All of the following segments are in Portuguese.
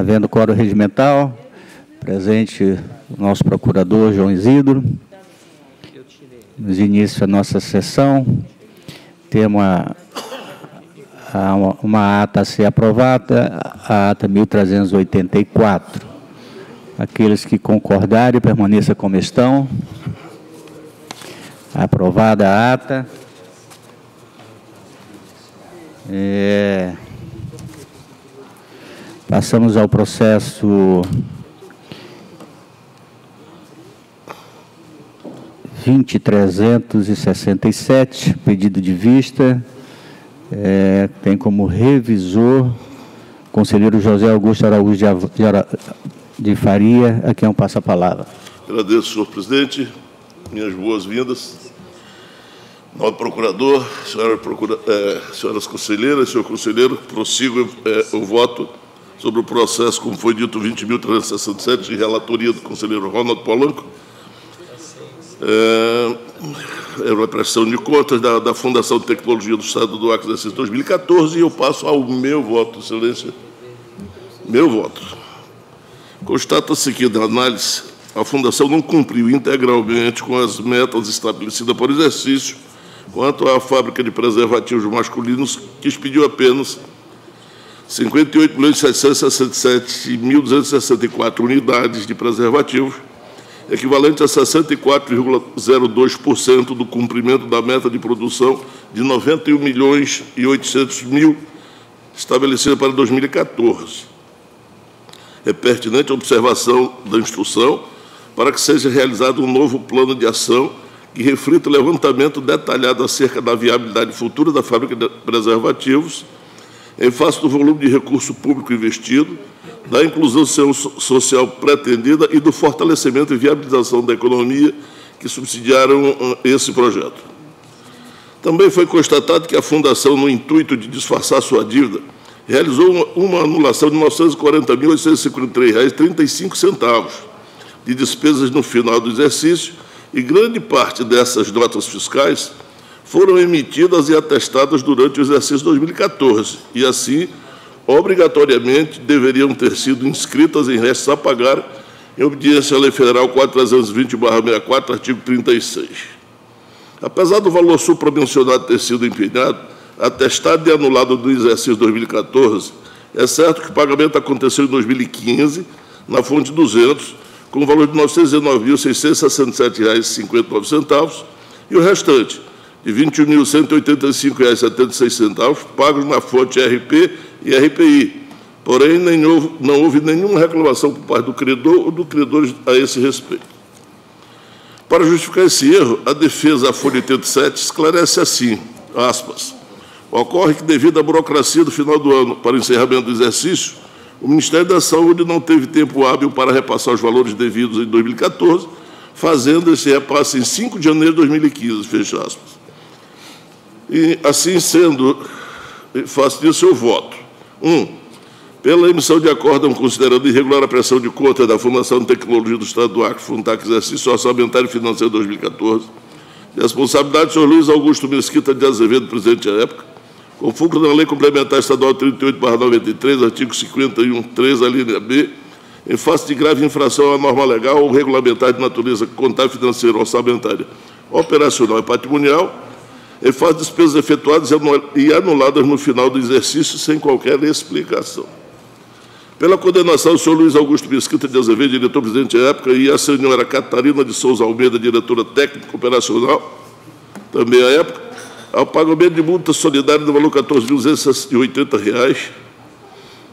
Havendo quórum regimental, presente o nosso procurador João Isidro. Nos início a nossa sessão. Temos a, a, uma ata a ser aprovada, a ata 1384. Aqueles que concordarem, permaneça como estão. Aprovada a ata. É, passamos ao processo 20367, pedido de vista, é, tem como revisor conselheiro José Augusto Araújo de, de Faria, a quem eu passo a palavra. Agradeço, senhor presidente, minhas boas-vindas. Nobre procurador, senhora procura, é, senhoras conselheiras, senhor conselheiro, prossigo é, o voto sobre o processo, como foi dito, 20.367, de relatoria do conselheiro Ronald Polanco. É, é uma prestação de contas da, da, Fundação de Tecnologia do Estado do Acre, exercício 2014, e eu passo ao meu voto, excelência. Meu voto. Constata-se que, na análise, a Fundação não cumpriu integralmente com as metas estabelecidas por exercício quanto à fábrica de preservativos masculinos, que expediu apenas 58.767.264 unidades de preservativos, equivalente a 64,02% do cumprimento da meta de produção de 91 milhões e 800 mil estabelecida para 2014. É pertinente a observação da instrução para que seja realizado um novo plano de ação que reflita o levantamento detalhado acerca da viabilidade futura da fábrica de preservativos, em face do volume de recurso público investido, da inclusão social pretendida e do fortalecimento e viabilização da economia que subsidiaram uh, esse projeto. Também foi constatado que a Fundação, no intuito de disfarçar sua dívida, realizou uma anulação de R$ 940.853,35 de despesas no final do exercício, e grande parte dessas notas fiscais foram emitidas e atestadas durante o exercício 2014, e assim, obrigatoriamente, deveriam ter sido inscritas em restos a pagar em obediência à Lei Federal 4320-64, artigo 36. Apesar do valor supramencionado ter sido empenhado, atestado e anulado do exercício 2014, é certo que o pagamento aconteceu em 2015, na fonte 200, com o valor de R$ 909.667,59, e o restante, de R$ 21.185,76, pagos na fonte RP e RPI. Porém, houve, não houve nenhuma reclamação por parte do credor ou do credor a esse respeito. Para justificar esse erro, a defesa, a folha 87, esclarece assim, aspas, ocorre que, devido à burocracia do final do ano para encerramento do exercício, o Ministério da Saúde não teve tempo hábil para repassar os valores devidos em 2014, fazendo esse repasse em 5 de janeiro de 2015, fecha aspas. E, assim sendo, faço disso o voto. Um, pela emissão de acórdão considerando irregular a pressão de conta da Fundação de Tecnologia do Estado do Acre, Funtac Exercício Orçamentário e Financeiro 2014, de responsabilidade do senhor Luiz Augusto Mesquita de Azevedo, presidente à época, Conforme na Lei Complementar Estadual 38-93, artigo 51, 3, a linha B, em face de grave infração à norma legal ou regulamentar de natureza contábil, financeira, orçamentária, operacional e patrimonial, face de despesas efetuadas e anuladas no final do exercício sem qualquer explicação. Pela condenação do senhor Luiz Augusto Mesquita de Azevedo, diretor-presidente à época, e a senhora Catarina de Souza Almeida, diretora técnica operacional, também à época, ao pagamento de multa solidária no valor de R$ 14.280,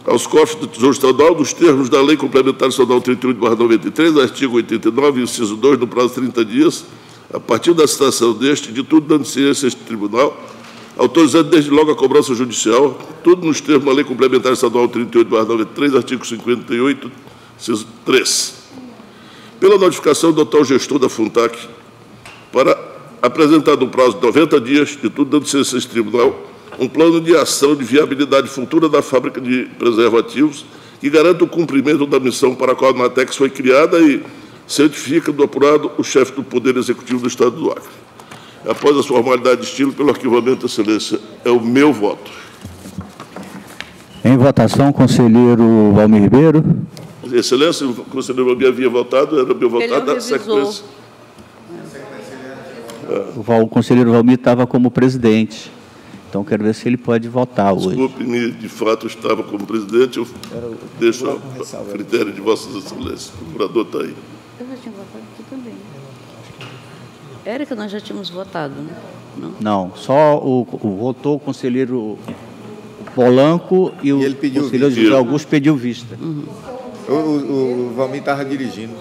aos cofres do Tesouro Estadual, dos termos da Lei Complementar Estadual 38-93, artigo 89, inciso 2, no prazo de 30 dias, a partir da citação deste, de tudo dando ciência a este tribunal, autorizando desde logo a cobrança judicial, tudo nos termos da Lei Complementar Estadual 38-93, artigo 58, inciso 3. Pela notificação do atual gestor da FUNTAC, para apresentado no prazo de 90 dias, de tudo dando ciência a esse tribunal, um plano de ação de viabilidade futura da fábrica de preservativos que garanta o cumprimento da missão para a qual a Natex foi criada e certifica do apurado o chefe do Poder Executivo do Estado do Acre. Após a formalidade de estilo, pelo arquivamento, Excelência, é o meu voto. Em votação, conselheiro Valmir Ribeiro. Excelência, o conselheiro Valmir havia votado, era meu Ele o votado na revisor. sequência. O, conselheiro Valmir estava como presidente. Então, quero ver se ele pode votar hoje. Desculpe-me, de fato, estava como presidente, eu deixo a critério de vossas excelências. O procurador está aí. Eu já tinha votado aqui também. Érica, nós já tínhamos votado, né? Não? Não, só o, o votou o conselheiro Polanco e o E ele pediu conselheiro vista. José Augusto pediu vista. O, o, o Valmir estava dirigindo.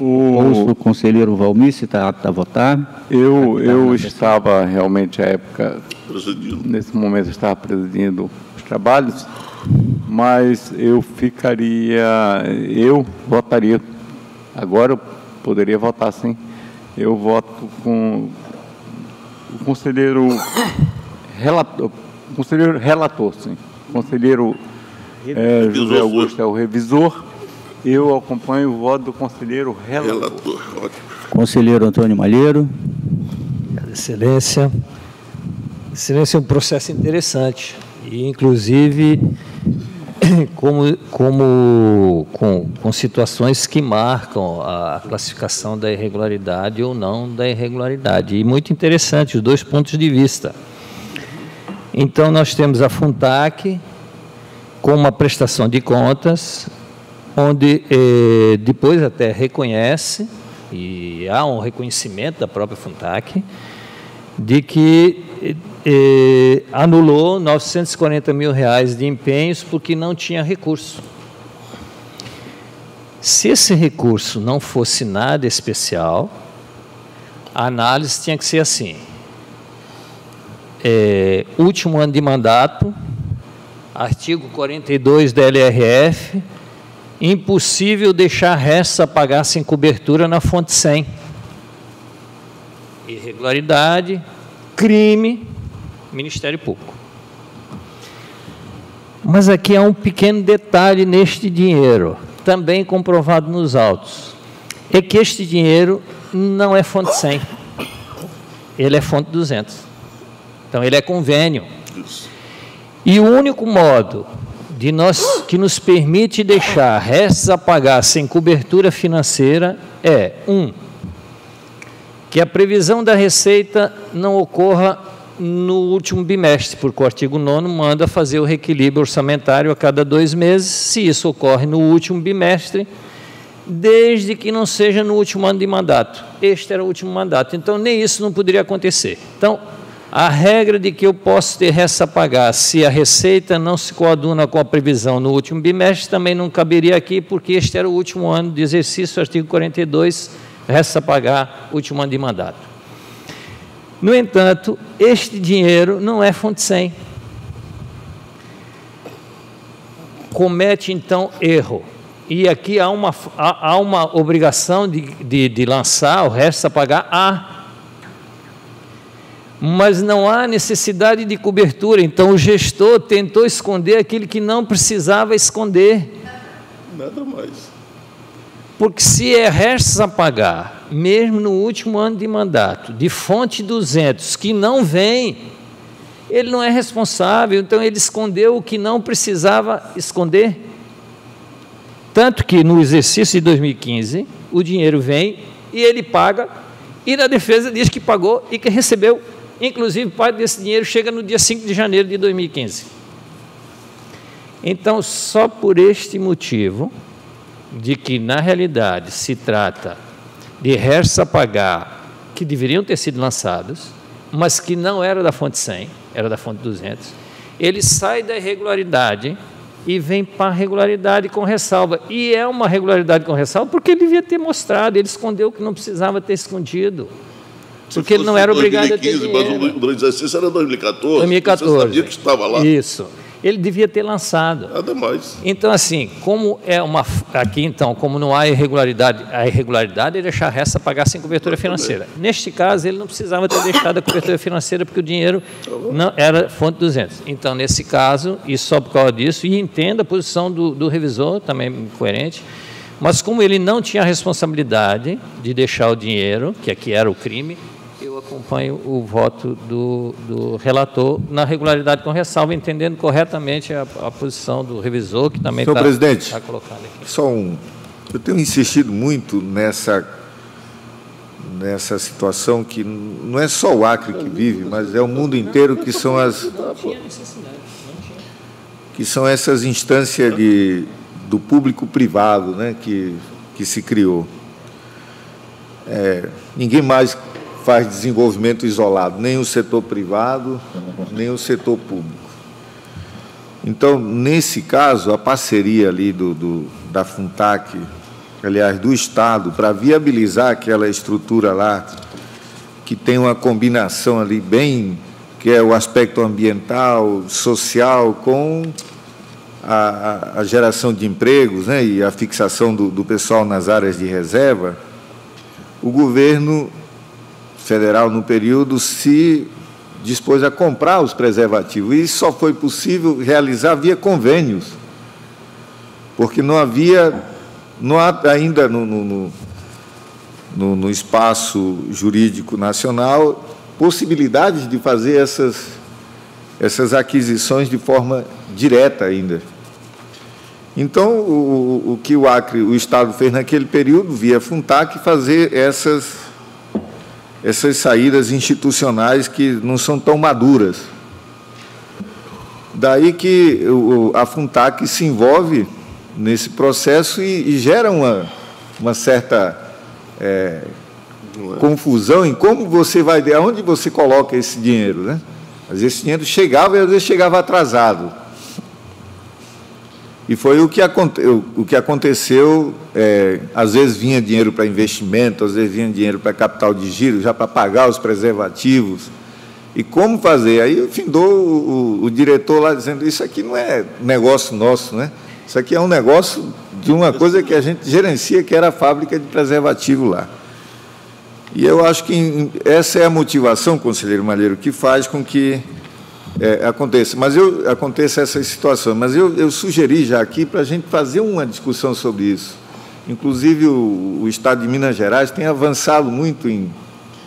Ouço o conselheiro Valmir, se está apto a votar. Eu, eu estava realmente à época, Presidindo. nesse momento, estava presidindo os trabalhos, mas eu ficaria, eu votaria, agora eu poderia votar sim, eu voto com o conselheiro relator, conselheiro relator, sim, o conselheiro eh, José. Augusto é o revisor, eu acompanho o voto do conselheiro relator. Relator, ótimo. Conselheiro Antônio Malheiro. Excelência. Excelência é um processo interessante. E, inclusive, como, como com, com situações que marcam a classificação da irregularidade ou não da irregularidade. E muito interessante, os dois pontos de vista. Então, nós temos a FUNTAC com uma prestação de contas, onde eh, depois até reconhece, e há um reconhecimento da própria FUNTAC, de que eh, anulou 940 mil reais de empenhos porque não tinha recurso. Se esse recurso não fosse nada especial, a análise tinha que ser assim: é, último ano de mandato, artigo 42 da LRF, impossível deixar restos a pagar sem cobertura na fonte 100. Irregularidade, crime, Ministério Público. Mas aqui há um pequeno detalhe neste dinheiro, também comprovado nos autos. É que este dinheiro não é fonte 100, ele é fonte 200. Então, ele é convênio. E o único modo de nós que nos permite deixar restos a pagar sem cobertura financeira é um que a previsão da receita não ocorra no último bimestre, porque o artigo 9 manda fazer o reequilíbrio orçamentário a cada dois meses, se isso ocorre no último bimestre, desde que não seja no último ano de mandato. Este era o último mandato, então nem isso não poderia acontecer. Então, a regra de que eu posso ter resta a pagar se a receita não se coaduna com a previsão no último bimestre também não caberia aqui, porque este era o último ano de exercício, artigo 42, resta a pagar, último ano de mandato. No entanto, este dinheiro não é fonte 100. Comete, então, erro. E aqui há uma, há, há uma obrigação de, de, de lançar o resto a pagar a mas não há necessidade de cobertura. Então o gestor tentou esconder aquilo que não precisava esconder. Nada mais. Porque se é restos a pagar, mesmo no último ano de mandato, de fonte 200, que não vem, ele não é responsável, então ele escondeu o que não precisava esconder. Tanto que no exercício de 2015, o dinheiro vem e ele paga, e na defesa diz que pagou e que recebeu. Inclusive, parte desse dinheiro chega no dia 5 de janeiro de 2015. Então, só por este motivo, de que na realidade se trata de restos a pagar que deveriam ter sido lançados, mas que não era da fonte 100, era da fonte 200, ele sai da irregularidade e vem para a regularidade com ressalva. E é uma regularidade com ressalva porque ele devia ter mostrado, ele escondeu o que não precisava ter escondido. Porque ele não era obrigado a ter 2015, Mas dinheiro. o do exercício era 2014. 2014. Você sabia que estava lá. Isso. Ele devia ter lançado. Nada mais. Então, assim, como é uma. Aqui, então, como não há irregularidade, a irregularidade é deixar a resta pagar sem cobertura financeira. Neste caso, ele não precisava ter deixado a cobertura financeira, porque o dinheiro não era fonte 200. Então, nesse caso, e só por causa disso, e entenda a posição do, do revisor, também coerente, mas como ele não tinha a responsabilidade de deixar o dinheiro, que aqui era o crime, acompanho o voto do, do relator na regularidade com ressalva, entendendo corretamente a, a posição do revisor, que também está tá colocado aqui. Só um. Eu tenho insistido muito nessa, nessa situação que não é só o Acre que vive, mas é o mundo inteiro que são as que são essas instâncias de, do público privado, né, que, que se criou. É, ninguém mais faz desenvolvimento isolado, nem o setor privado, nem o setor público. Então, nesse caso, a parceria ali do, do da Funtac, aliás, do Estado, para viabilizar aquela estrutura lá, que tem uma combinação ali bem, que é o aspecto ambiental, social, com a, a geração de empregos né, e a fixação do, do pessoal nas áreas de reserva, o governo federal, no período, se dispôs a comprar os preservativos. E isso só foi possível realizar via convênios, porque não havia, não há ainda no, no, no, no espaço jurídico nacional possibilidades de fazer essas, essas aquisições de forma direta ainda. Então, o, o que o Acre, o Estado fez naquele período, via Funtac, fazer essas, essas saídas institucionais que não são tão maduras. Daí que a Funtac se envolve nesse processo e, e gera uma, uma certa é, confusão em como você vai, aonde você coloca esse dinheiro, né? Às vezes esse dinheiro chegava e às vezes chegava atrasado. E foi o que, aconte, o que aconteceu. É, às vezes vinha dinheiro para investimento, às vezes vinha dinheiro para capital de giro, já para pagar os preservativos. E como fazer? Aí findou o, o, o diretor lá dizendo: Isso aqui não é negócio nosso, né? Isso aqui é um negócio de uma coisa que a gente gerencia, que era a fábrica de preservativo lá. E eu acho que essa é a motivação, conselheiro Malheiro, que faz com que é, aconteça. Mas eu aconteça essa situação. Mas eu, eu sugeri já aqui para a gente fazer uma discussão sobre isso. Inclusive o, o Estado de Minas Gerais tem avançado muito em,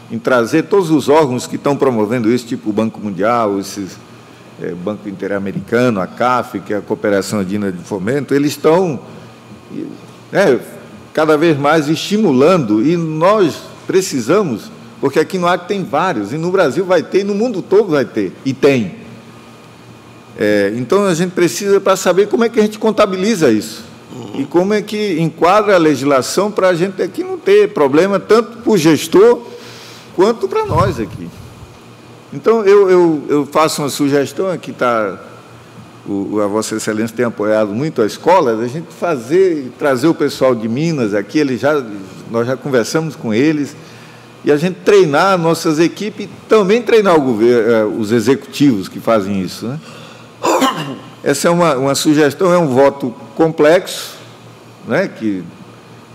em trazer todos os órgãos que estão promovendo isso, tipo o Banco Mundial, esses é, Banco Interamericano, a CAF, que é a Cooperação Andina de Fomento, eles estão é, cada vez mais estimulando e nós precisamos porque aqui no Acre tem vários, e no Brasil vai ter, e no mundo todo vai ter, e tem. É, então a gente precisa para saber como é que a gente contabiliza isso. Uhum. E como é que enquadra a legislação para a gente aqui não ter problema, tanto para o gestor quanto para nós aqui. Então eu, eu, eu faço uma sugestão, aqui está. O, a Vossa Excelência tem apoiado muito a escola, a gente fazer, trazer o pessoal de Minas aqui, eles já, nós já conversamos com eles, e a gente treinar nossas equipes, também treinar governo, eh, os executivos que fazem isso. Né? Essa é uma, uma sugestão, é um voto complexo, né? que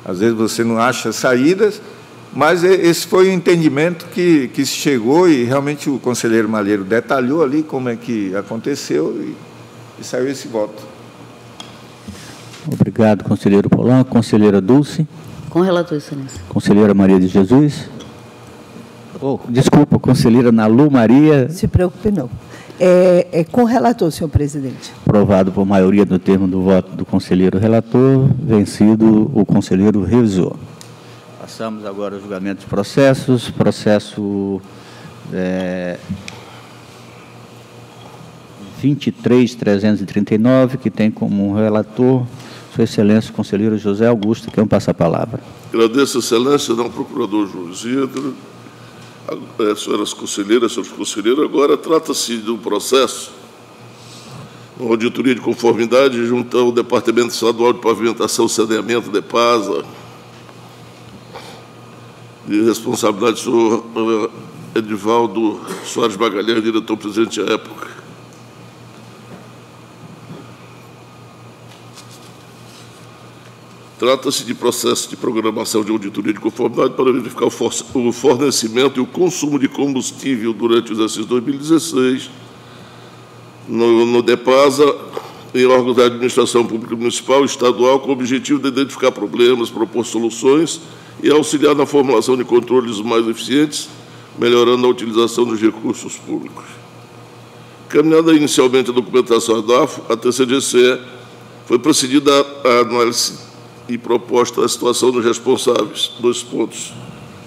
às vezes você não acha saídas, mas esse foi o entendimento que, que se chegou e realmente o conselheiro Malheiro detalhou ali como é que aconteceu e, e saiu esse voto. Obrigado, conselheiro Polanco. Conselheira Dulce. Com relator, excelência. Conselheira Maria de Jesus. Oh, desculpa, conselheira Nalu Maria. Se preocupe, não. É, é, com relator, senhor presidente. Aprovado por maioria no termo do voto do conselheiro relator, vencido o conselheiro revisor. Passamos agora ao julgamento de processos. Processo é, 23339, que tem como relator Sua Excelência o conselheiro José Augusto, que é um passa a palavra. Agradeço excelência, não procurador João Isidro é, senhoras conselheiras, senhores conselheiros, agora trata-se de um processo, uma auditoria de conformidade junto ao Departamento Estadual de Pavimentação e Saneamento, DEPASA, de responsabilidade do senhor eh, Edivaldo Soares Magalhães, diretor-presidente à época. Trata-se de processo de programação de auditoria de conformidade para verificar o fornecimento e o consumo de combustível durante o exercício 2016 no, no DEPASA, em órgãos da administração pública municipal e estadual, com o objetivo de identificar problemas, propor soluções e auxiliar na formulação de controles mais eficientes, melhorando a utilização dos recursos públicos. Caminhada inicialmente a documentação da DAFO, a TCDCE foi procedida a análise e proposta a situação dos responsáveis. Dois pontos.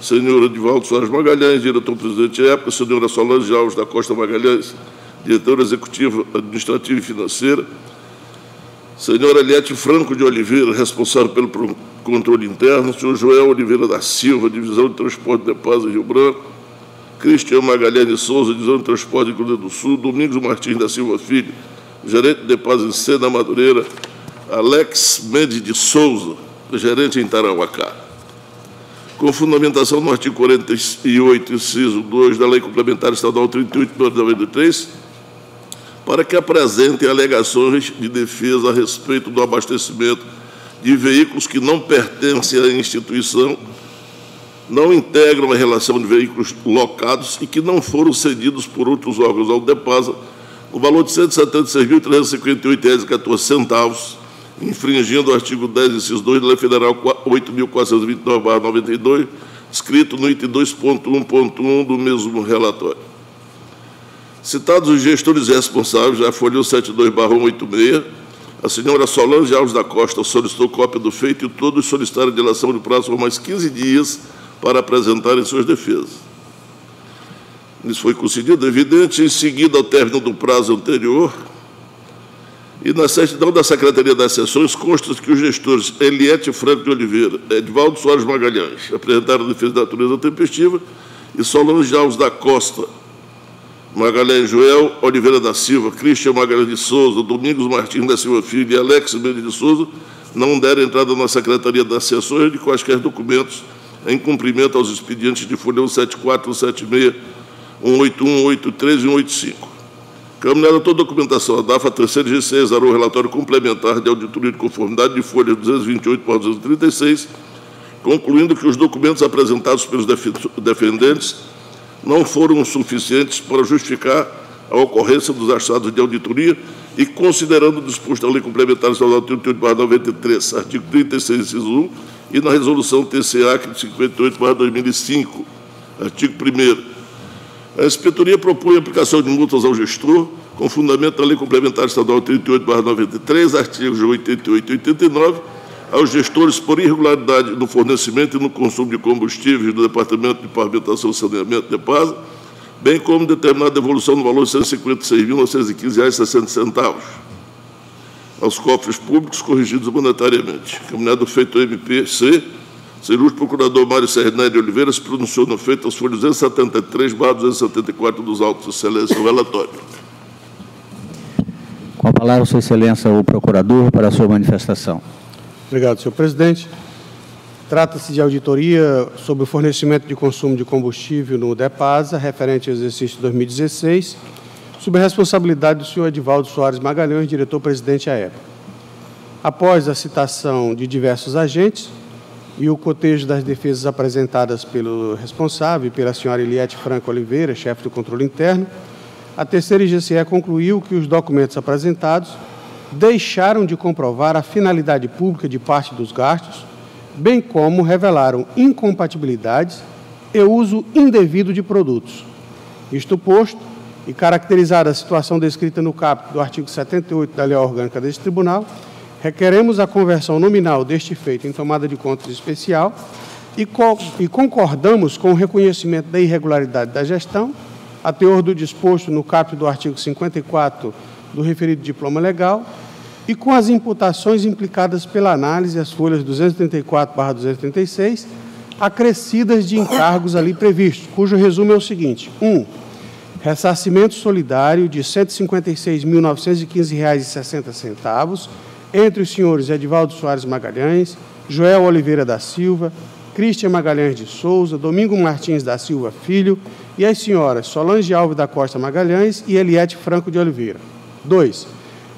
Senhor Edivaldo Soares Magalhães, diretor-presidente da época, senhora Solange Alves da Costa Magalhães, diretora executiva administrativa e financeira, senhora Eliette Franco de Oliveira, responsável pelo controle interno, senhor Joel Oliveira da Silva, divisão de transporte de Paz Rio Branco, Cristian Magalhães de Souza, divisão de transporte em Rio do Sul, Domingos Martins da Silva Filho, gerente de Paz em Sena Madureira, Alex Mendes de Souza, gerente em Tarauacá. Com fundamentação no artigo 48, inciso 2 da Lei Complementar Estadual 38 de 93, para que apresentem alegações de defesa a respeito do abastecimento de veículos que não pertencem à instituição, não integram a relação de veículos locados e que não foram cedidos por outros órgãos ao DEPASA, no valor de R$ 176.358,14, infringindo o artigo 10, inciso 2 da Lei Federal 8.429, escrito no item 2.1.1 do mesmo relatório. Citados os gestores responsáveis, a Folha 72-186, a senhora Solange Alves da Costa solicitou cópia do feito e todos solicitaram dilação de prazo por mais 15 dias para apresentarem suas defesas. Isso foi concedido, evidente, em seguida ao término do prazo anterior, e na certidão da Secretaria das Sessões consta que os gestores Eliette Franco de Oliveira, Edvaldo Soares Magalhães, apresentaram defesa da natureza tempestiva, e Solange Alves da Costa, Magalhães Joel Oliveira da Silva, Cristian Magalhães de Souza, Domingos Martins da Silva Filho e Alex Mendes de Souza não deram entrada na Secretaria das Sessões de quaisquer documentos em cumprimento aos expedientes de folha 174, 176, 181, 183 e 185. Caminhada toda a documentação, a DAFA, exarou o relatório complementar de auditoria de conformidade de folha 228 por 236, concluindo que os documentos apresentados pelos defendentes não foram suficientes para justificar a ocorrência dos achados de auditoria e considerando o disposto da Lei Complementar Estadual 38-93, artigo 36, inciso 1, e na Resolução TCA 58-2005, artigo 1 a inspetoria propõe a aplicação de multas ao gestor, com fundamento na Lei Complementar Estadual 38-93, artigos 88 e 89, aos gestores por irregularidade no fornecimento e no consumo de combustíveis do Departamento de Pavimentação e Saneamento de Paz, bem como determinada devolução no valor de R$ 156.915,60 aos cofres públicos corrigidos monetariamente. Caminhado feito MPC, Senhor Procurador Mário Serné de Oliveira se pronunciou no feito aos folhas 273 274 dos autos, excelência, o relatório. Com a palavra, Sua Excelência, o Procurador, para a sua manifestação. Obrigado, senhor presidente. Trata-se de auditoria sobre o fornecimento de consumo de combustível no DEPASA, referente ao exercício 2016, sob a responsabilidade do senhor Edivaldo Soares Magalhães, diretor-presidente à época. Após a citação de diversos agentes e o cotejo das defesas apresentadas pelo responsável pela senhora Eliette Franco Oliveira, chefe do controle interno, a terceira IGCE concluiu que os documentos apresentados deixaram de comprovar a finalidade pública de parte dos gastos, bem como revelaram incompatibilidades e uso indevido de produtos. Isto posto, e caracterizada a situação descrita no caput do artigo 78 da Lei Orgânica deste Tribunal, requeremos a conversão nominal deste feito em tomada de contas especial e, co e concordamos com o reconhecimento da irregularidade da gestão, a teor do disposto no caput do artigo 54 do referido diploma legal e com as imputações implicadas pela análise, as folhas 234/236, acrescidas de encargos ali previstos, cujo resumo é o seguinte: 1. Um, ressarcimento solidário de R$ 156.915,60 entre os senhores Edivaldo Soares Magalhães, Joel Oliveira da Silva, Cristian Magalhães de Souza, Domingo Martins da Silva Filho e as senhoras Solange Alves da Costa Magalhães e Eliette Franco de Oliveira. 2.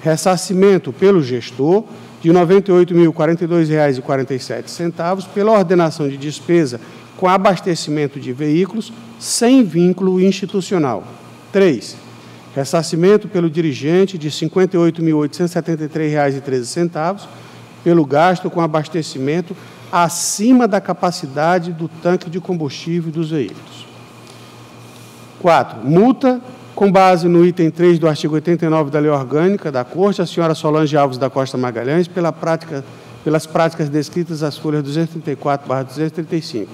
Ressarcimento pelo gestor de R$ 98.042,47 pela ordenação de despesa com abastecimento de veículos sem vínculo institucional. 3. Ressarcimento pelo dirigente de R$ 58.873,13 pelo gasto com abastecimento acima da capacidade do tanque de combustível dos veículos. 4. Multa com base no item 3 do artigo 89 da Lei Orgânica da Corte, a senhora Solange Alves da Costa Magalhães, pela prática, pelas práticas descritas às folhas 234-235.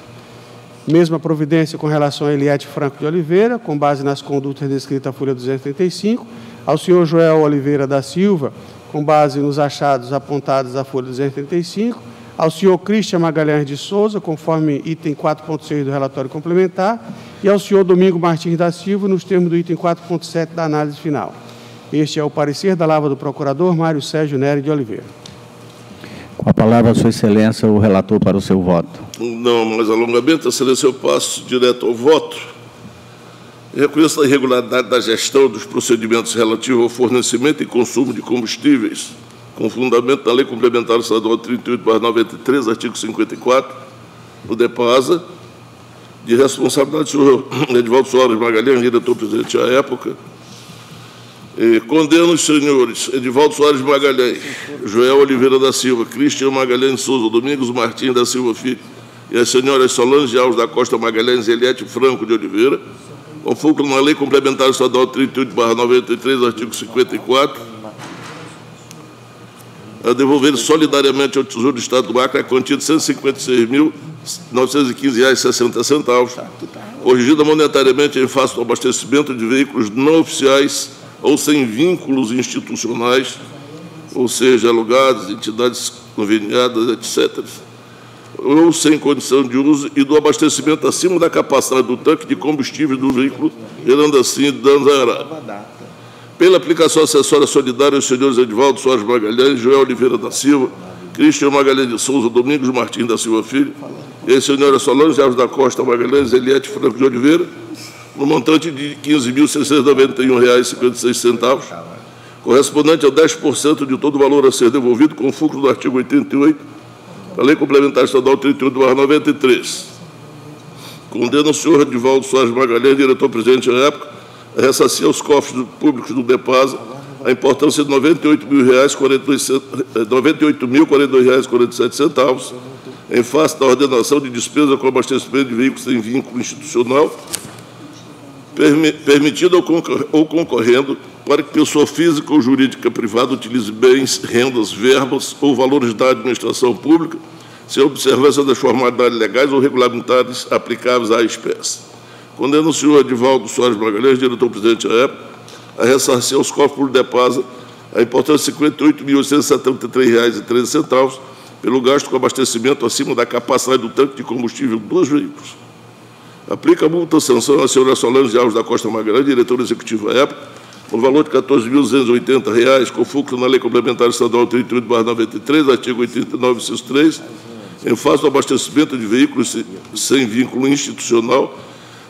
Mesma providência com relação a Eliette Franco de Oliveira, com base nas condutas descritas à folha 235, ao senhor Joel Oliveira da Silva, com base nos achados apontados à folha 235, ao senhor Cristian Magalhães de Souza, conforme item 4.6 do relatório complementar, e ao senhor Domingo Martins da Silva, nos termos do item 4.7 da análise final. Este é o parecer da lava do procurador Mário Sérgio Nery de Oliveira. Com a palavra, Sua Excelência, o relator para o seu voto. Não mais alongamento, Excelência, eu passo direto ao voto. Reconheço a irregularidade da gestão dos procedimentos relativos ao fornecimento e consumo de combustíveis, com fundamento na Lei Complementar Estadual 38, 93, artigo 54, do DEPASA, de responsabilidade do senhor Edvaldo Soares Magalhães, diretor-presidente à época. Condeno os senhores Edivaldo Soares Magalhães, Joel Oliveira da Silva, Cristian Magalhães Souza, Domingos Martins da Silva Filho e as senhoras Solange Alves da Costa Magalhães e Eliette Franco de Oliveira, conforme na Lei Complementar Estadual 38, 93, artigo 54, a devolver solidariamente ao Tesouro do Estado do Acre a quantia de R$ 156.915,60, corrigida monetariamente em face do abastecimento de veículos não oficiais ou sem vínculos institucionais, ou seja, alugados, entidades conveniadas, etc., ou sem condição de uso, e do abastecimento acima da capacidade do tanque de combustível do veículo, gerando assim danos área. Pela aplicação acessória solidária, os senhores Edvaldo Soares Magalhães, Joel Oliveira da Silva, Cristian Magalhães de Souza, Domingos Martins da Silva Filho, e a senhora Solange Alves da Costa Magalhães, Eliette Franco de Oliveira, no montante de R$ 15.691,56, correspondente a 10% de todo o valor a ser devolvido, com fulcro do artigo 88 da Lei Complementar Estadual 38, 93. Condena o senhor Edivaldo Soares Magalhães, diretor-presidente à época, a ressarcir aos cofres públicos do DEPASA a importância de R$ 98.042,47 em face da ordenação de despesa com abastecimento de veículos sem vínculo institucional, permitido ou concorrendo para que pessoa física ou jurídica privada utilize bens, rendas, verbas ou valores da administração pública, sem observância das formalidades legais ou regulamentares aplicáveis à espécie. Condena o senhor Edivaldo Soares Magalhães, diretor-presidente da época, a ressarcir aos cofres do DEPASA a importância de R$ 58.873,13 pelo gasto com abastecimento acima da capacidade do tanque de combustível dos veículos. Aplica multa sanção à senhora Solange Alves da Costa Magalhães, diretora executiva à época, no valor de R$ 14.280, com fulcro na Lei Complementar Estadual 38-93, artigo 89, inciso 3, em face do abastecimento de veículos sem vínculo institucional,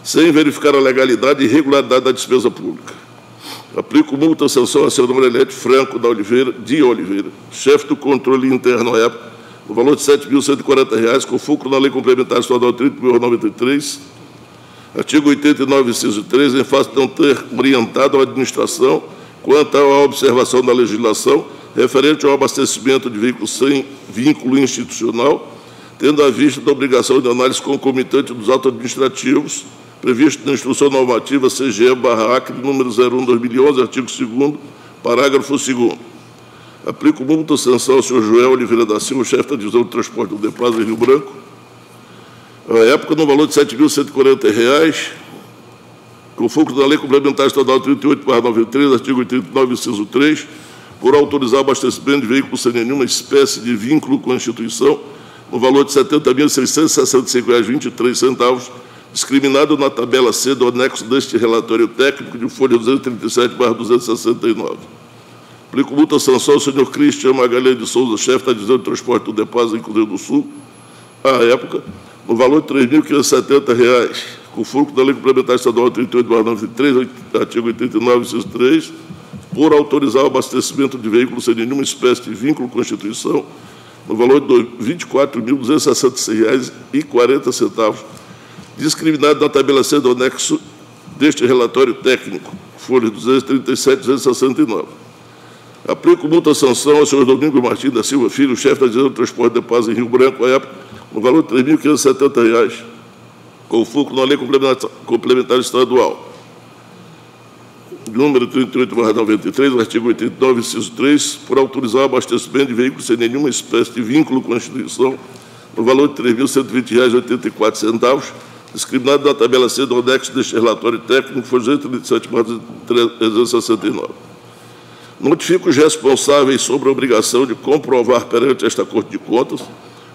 sem verificar a legalidade e regularidade da despesa pública. Aplico multa sanção a senhora Marilete Franco da Oliveira, de Oliveira, chefe do controle interno à época, no valor de R$ 7.140, com fulcro na Lei Complementar Estadual 30.093, artigo 89, inciso 3, em face de não ter orientado a administração quanto à observação da legislação referente ao abastecimento de veículos sem vínculo institucional, tendo à vista da obrigação de análise concomitante dos autos administrativos previsto na Instrução Normativa CGE-ACRE, número 01-2011, artigo 2 parágrafo 2 Aplico multa sanção ao senhor Joel Oliveira da Silva, chefe da divisão de transporte do Deplaza em Rio Branco, à época no valor de R$ 7.140, com foco da Lei Complementar Estadual 38, 93, artigo 89, inciso 3, por autorizar abastecimento de veículos sem nenhuma espécie de vínculo com a instituição, no valor de R$ 70.665,23, discriminado na tabela C do anexo deste relatório técnico de folha 237, 269. Aplico multa sanção ao senhor Cristian Magalhães de Souza, chefe da divisão de transporte do Depósito em Cruzeiro do Sul, à época, no valor de R$ 3.570, com fulcro da Lei Complementar Estadual 38, 93, artigo 89, inciso 3, por autorizar o abastecimento de veículos sem nenhuma espécie de vínculo com a instituição, no valor de R$ 24.266,40, discriminado na tabela C do anexo deste relatório técnico, folha 237, 269. Aplico multa sanção ao senhor Domingo Martins da Silva Filho, chefe da divisão de transporte de paz em Rio Branco, à época, no valor de R$ 3.570, com fulcro na lei complementar, estadual. número 38/93, artigo 89, inciso 3, por autorizar o abastecimento de veículos sem nenhuma espécie de vínculo com a instituição, no valor de R$ 3.120,84, discriminado na tabela C do anexo deste relatório técnico, foi 369. Notifico os responsáveis sobre a obrigação de comprovar perante esta Corte de Contas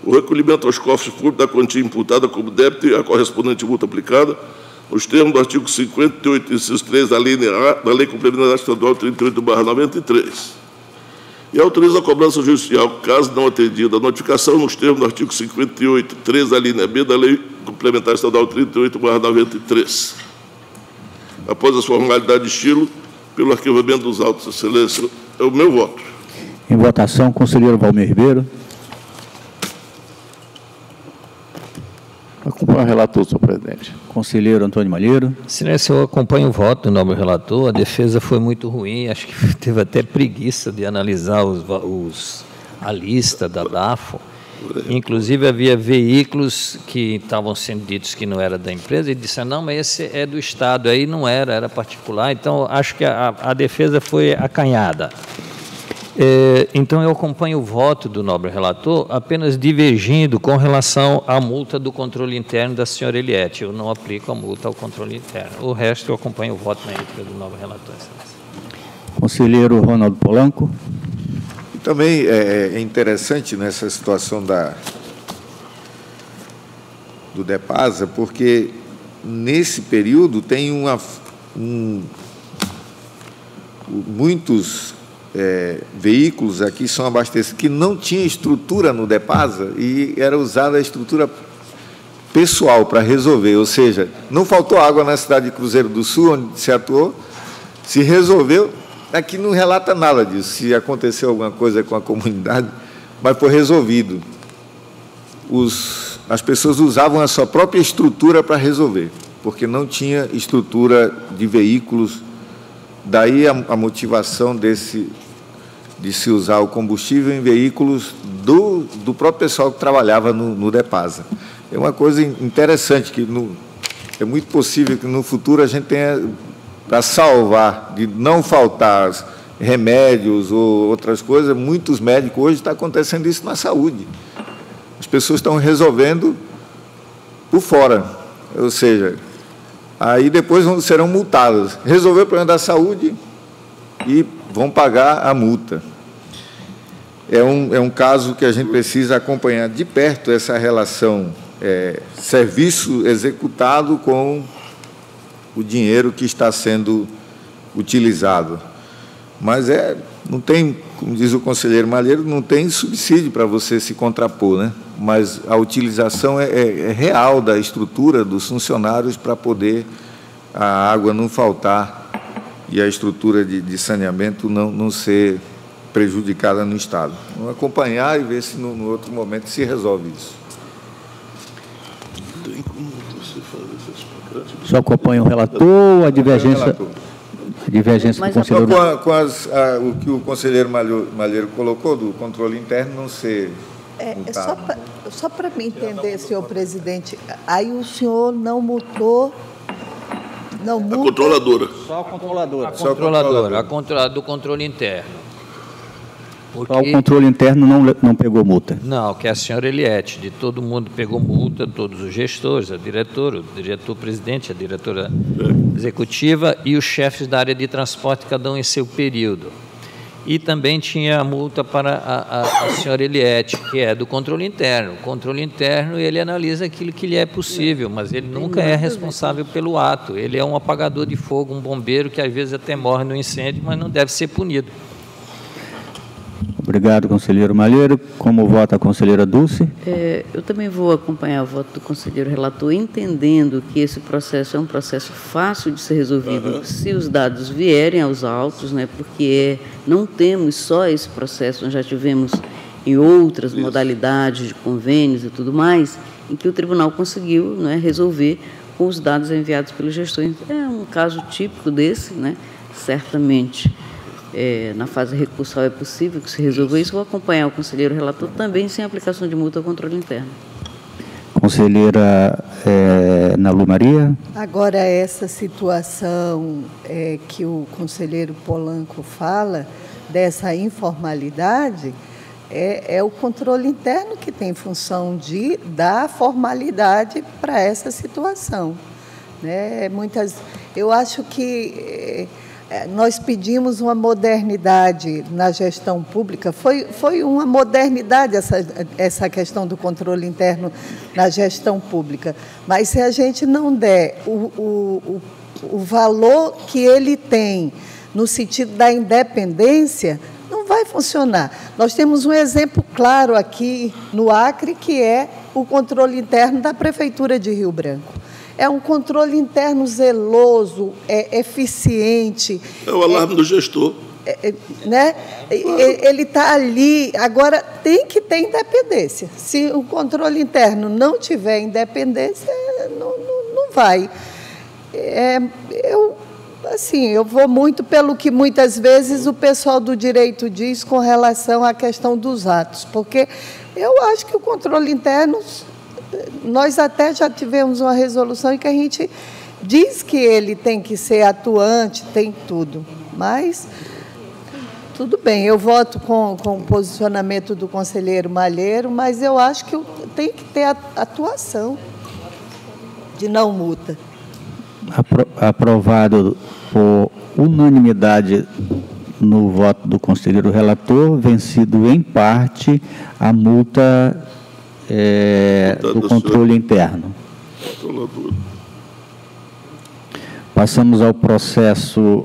o recolhimento aos cofres públicos da quantia imputada como débito e a correspondente multa aplicada, nos termos do artigo 58, inciso 3 da A da Lei Complementar Estadual 38/93. E autoriza a cobrança judicial, caso não atendida a notificação, nos termos do artigo 58, 3 da linha B da Lei Complementar Estadual 38/93. Após as formalidades de estilo, pelo arquivamento dos autos, excelência, é o meu voto. Em votação, conselheiro Valmir Ribeiro. Acompanho o relator, senhor presidente. Conselheiro Antônio Malheiro. Excelência, eu acompanho o voto do nobre relator. A defesa foi muito ruim, acho que teve até preguiça de analisar os, os, a lista da DAFO. Inclusive, havia veículos que estavam sendo ditos que não era da empresa e disseram, não, mas esse é do Estado. Aí não era, era particular. Então, acho que a, a defesa foi acanhada. É, então, eu acompanho o voto do nobre relator, apenas divergindo com relação à multa do controle interno da senhora Eliette. Eu não aplico a multa ao controle interno. O resto, eu acompanho o voto na íntegra do nobre relator. Conselheiro Ronaldo Polanco. Também é, é interessante nessa situação da, do DEPASA, porque nesse período tem uma, um, muitos é, veículos aqui são abastecidos que não tinha estrutura no DEPASA e era usada a estrutura pessoal para resolver, ou seja, não faltou água na cidade de Cruzeiro do Sul, onde se atuou, se resolveu, aqui não relata nada disso, se aconteceu alguma coisa com a comunidade, mas foi resolvido. Os, as pessoas usavam a sua própria estrutura para resolver, porque não tinha estrutura de veículos, daí a, a motivação desse de se usar o combustível em veículos do, do próprio pessoal que trabalhava no, no DEPASA. É uma coisa interessante, que no, é muito possível que no futuro a gente tenha, para salvar, de não faltar remédios ou outras coisas, muitos médicos, hoje está acontecendo isso na saúde. As pessoas estão resolvendo por fora, ou seja, aí depois serão multadas. Resolveu o problema da saúde e vão pagar a multa. É um, é um caso que a gente precisa acompanhar de perto essa relação é, serviço executado com o dinheiro que está sendo utilizado. Mas é, não tem, como diz o conselheiro Malheiro, não tem subsídio para você se contrapor, né? mas a utilização é, é, é real da estrutura dos funcionários para poder a água não faltar e a estrutura de, de saneamento não, não ser prejudicada no Estado. Vamos acompanhar e ver se no, no outro momento se resolve isso. Tem como você fazer essas Só acompanha o relator ou a divergência? A divergência Mas do conselheiro. Com, com as, a, o que o conselheiro Malheiro, Malheiro colocou do controle interno não ser. É, é só para me entender, senhor presidente, aí o senhor não multou não, multa... A controladora. Só a controladora. A controladora, a controladora do controle interno. Porque... Só o controle interno não, não pegou multa? Não, que é a senhora Eliette, de todo mundo pegou multa, todos os gestores, a diretora, o diretor-presidente, a diretora executiva e os chefes da área de transporte, cada um em seu período. E também tinha a multa para a, a, a senhora Eliette, que é do controle interno. O controle interno, ele analisa aquilo que lhe é possível, mas ele nunca é responsável pelo ato. Ele é um apagador de fogo, um bombeiro que às vezes até morre no incêndio, mas não deve ser punido. Obrigado, conselheiro Malheiro. Como vota a conselheira Dulce? É, eu também vou acompanhar o voto do conselheiro relator, entendendo que esse processo é um processo fácil de ser resolvido uhum. se os dados vierem aos autos, né, porque não temos só esse processo, nós já tivemos em outras Isso. modalidades de convênios e tudo mais, em que o tribunal conseguiu né, resolver com os dados enviados pelo gestor. É um caso típico desse, né, certamente é, na fase recursal é possível que se resolva isso. Vou acompanhar o conselheiro relator também sem aplicação de multa ao controle interno. Conselheira é, Nalu Maria. Agora, essa situação é, que o conselheiro Polanco fala, dessa informalidade, é, é, o controle interno que tem função de dar formalidade para essa situação. Né? Muitas, eu acho que é, nós pedimos uma modernidade na gestão pública. Foi, foi uma modernidade essa, essa questão do controle interno na gestão pública. Mas se a gente não der o, o, o, o valor que ele tem no sentido da independência, não vai funcionar. Nós temos um exemplo claro aqui no Acre, que é o controle interno da Prefeitura de Rio Branco. É um controle interno zeloso, é eficiente. É o alarme é, do gestor. É, é né? Ele está ali. Agora, tem que ter independência. Se o controle interno não tiver independência, não, não, não vai. É, eu assim, eu vou muito pelo que muitas vezes o pessoal do direito diz com relação à questão dos atos, porque eu acho que o controle interno, nós até já tivemos uma resolução em que a gente diz que ele tem que ser atuante, tem tudo, mas tudo bem, eu voto com, com o posicionamento do conselheiro Malheiro, mas eu acho que tem que ter atuação de não multa. Aprovado por unanimidade no voto do conselheiro relator, vencido em parte a multa é, do controle interno. Passamos ao processo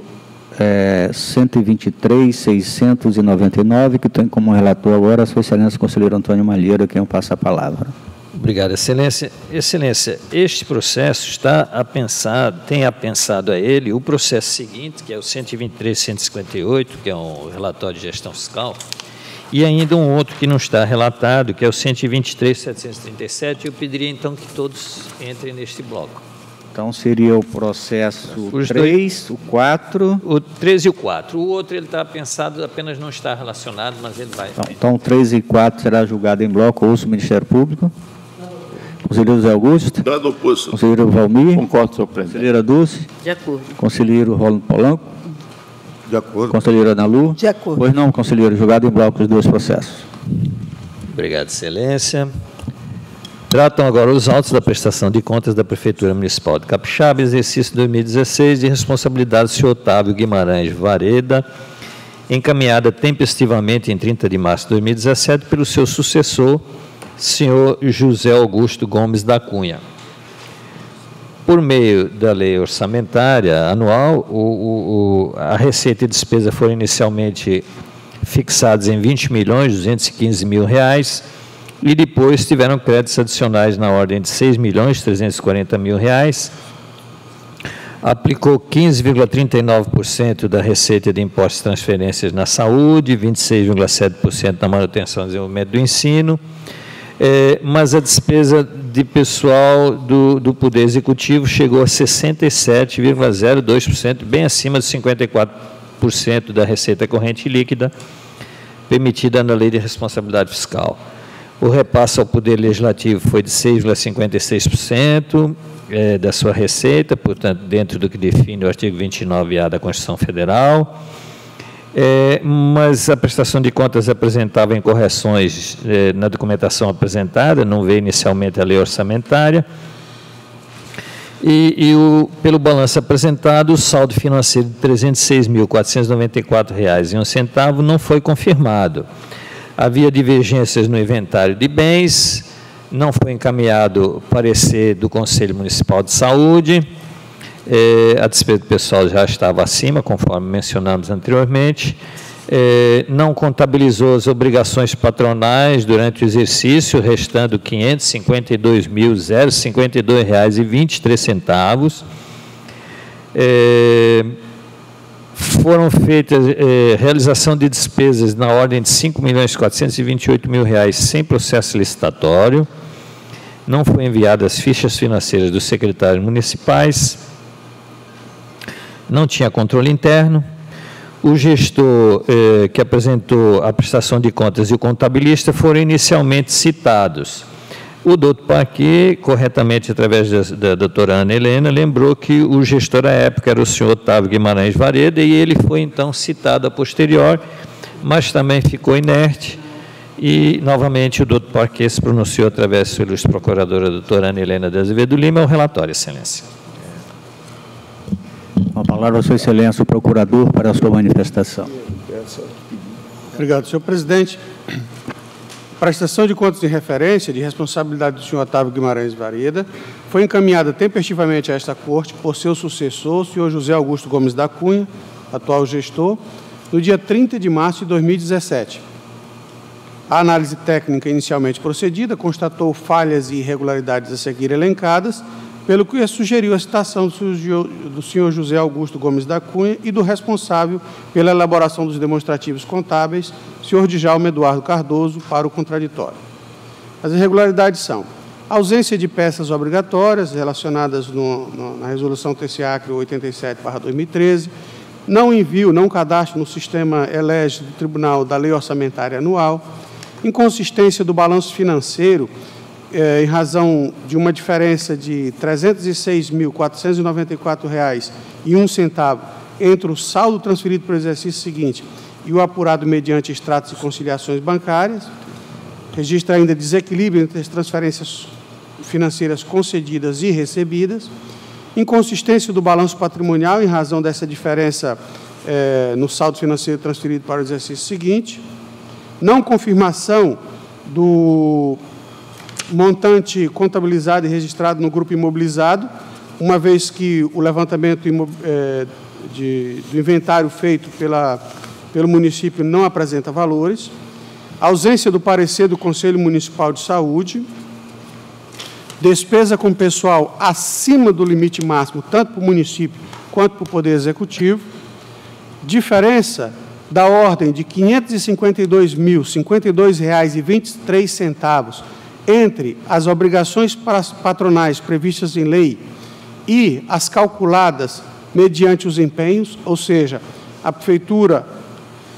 é, 123.699, que tem como relator agora a sua excelência conselheiro Antônio Malheiro, a quem eu passo a palavra. Obrigado, Excelência. Excelência, este processo está a pensar, tem apensado a ele o processo seguinte, que é o 123.158, que é um relatório de gestão fiscal, e ainda um outro que não está relatado, que é o 123.737. Eu pediria então que todos entrem neste bloco. Então seria o processo Os 3, dois, o 4. O 3 e o 4. O outro ele está pensado, apenas não está relacionado, mas ele vai. Então, então 3 e 4 será julgado em bloco, ouço o Ministério Público. Conselheiro José Augusto. Dado oposto. Conselheiro Valmir. Concordo, senhor presidente. Conselheira Dulce. De acordo. Conselheiro Rolando Polanco. De acordo. Conselheira Ana Lu. De acordo. Pois não, conselheiro, julgado em bloco os dois processos. Obrigado, excelência. Tratam agora os autos da prestação de contas da Prefeitura Municipal de Capixaba, exercício 2016, de responsabilidade do senhor Otávio Guimarães Vareda, encaminhada tempestivamente em 30 de março de 2017 pelo seu sucessor, senhor José Augusto Gomes da Cunha. Por meio da lei orçamentária anual, o, o, a receita e despesa foram inicialmente fixadas em 20 milhões 215 mil reais e depois tiveram créditos adicionais na ordem de 6 milhões 340 mil reais. Aplicou 15,39% da receita de impostos e transferências na saúde, 26,7% na manutenção e desenvolvimento do ensino, é, mas a despesa de pessoal do, do Poder Executivo chegou a 67,02%, bem acima de 54% da receita corrente líquida permitida na Lei de Responsabilidade Fiscal. O repasse ao Poder Legislativo foi de 6,56% é, da sua receita, portanto, dentro do que define o artigo 29A da Constituição Federal é, mas a prestação de contas apresentava incorreções é, na documentação apresentada, não veio inicialmente a lei orçamentária. E, e o, pelo balanço apresentado, o saldo financeiro de R$ 306.494,01 não foi confirmado. Havia divergências no inventário de bens, não foi encaminhado parecer do Conselho Municipal de Saúde, é, a despesa pessoal já estava acima, conforme mencionamos anteriormente. É, não contabilizou as obrigações patronais durante o exercício, restando R$ 552.052,23. É, foram feitas é, realização de despesas na ordem de 5 milhões mil reais sem processo licitatório. Não foi enviadas as fichas financeiras dos secretários municipais não tinha controle interno. O gestor eh, que apresentou a prestação de contas e o contabilista foram inicialmente citados. O doutor Paquet, corretamente através da, da doutora Ana Helena, lembrou que o gestor à época era o senhor Otávio Guimarães Vareda e ele foi então citado a posterior, mas também ficou inerte e, novamente, o doutor Paquet se pronunciou através da sua ilustre procuradora, doutora Ana Helena de Azevedo Lima, o relatório, excelência. Palavra sua excelência, o procurador, para a sua manifestação. Obrigado, senhor presidente. Prestação de contas de referência de responsabilidade do senhor Otávio Guimarães Vareda foi encaminhada tempestivamente a esta Corte por seu sucessor, senhor José Augusto Gomes da Cunha, atual gestor, no dia 30 de março de 2017. A análise técnica inicialmente procedida constatou falhas e irregularidades a seguir elencadas, pelo que sugeriu a citação do senhor José Augusto Gomes da Cunha e do responsável pela elaboração dos demonstrativos contábeis, senhor Djalma Eduardo Cardoso, para o contraditório. As irregularidades são ausência de peças obrigatórias relacionadas no, no, na resolução TCACRE 87/2013, não envio, não cadastro no sistema elege do Tribunal da Lei Orçamentária Anual, inconsistência do balanço financeiro é, em razão de uma diferença de R$ 306.494,01 entre o saldo transferido para o exercício seguinte e o apurado mediante extratos e conciliações bancárias. Registra ainda desequilíbrio entre as transferências financeiras concedidas e recebidas. Inconsistência do balanço patrimonial em razão dessa diferença é, no saldo financeiro transferido para o exercício seguinte. Não confirmação do montante contabilizado e registrado no grupo imobilizado, uma vez que o levantamento é, de, do inventário feito pela, pelo município não apresenta valores, ausência do parecer do Conselho Municipal de Saúde, despesa com pessoal acima do limite máximo, tanto para o município quanto para o Poder Executivo, diferença da ordem de R$ 552.052,23 entre as obrigações patronais previstas em lei e as calculadas mediante os empenhos, ou seja, a prefeitura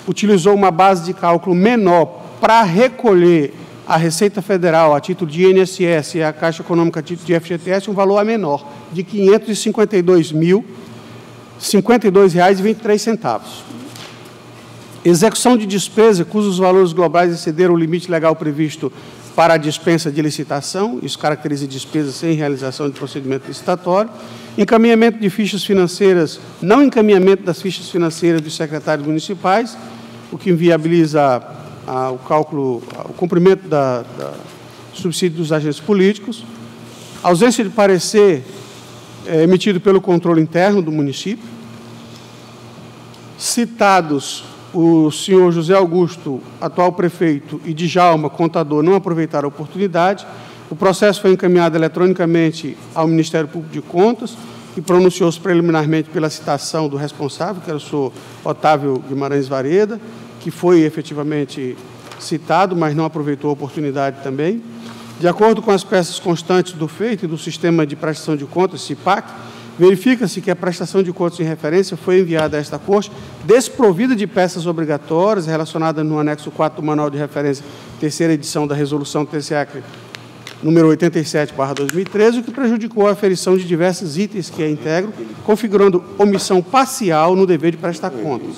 utilizou uma base de cálculo menor para recolher a Receita Federal a título de INSS e a Caixa Econômica a título de FGTS um valor a menor, de R$ 552.052,23. Execução de despesa cujos valores globais excederam o limite legal previsto para a dispensa de licitação, isso caracteriza despesa sem realização de procedimento licitatório, encaminhamento de fichas financeiras, não encaminhamento das fichas financeiras dos secretários municipais, o que inviabiliza o cálculo, o cumprimento da, da subsídio dos agentes políticos, ausência de parecer é, emitido pelo controle interno do município, citados o senhor José Augusto, atual prefeito, e Djalma, contador, não aproveitaram a oportunidade. O processo foi encaminhado eletronicamente ao Ministério Público de Contas e pronunciou-se preliminarmente pela citação do responsável, que era o senhor Otávio Guimarães Vareda, que foi efetivamente citado, mas não aproveitou a oportunidade também. De acordo com as peças constantes do feito e do Sistema de Prestação de Contas, CIPAC, verifica-se que a prestação de contas em referência foi enviada a esta Corte desprovida de peças obrigatórias relacionadas no anexo 4 do Manual de Referência, terceira edição da Resolução TCAC número 87/2013, o que prejudicou a aferição de diversos itens que a integram, configurando omissão parcial no dever de prestar contas.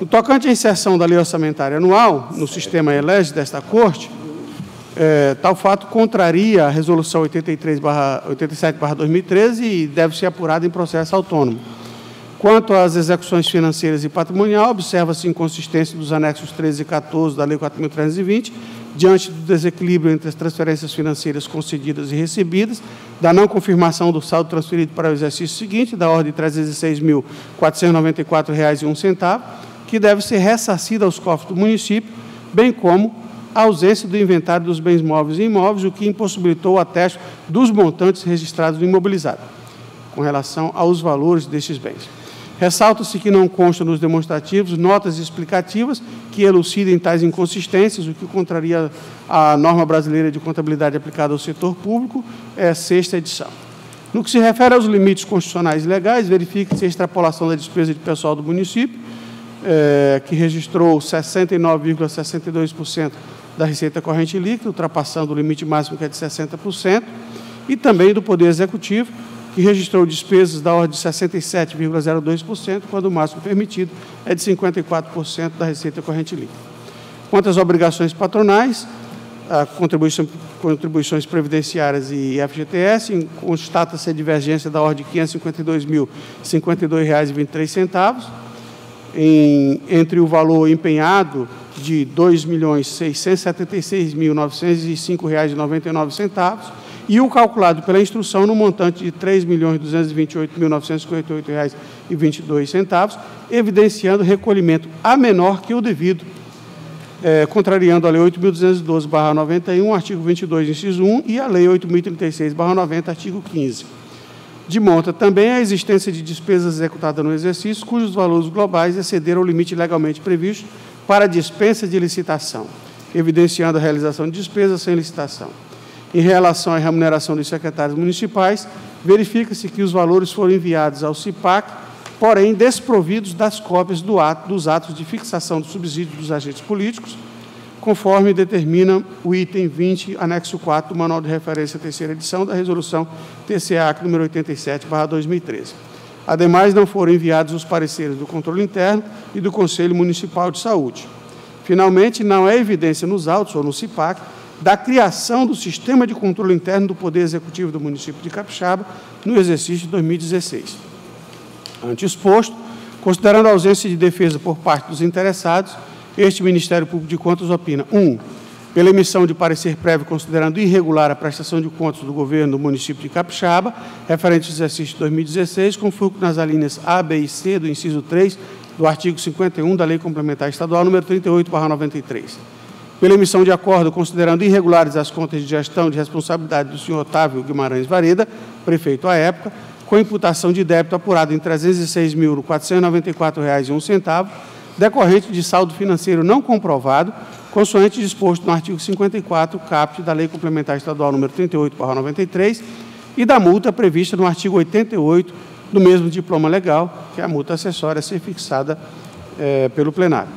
No tocante à inserção da lei orçamentária anual no sistema elege desta Corte, é, tal fato contraria a Resolução 83 87-2013 e deve ser apurado em processo autônomo. Quanto às execuções financeiras e patrimonial, observa-se inconsistência dos anexos 13 e 14 da Lei 4.320, diante do desequilíbrio entre as transferências financeiras concedidas e recebidas, da não confirmação do saldo transferido para o exercício seguinte, da ordem de R$ 306.494,01, que deve ser ressarcida aos cofres do município, bem como a ausência do inventário dos bens móveis e imóveis, o que impossibilitou o ateste dos montantes registrados no imobilizado, com relação aos valores destes bens. Ressalta-se que não consta nos demonstrativos notas explicativas que elucidem tais inconsistências, o que contraria a norma brasileira de contabilidade aplicada ao setor público, é a sexta edição. No que se refere aos limites constitucionais e legais, verifica-se a extrapolação da despesa de pessoal do município, é, que registrou 69,62% da receita corrente líquida, ultrapassando o limite máximo que é de 60%, e também do Poder Executivo, que registrou despesas da ordem de 67,02%, quando o máximo permitido é de 54% da receita corrente líquida. Quanto às obrigações patronais, contribuição, contribuições previdenciárias e FGTS, constata-se a divergência da ordem de R$ 552.052,23 em, entre o valor empenhado de R$ 2.676.905,99 e o calculado pela instrução no montante de R$ 3.228.958,22, evidenciando recolhimento a menor que o devido, é, contrariando a Lei 8.212-91, artigo 22, inciso 1, e a Lei 8.036-90, artigo 15. Demonta também a existência de despesas executadas no exercício cujos valores globais excederam o limite legalmente previsto para dispensa de licitação, evidenciando a realização de despesas sem licitação. Em relação à remuneração dos secretários municipais, verifica-se que os valores foram enviados ao CIPAC, porém desprovidos das cópias do ato, dos atos de fixação do subsídio dos agentes políticos, conforme determina o item 20, anexo 4 do Manual de Referência terceira edição da Resolução TCA número 87, 2013. Ademais, não foram enviados os pareceres do controle interno e do Conselho Municipal de Saúde. Finalmente, não é evidência nos autos ou no CIPAC da criação do sistema de controle interno do Poder Executivo do município de Capixaba no exercício de 2016. Ante exposto, considerando a ausência de defesa por parte dos interessados, este Ministério Público de Contas opina: 1. Um, pela emissão de parecer prévio considerando irregular a prestação de contas do governo do município de Capixaba, referente ao exercício de 2016, com fulcro nas alíneas A, B e C do inciso 3 do artigo 51 da Lei Complementar Estadual número 38, 93 pela emissão de acordo considerando irregulares as contas de gestão de responsabilidade do senhor Otávio Guimarães Vareda, prefeito à época, com imputação de débito apurado em R$ 306.494,01, decorrente de saldo financeiro não comprovado, consoante disposto no artigo 54, caput da Lei Complementar Estadual número 38, 93, e da multa prevista no artigo 88 do mesmo diploma legal, que é a multa acessória a ser fixada é, pelo plenário.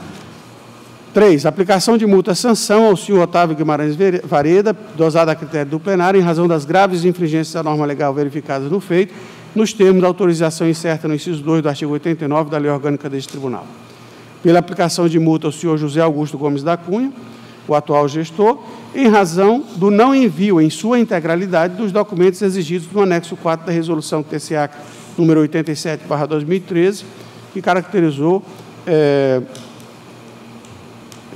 3. Aplicação de multa sanção ao senhor Otávio Guimarães Vareda, dosada a critério do plenário, em razão das graves infringências da norma legal verificadas no feito, nos termos da autorização incerta no inciso 2 do artigo 89 da Lei Orgânica deste Tribunal. Pela aplicação de multa ao senhor José Augusto Gomes da Cunha, o atual gestor, em razão do não envio em sua integralidade dos documentos exigidos no anexo 4 da resolução TCA número 87/2013, que caracterizou é,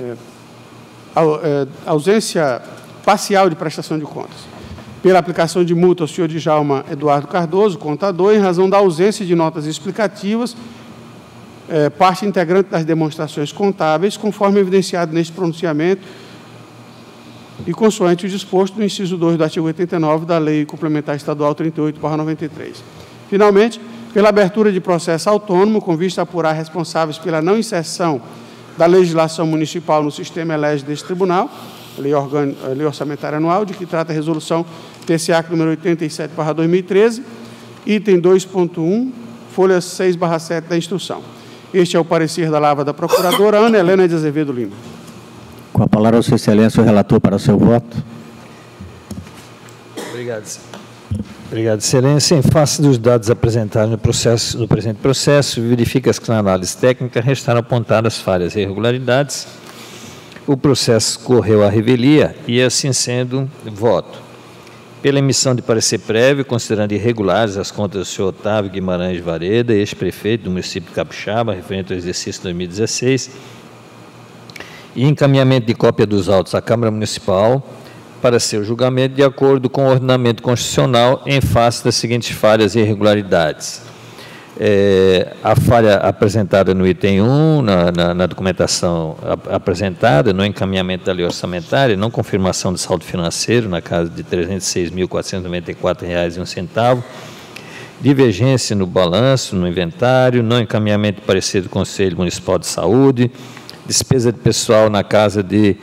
é, ausência parcial de prestação de contas. Pela aplicação de multa ao senhor Djalma Eduardo Cardoso, contador, em razão da ausência de notas explicativas, é, parte integrante das demonstrações contábeis, conforme evidenciado neste pronunciamento e consoante o disposto no inciso 2 do artigo 89 da Lei Complementar Estadual 38/93. Finalmente, pela abertura de processo autônomo com vista a apurar responsáveis pela não inserção da legislação municipal no sistema elege deste tribunal, lei, lei orçamentária anual, de que trata a resolução TCA número 87, 2013, item 2.1, folha 6, 7 da instrução. Este é o parecer da Lava da Procuradora Ana Helena de Azevedo Lima. Com a palavra, Sua Excelência, o relator para seu voto. Obrigado, senhor. Obrigado, Excelência. Em face dos dados apresentados no, processo, no presente processo, verifica-se que na análise técnica restaram apontadas falhas e irregularidades. O processo correu à revelia e, assim sendo, voto. Pela emissão de parecer prévio, considerando irregulares as contas do senhor Otávio Guimarães Vareda, ex-prefeito do município de Capixaba, referente ao exercício 2016, e encaminhamento de cópia dos autos à Câmara Municipal, para seu julgamento de acordo com o ordenamento constitucional em face das seguintes falhas e irregularidades. É, a falha apresentada no item 1, na, na, na documentação ap apresentada, no encaminhamento da lei orçamentária, não confirmação de saldo financeiro na casa de R$ 306.494,01, divergência no balanço, no inventário, não encaminhamento de parecer do Conselho Municipal de Saúde, despesa de pessoal na casa de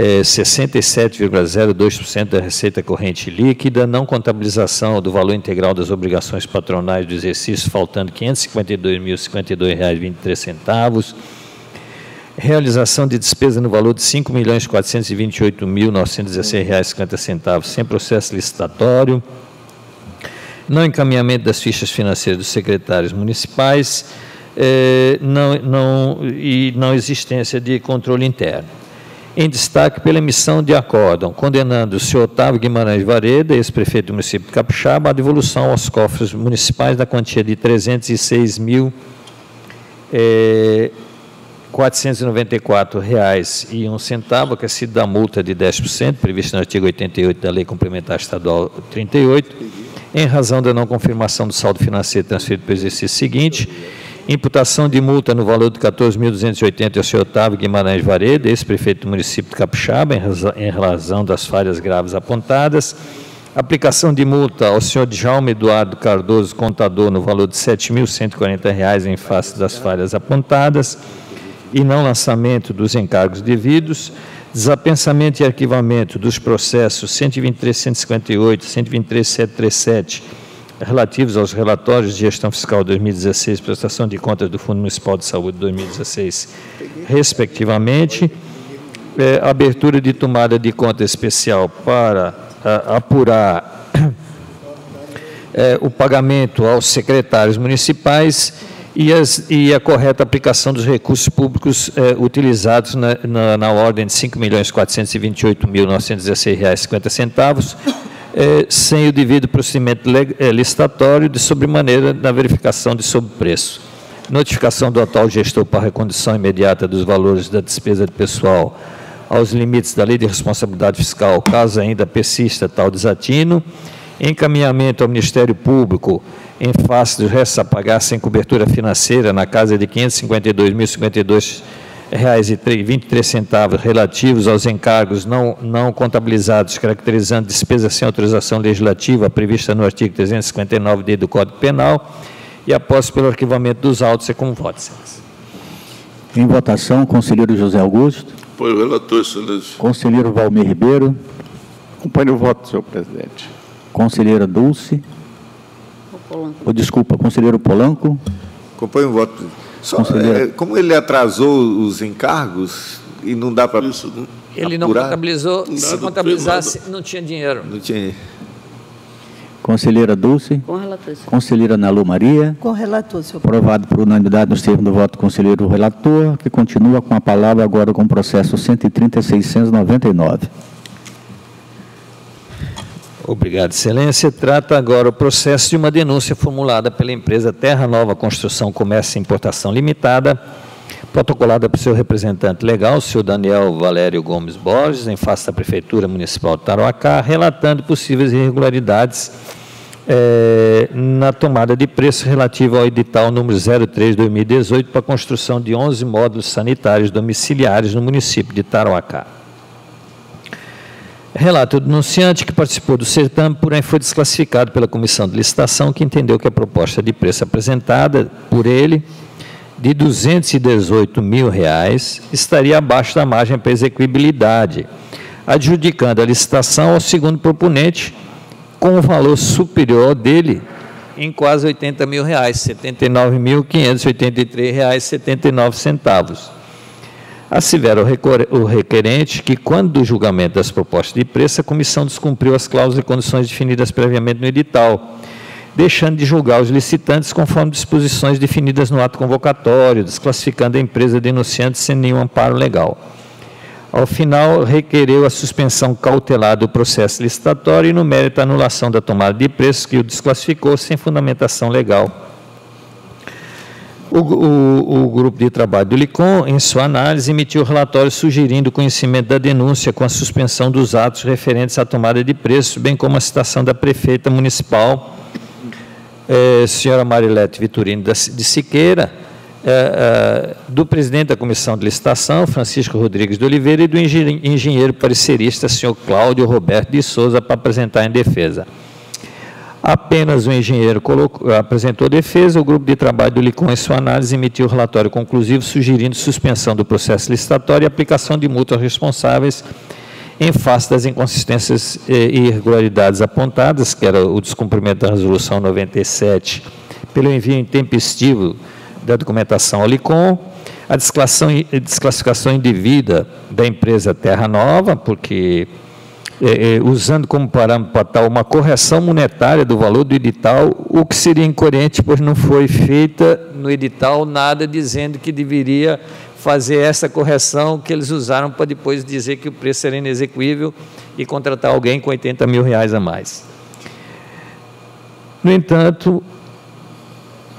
é, 67,02% da receita corrente líquida, não contabilização do valor integral das obrigações patronais do exercício, faltando R$ 552.052,23. realização de despesa no valor de R$ 5.428.916,50 sem processo licitatório, não encaminhamento das fichas financeiras dos secretários municipais eh, não, não, e não existência de controle interno. Em destaque pela emissão de acórdão, condenando o senhor Otávio Guimarães Vareda, ex-prefeito do município de Capixaba, a devolução aos cofres municipais da quantia de R$ 306 mil eh, R$ 494,01, acrescido da multa de 10%, prevista no artigo 88 da Lei Complementar Estadual 38, em razão da não confirmação do saldo financeiro transferido para o exercício seguinte, imputação de multa no valor de 14.280 ao senhor Otávio Guimarães Vareda, ex-prefeito do município de Capixaba, em razão, das falhas graves apontadas, aplicação de multa ao senhor Jaume Eduardo Cardoso, contador, no valor de R$ 7.140 em face das falhas apontadas, e não lançamento dos encargos devidos, desapensamento e arquivamento dos processos 123.158, 123.737, relativos aos relatórios de gestão fiscal 2016, prestação de contas do Fundo Municipal de Saúde 2016, respectivamente, é, abertura de tomada de conta especial para a, apurar é, o pagamento aos secretários municipais e, as, e a correta aplicação dos recursos públicos eh, utilizados na, na, na, ordem de R$ 5.428.916,50, eh, sem o devido procedimento eh, licitatório de sobremaneira na verificação de sobrepreço. Notificação do atual gestor para recondição imediata dos valores da despesa de pessoal aos limites da lei de responsabilidade fiscal, caso ainda persista tal desatino, encaminhamento ao Ministério Público em face dos restos a pagar sem cobertura financeira na casa de R$ 552.052,23 relativos aos encargos não, não contabilizados, caracterizando despesas sem autorização legislativa prevista no artigo 359D do Código Penal e após pelo arquivamento dos autos é como voto, Em votação, conselheiro José Augusto. Apoio o relator, excelência. Conselheiro Valmir Ribeiro. Acompanho o voto, senhor presidente. Conselheira Dulce. Oh, desculpa, conselheiro Polanco. Acompanho o voto. Só, é, como ele atrasou os encargos e não dá para. Ele não contabilizou, nada se contabilizasse, não tinha dinheiro. Não tinha. Conselheira Dulce. Com relator. Conselheira Nalu Maria. Com relator, senhor Aprovado por unanimidade nos termos do voto do conselheiro relator, que continua com a palavra agora com o processo 130.699. Obrigado, Excelência. Trata agora o processo de uma denúncia formulada pela empresa Terra Nova Construção, Comércio e Importação Limitada, protocolada por seu representante legal, o senhor Daniel Valério Gomes Borges, em face da Prefeitura Municipal de Tarouacá, relatando possíveis irregularidades é, na tomada de preço relativa ao edital número 03-2018 para a construção de 11 módulos sanitários domiciliares no município de Tarouacá. Relata o denunciante que participou do certame, porém foi desclassificado pela comissão de licitação, que entendeu que a proposta de preço apresentada por ele, de 218 mil reais, estaria abaixo da margem para execuibilidade, adjudicando a licitação ao segundo proponente com um valor superior dele em quase 80 mil reais, R$ 79.583,79 assevera o requerente que, quando do julgamento das propostas de preço, a comissão descumpriu as cláusulas e condições definidas previamente no edital, deixando de julgar os licitantes conforme disposições definidas no ato convocatório, desclassificando a empresa denunciante sem nenhum amparo legal. Ao final, requereu a suspensão cautelar do processo licitatório e, no mérito, a anulação da tomada de preços que o desclassificou sem fundamentação legal o, o, o, grupo de trabalho do LICOM, em sua análise, emitiu relatório sugerindo o conhecimento da denúncia com a suspensão dos atos referentes à tomada de preço, bem como a citação da prefeita municipal, eh, senhora Marilete Vitorino de Siqueira, eh, eh, do presidente da comissão de licitação, Francisco Rodrigues de Oliveira, e do engenheiro parecerista, senhor Cláudio Roberto de Souza, para apresentar em defesa. Apenas o engenheiro colocou, apresentou defesa, o grupo de trabalho do LICOM, em sua análise, emitiu relatório conclusivo sugerindo suspensão do processo licitatório e aplicação de multas responsáveis em face das inconsistências e irregularidades apontadas, que era o descumprimento da resolução 97, pelo envio intempestivo da documentação ao LICOM, a desclassificação indevida da empresa Terra Nova, porque é, é, usando como parâmetro tal uma correção monetária do valor do edital, o que seria incoerente, pois não foi feita no edital nada dizendo que deveria fazer essa correção que eles usaram para depois dizer que o preço era inexequível e contratar alguém com 80 mil reais a mais. No entanto,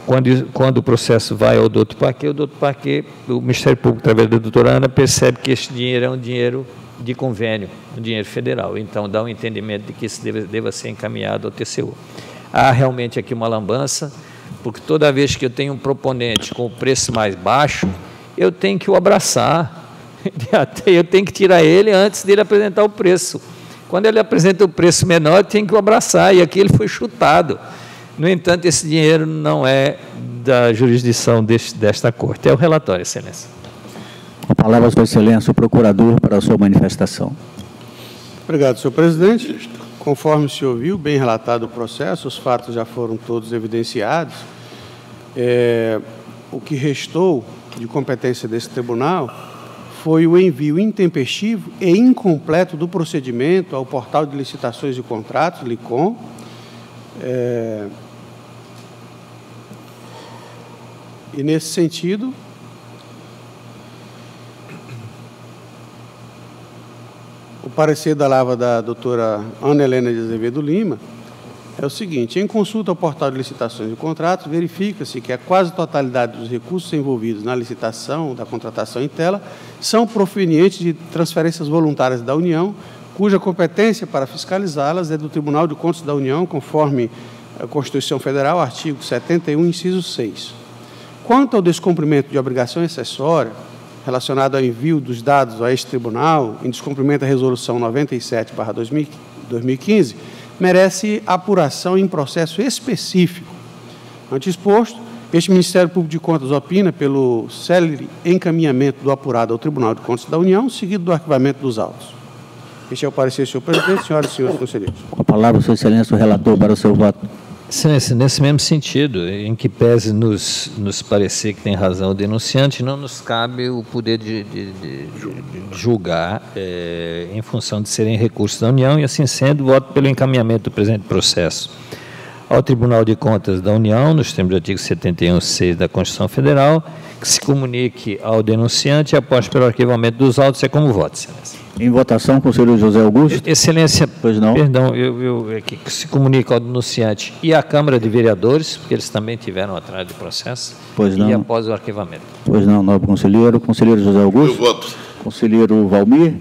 quando, quando o processo vai ao doutor Parquet, o doutor Parquet, o Ministério Público, através da doutora Ana, percebe que este dinheiro é um dinheiro de convênio, um dinheiro federal. Então, dá um entendimento de que isso deva, deva ser encaminhado ao TCU. Há realmente aqui uma lambança, porque toda vez que eu tenho um proponente com o preço mais baixo, eu tenho que o abraçar. Eu tenho que tirar ele antes dele apresentar o preço. Quando ele apresenta o preço menor, eu tenho que o abraçar. E aqui ele foi chutado. No entanto, esse dinheiro não é da jurisdição deste, desta corte. É o relatório, Excelência. A palavra, Sua Excelência, o procurador, para a sua manifestação. Obrigado, senhor presidente. Conforme se ouviu, bem relatado o processo, os fatos já foram todos evidenciados. É, o que restou de competência desse tribunal foi o envio intempestivo e incompleto do procedimento ao portal de licitações e contratos, LICOM, é, E nesse sentido, parecer da lava da doutora Ana Helena de Azevedo Lima é o seguinte: em consulta ao portal de licitações e contratos, verifica-se que a quase totalidade dos recursos envolvidos na licitação da contratação em tela são provenientes de transferências voluntárias da União, cuja competência para fiscalizá-las é do Tribunal de Contas da União, conforme a Constituição Federal, artigo 71, inciso 6. Quanto ao descumprimento de obrigação acessória, relacionado ao envio dos dados a este tribunal, em descumprimento da Resolução 97-2015, merece apuração em processo específico. Antes exposto, este Ministério Público de Contas opina pelo célere encaminhamento do apurado ao Tribunal de Contas da União, seguido do arquivamento dos autos. Este é o parecer, senhor presidente, senhoras e senhores conselheiros. A palavra, Sua Excelência, o relator para o seu voto. Excelência, nesse mesmo sentido, em que pese nos, nos parecer que tem razão o denunciante, não nos cabe o poder de, de, de, de julgar é, em função de serem recursos da União e, assim sendo, voto pelo encaminhamento do presente processo ao Tribunal de Contas da União, nos termos do artigo 71.6 da Constituição Federal, que se comunique ao denunciante após pelo arquivamento dos autos, é como voto, Excelência. Em votação, conselheiro José Augusto. Excelência, pois não. Perdão, eu, eu, é que se comunica ao denunciante e à Câmara de Vereadores, porque eles também tiveram atrás do processo. Pois não. E após o arquivamento. Pois não, nobre conselheiro. Conselheiro José Augusto. Eu voto. Conselheiro Valmir.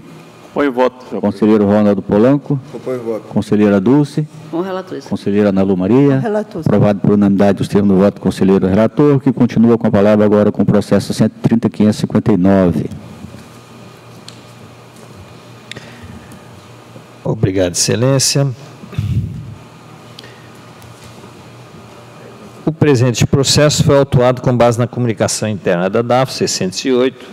Põe voto. Conselheiro Ronaldo Polanco. Põe voto. Conselheira Dulce. Com relator. Conselheira Ana Lu Maria. Com relator. Aprovado por unanimidade os termos do voto do conselheiro relator, que continua com a palavra agora com o processo 130.559. Obrigado, Excelência. O presente processo foi autuado com base na comunicação interna da DAF 608,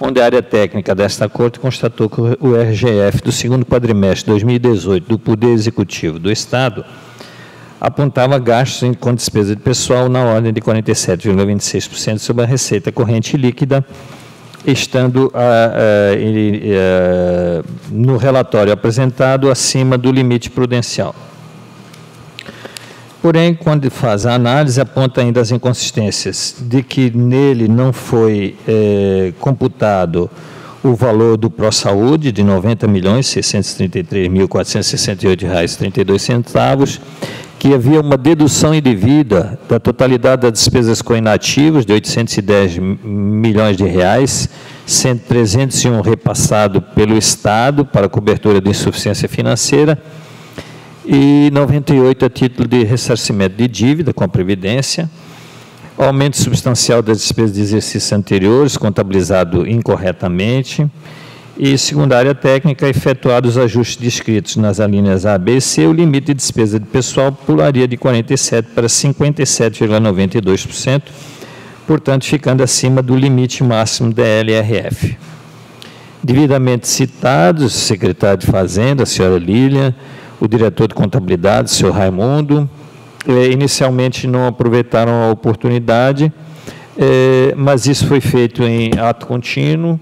onde a área técnica desta Corte constatou que o RGF do segundo quadrimestre de 2018 do Poder Executivo do Estado apontava gastos com despesa de pessoal na ordem de 47,26% sobre a receita corrente líquida estando a, a, a, no relatório apresentado acima do limite prudencial. Porém, quando faz a análise, aponta ainda as inconsistências de que nele não foi é, computado o valor do ProSaúde de R$ 90.633.468,32 que havia uma dedução indevida da totalidade das despesas com inativos de 810 milhões de reais, sendo 301 repassado pelo Estado para cobertura de insuficiência financeira e 98 a título de ressarcimento de dívida com a Previdência, aumento substancial das despesas de exercícios anteriores, contabilizado incorretamente, e secundária técnica, efetuados os ajustes descritos nas alíneas A, B e C, o limite de despesa de pessoal pularia de 47% para 57,92%, portanto, ficando acima do limite máximo da LRF. Devidamente citados, o secretário de Fazenda, a senhora Lília, o diretor de contabilidade, o senhor Raimundo, eh, inicialmente não aproveitaram a oportunidade, é, mas isso foi feito em ato contínuo.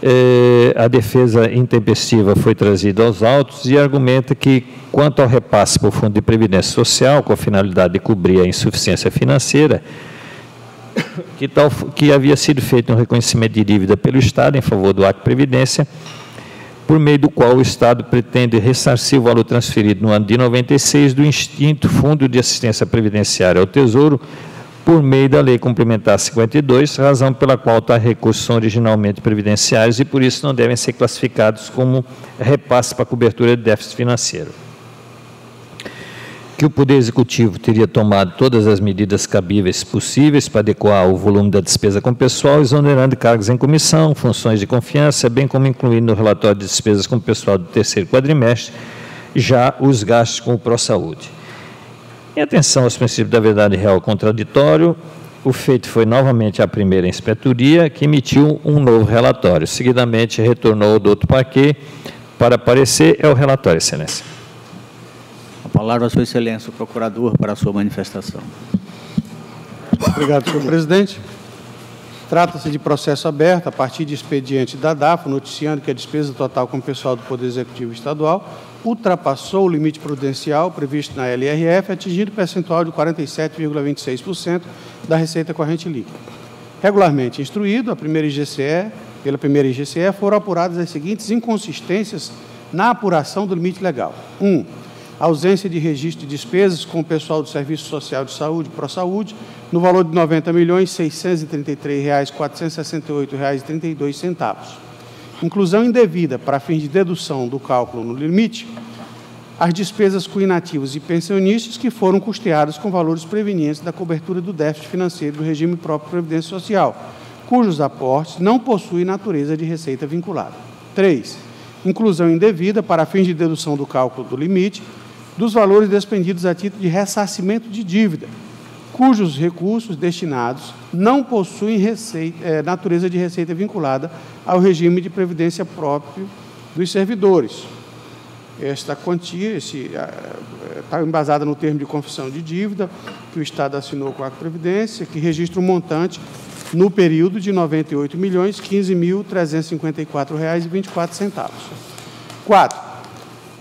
É, a defesa intempestiva foi trazida aos autos e argumenta que, quanto ao repasse para o Fundo de Previdência Social, com a finalidade de cobrir a insuficiência financeira, que, tal, que havia sido feito um reconhecimento de dívida pelo Estado em favor do Acre Previdência, por meio do qual o Estado pretende ressarcir o valor transferido no ano de 96 do extinto Fundo de Assistência Previdenciária ao Tesouro, por meio da Lei Complementar 52, razão pela qual tais recursos são originalmente previdenciários e por isso não devem ser classificados como repasse para cobertura de déficit financeiro que o Poder Executivo teria tomado todas as medidas cabíveis possíveis para adequar o volume da despesa com o pessoal, exonerando cargos em comissão, funções de confiança, bem como incluindo no relatório de despesas com o pessoal do terceiro quadrimestre, já os gastos com o ProSaúde. Em atenção aos princípios da verdade real contraditório, o feito foi novamente a primeira inspetoria, que emitiu um novo relatório. Seguidamente, retornou ao doutor Paquet para aparecer. É o relatório, excelência. A palavra a Sua Excelência, o procurador, para a sua manifestação. Obrigado, senhor presidente. Trata-se de processo aberto a partir de expediente da DAFO, noticiando que a despesa total com o pessoal do Poder Executivo Estadual ultrapassou o limite prudencial previsto na LRF, atingindo o percentual de 47,26% da receita corrente líquida. Regularmente instruído, a primeira IGCE, pela primeira IGCE, foram apuradas as seguintes inconsistências na apuração do limite legal. 1. Um, ausência de registro de despesas com o pessoal do Serviço Social de Saúde, ProSaúde, no valor de 90 milhões reais reais 32 centavos. Inclusão indevida para fins de dedução do cálculo no limite as despesas com inativos e pensionistas que foram custeadas com valores prevenientes da cobertura do déficit financeiro do regime próprio de previdência social, cujos aportes não possuem natureza de receita vinculada. 3. Inclusão indevida para fins de dedução do cálculo do limite dos valores despendidos a título de ressarcimento de dívida, cujos recursos destinados não possuem receita, é, natureza de receita vinculada ao regime de previdência próprio dos servidores. Esta quantia está embasada no termo de confissão de dívida que o Estado assinou com a Previdência, que registra um montante no período de R$ 98 milhões 15.354,24. Quatro,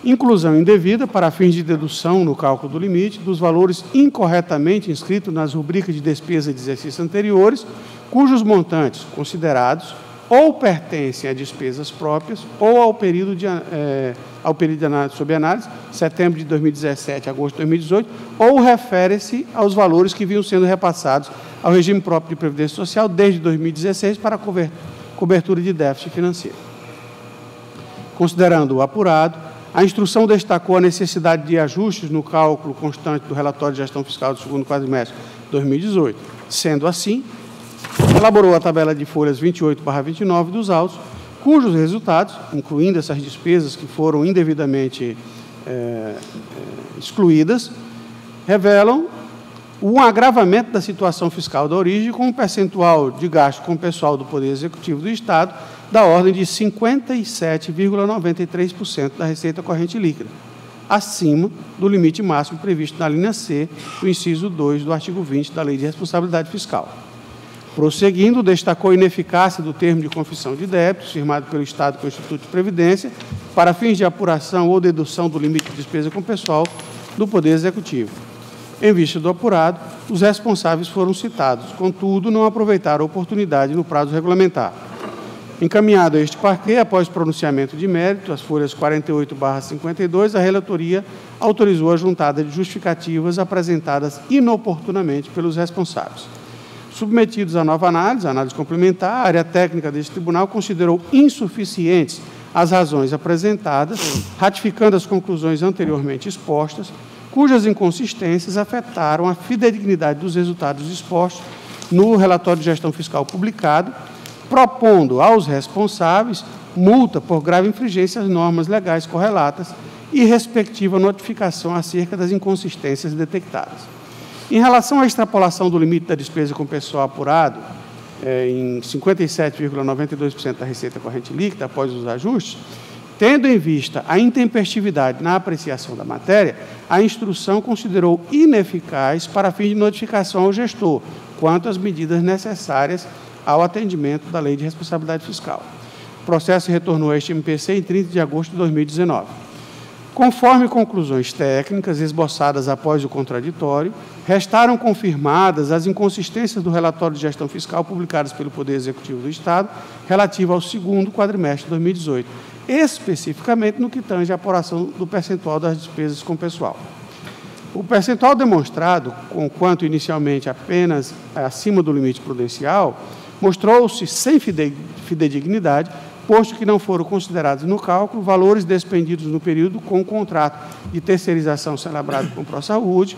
inclusão indevida para fins de dedução no cálculo do limite dos valores incorretamente inscritos nas rubricas de despesa de exercícios anteriores, cujos montantes considerados ou pertencem a despesas próprias ou ao período de, é, ao período de análise, sob análise, setembro de 2017 agosto de 2018, ou refere-se aos valores que vinham sendo repassados ao regime próprio de Previdência Social desde 2016 para cobertura de déficit financeiro. Considerando o apurado, a instrução destacou a necessidade de ajustes no cálculo constante do relatório de gestão fiscal do segundo quadrimestre de 2018. Sendo assim, elaborou a tabela de folhas 28/29 dos autos, cujos resultados, incluindo essas despesas que foram indevidamente é, excluídas, revelam um agravamento da situação fiscal da origem, com um percentual de gasto com o pessoal do Poder Executivo do Estado da ordem de 57,93% da receita corrente líquida, acima do limite máximo previsto na linha C do inciso 2 do artigo 20 da Lei de Responsabilidade Fiscal. Prosseguindo, destacou a ineficácia do termo de confissão de débitos, firmado pelo Estado com o Instituto de Previdência, para fins de apuração ou dedução do limite de despesa com pessoal do Poder Executivo. Em vista do apurado, os responsáveis foram citados, contudo, não aproveitaram a oportunidade no prazo regulamentar. Encaminhado a este parquê, após pronunciamento de mérito, as folhas 48/52, a relatoria autorizou a juntada de justificativas apresentadas inoportunamente pelos responsáveis. Submetidos à nova análise, análise complementar, a área técnica deste tribunal considerou insuficientes as razões apresentadas, ratificando as conclusões anteriormente expostas, cujas inconsistências afetaram a fidedignidade dos resultados expostos no relatório de gestão fiscal publicado propondo aos responsáveis multa por grave infringência às normas legais correlatas e respectiva notificação acerca das inconsistências detectadas. Em relação à extrapolação do limite da despesa com pessoal apurado, é, em 57,92% da receita corrente líquida após os ajustes, tendo em vista a intempestividade na apreciação da matéria, a instrução considerou ineficaz para fim de notificação ao gestor, quanto às medidas necessárias ao atendimento da Lei de Responsabilidade Fiscal. O processo retornou a este MPC em 30 de agosto de 2019. Conforme conclusões técnicas esboçadas após o contraditório, restaram confirmadas as inconsistências do relatório de gestão fiscal publicadas pelo Poder Executivo do Estado relativo ao segundo quadrimestre de 2018, especificamente no que tange à apuração do percentual das despesas com pessoal. O percentual demonstrado, com quanto inicialmente apenas acima do limite prudencial, mostrou-se sem fidedignidade, posto que não foram considerados no cálculo valores despendidos no período com o contrato de terceirização celebrado com o ProSaúde,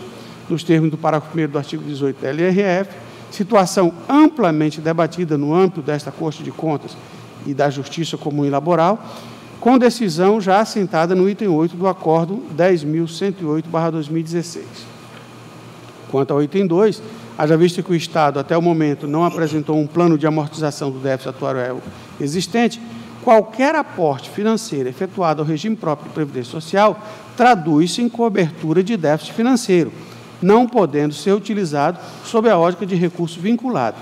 nos termos do parágrafo 1 do artigo 18 da LRF, situação amplamente debatida no âmbito desta Corte de Contas e da Justiça Comum e Laboral, com decisão já assentada no item 8 do Acordo 10.108-2016. Quanto ao item 2, haja vista que o Estado, até o momento, não apresentou um plano de amortização do déficit atuarial existente, qualquer aporte financeiro efetuado ao regime próprio de Previdência Social traduz-se em cobertura de déficit financeiro, não podendo ser utilizado sob a ótica de recurso vinculado,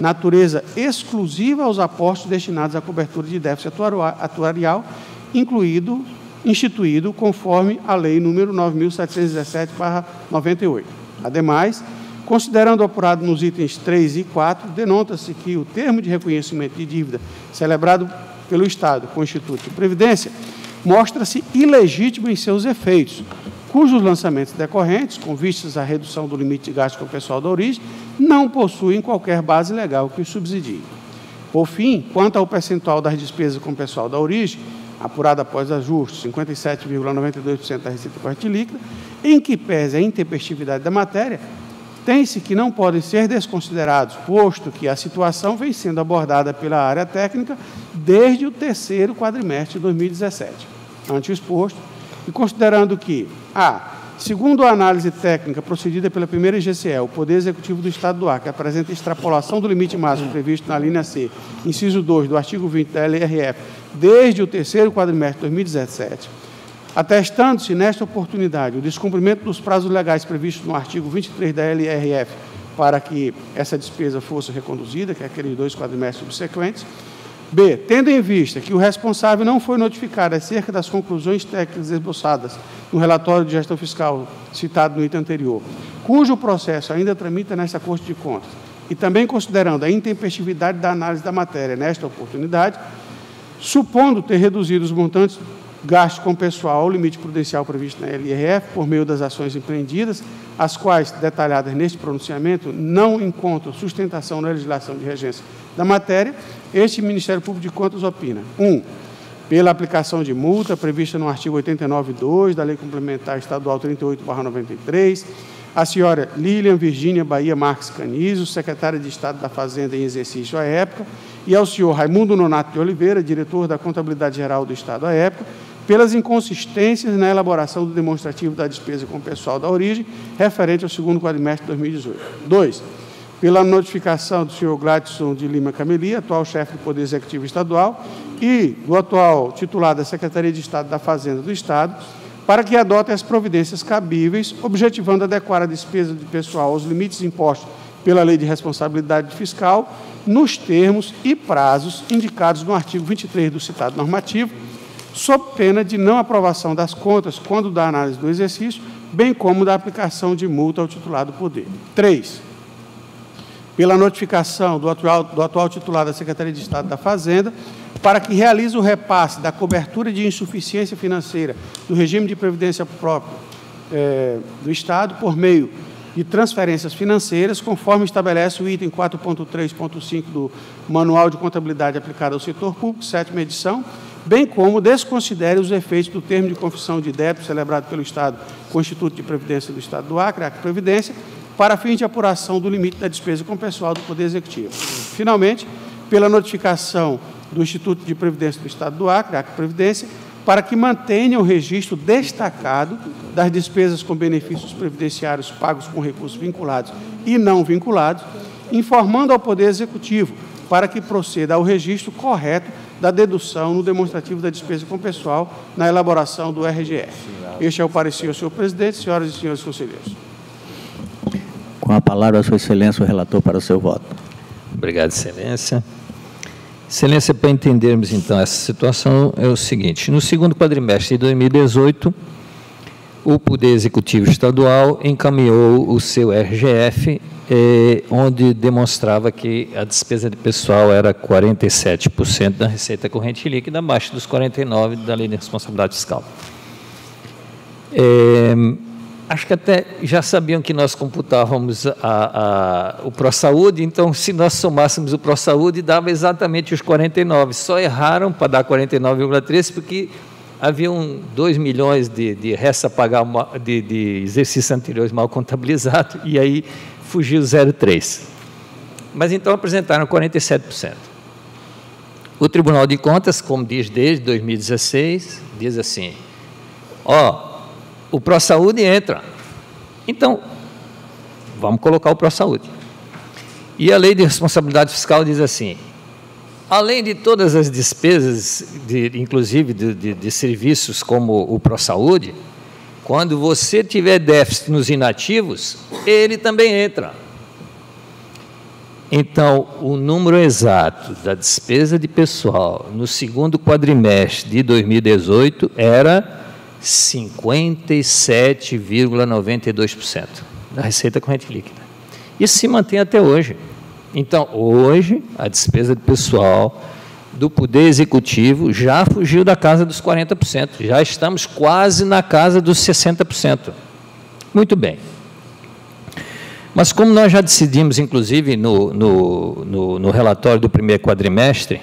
natureza exclusiva aos aportes destinados à cobertura de déficit atuarial, incluído, instituído conforme a Lei nº 9.717-98. Ademais, Considerando apurado nos itens 3 e 4, denota-se que o termo de reconhecimento de dívida celebrado pelo Estado com o Instituto de Previdência mostra-se ilegítimo em seus efeitos, cujos lançamentos decorrentes, com vistas à redução do limite de gasto com o pessoal da origem, não possuem qualquer base legal que os subsidie. Por fim, quanto ao percentual das despesas com o pessoal da origem, apurado após ajuste, 57,92% da receita corrente líquida, em que pese a intempestividade da matéria, tem-se que não podem ser desconsiderados, posto que a situação vem sendo abordada pela área técnica desde o terceiro quadrimestre de 2017. Ante exposto, e considerando que, a. Segundo a análise técnica procedida pela primeira IGCE, o Poder Executivo do Estado do Acre apresenta extrapolação do limite máximo previsto na linha C, inciso 2 do artigo 20 da LRF, desde o terceiro quadrimestre de 2017 atestando-se nesta oportunidade o descumprimento dos prazos legais previstos no artigo 23 da LRF para que essa despesa fosse reconduzida, que é aqueles dois quadrimestres subsequentes. B. Tendo em vista que o responsável não foi notificado acerca das conclusões técnicas esboçadas no relatório de gestão fiscal citado no item anterior, cujo processo ainda tramita nesta Corte de Contas, e também considerando a intempestividade da análise da matéria nesta oportunidade, supondo ter reduzido os montantes gasto com pessoal ao limite prudencial previsto na LRF por meio das ações empreendidas, as quais, detalhadas neste pronunciamento, não encontram sustentação na legislação de regência da matéria, este Ministério Público de Contas opina. 1. Um, pela aplicação de multa prevista no artigo 89.2 da Lei Complementar Estadual 38-93, a senhora Lilian Virgínia Bahia Marques Canizo, secretária de Estado da Fazenda em exercício à época, e ao senhor Raimundo Nonato de Oliveira, diretor da Contabilidade Geral do Estado à época, pelas inconsistências na elaboração do demonstrativo da despesa com o pessoal da origem, referente ao segundo quadrimestre de 2018. Dois, pela notificação do senhor Gladson de Lima Cameli, atual chefe do Poder Executivo Estadual, e do atual titular da Secretaria de Estado da Fazenda do Estado, para que adote as providências cabíveis, objetivando adequar a despesa de pessoal aos limites impostos pela Lei de Responsabilidade Fiscal, nos termos e prazos indicados no artigo 23 do citado normativo, sob pena de não aprovação das contas quando da análise do exercício, bem como da aplicação de multa ao titular do poder. 3. Pela notificação do atual, do atual titular da Secretaria de Estado da Fazenda, para que realize o repasse da cobertura de insuficiência financeira do regime de previdência próprio é, do Estado por meio de transferências financeiras, conforme estabelece o item 4.3.5 do Manual de Contabilidade aplicado ao setor público, sétima edição, bem como desconsidere os efeitos do termo de confissão de débito celebrado pelo Estado com o Instituto de Previdência do Estado do Acre, Acre Previdência, para fins de apuração do limite da despesa com pessoal do Poder Executivo. Finalmente, pela notificação do Instituto de Previdência do Estado do Acre, Acre Previdência, para que mantenha o registro destacado das despesas com benefícios previdenciários pagos com recursos vinculados e não vinculados, informando ao Poder Executivo para que proceda ao registro correto da dedução no demonstrativo da despesa com pessoal na elaboração do RGF. Este é o parecer, senhor presidente, senhoras e senhores conselheiros. Com Com a palavra, a Sua Excelência, o relator, para o seu voto. Obrigado, Excelência. Excelência, para entendermos então essa situação, é o seguinte: no segundo quadrimestre de 2018, o Poder Executivo Estadual encaminhou o seu RGF, eh, onde demonstrava que a despesa de pessoal era 47% da receita corrente líquida, abaixo dos 49% da Lei de Responsabilidade Fiscal. É, acho que até já sabiam que nós computávamos a, a, o então, se nós somássemos o ProSaúde, dava exatamente os 49. Só erraram para dar 49,3, porque haviam 2 milhões de, de resta pagar de, de exercícios anteriores mal contabilizado, e aí fugiu 0,3. Mas então apresentaram 47%. O Tribunal de Contas, como diz desde 2016, diz assim: ó, o pró-saúde entra. Então, vamos colocar o pró-saúde. E a lei de responsabilidade fiscal diz assim: além de todas as despesas, de, inclusive de, de, de serviços como o pró-saúde, quando você tiver déficit nos inativos, ele também entra. Então, o número exato da despesa de pessoal no segundo quadrimestre de 2018 era 57,92% da receita corrente líquida. Isso se mantém até hoje. Então, hoje, a despesa de pessoal do Poder Executivo já fugiu da casa dos 40%, já estamos quase na casa dos 60%. Muito bem. Mas, como nós já decidimos, inclusive, no, no, no, no relatório do primeiro quadrimestre,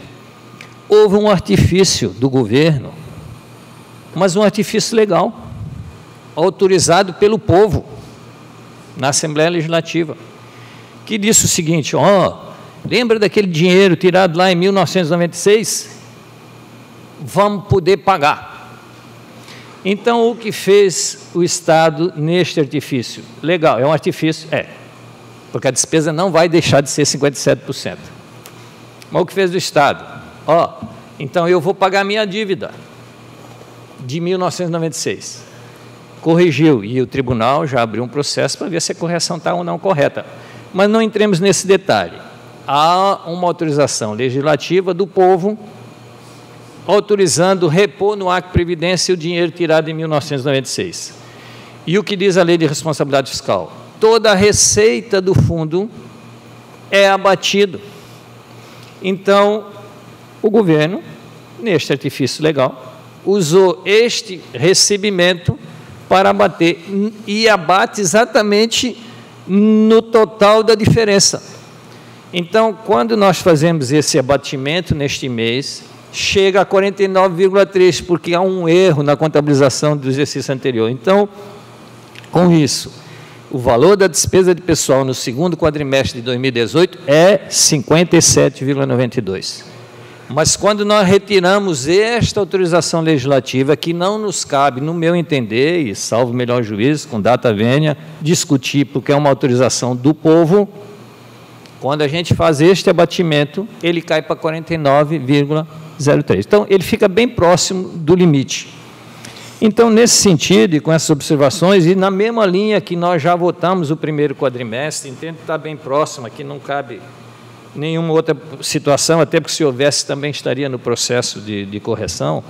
houve um artifício do governo mas um artifício legal, autorizado pelo povo na Assembleia Legislativa, que disse o seguinte: ó, oh, lembra daquele dinheiro tirado lá em 1996? Vamos poder pagar. Então, o que fez o Estado neste artifício? Legal, é um artifício? É, porque a despesa não vai deixar de ser 57%. Mas o que fez o Estado? Ó, oh, então eu vou pagar minha dívida de 1996. Corrigiu e o tribunal já abriu um processo para ver se a correção está ou não correta. Mas não entremos nesse detalhe. Há uma autorização legislativa do povo autorizando repor no Acre Previdência o dinheiro tirado em 1996. E o que diz a lei de responsabilidade fiscal? Toda a receita do fundo é abatido. Então, o governo, neste artifício legal, usou este recebimento para abater e abate exatamente no total da diferença. Então, quando nós fazemos esse abatimento neste mês, chega a 49,3, porque há um erro na contabilização do exercício anterior. Então, com isso, o valor da despesa de pessoal no segundo quadrimestre de 2018 é 57,92. Mas quando nós retiramos esta autorização legislativa, que não nos cabe, no meu entender, e salvo melhor juízo, com data vênia, discutir, porque é uma autorização do povo, quando a gente faz este abatimento, ele cai para 49,03. Então, ele fica bem próximo do limite. Então, nesse sentido, e com essas observações, e na mesma linha que nós já votamos o primeiro quadrimestre, entendo que está bem próximo, aqui não cabe nenhuma outra situação, até porque se houvesse também estaria no processo de, de correção.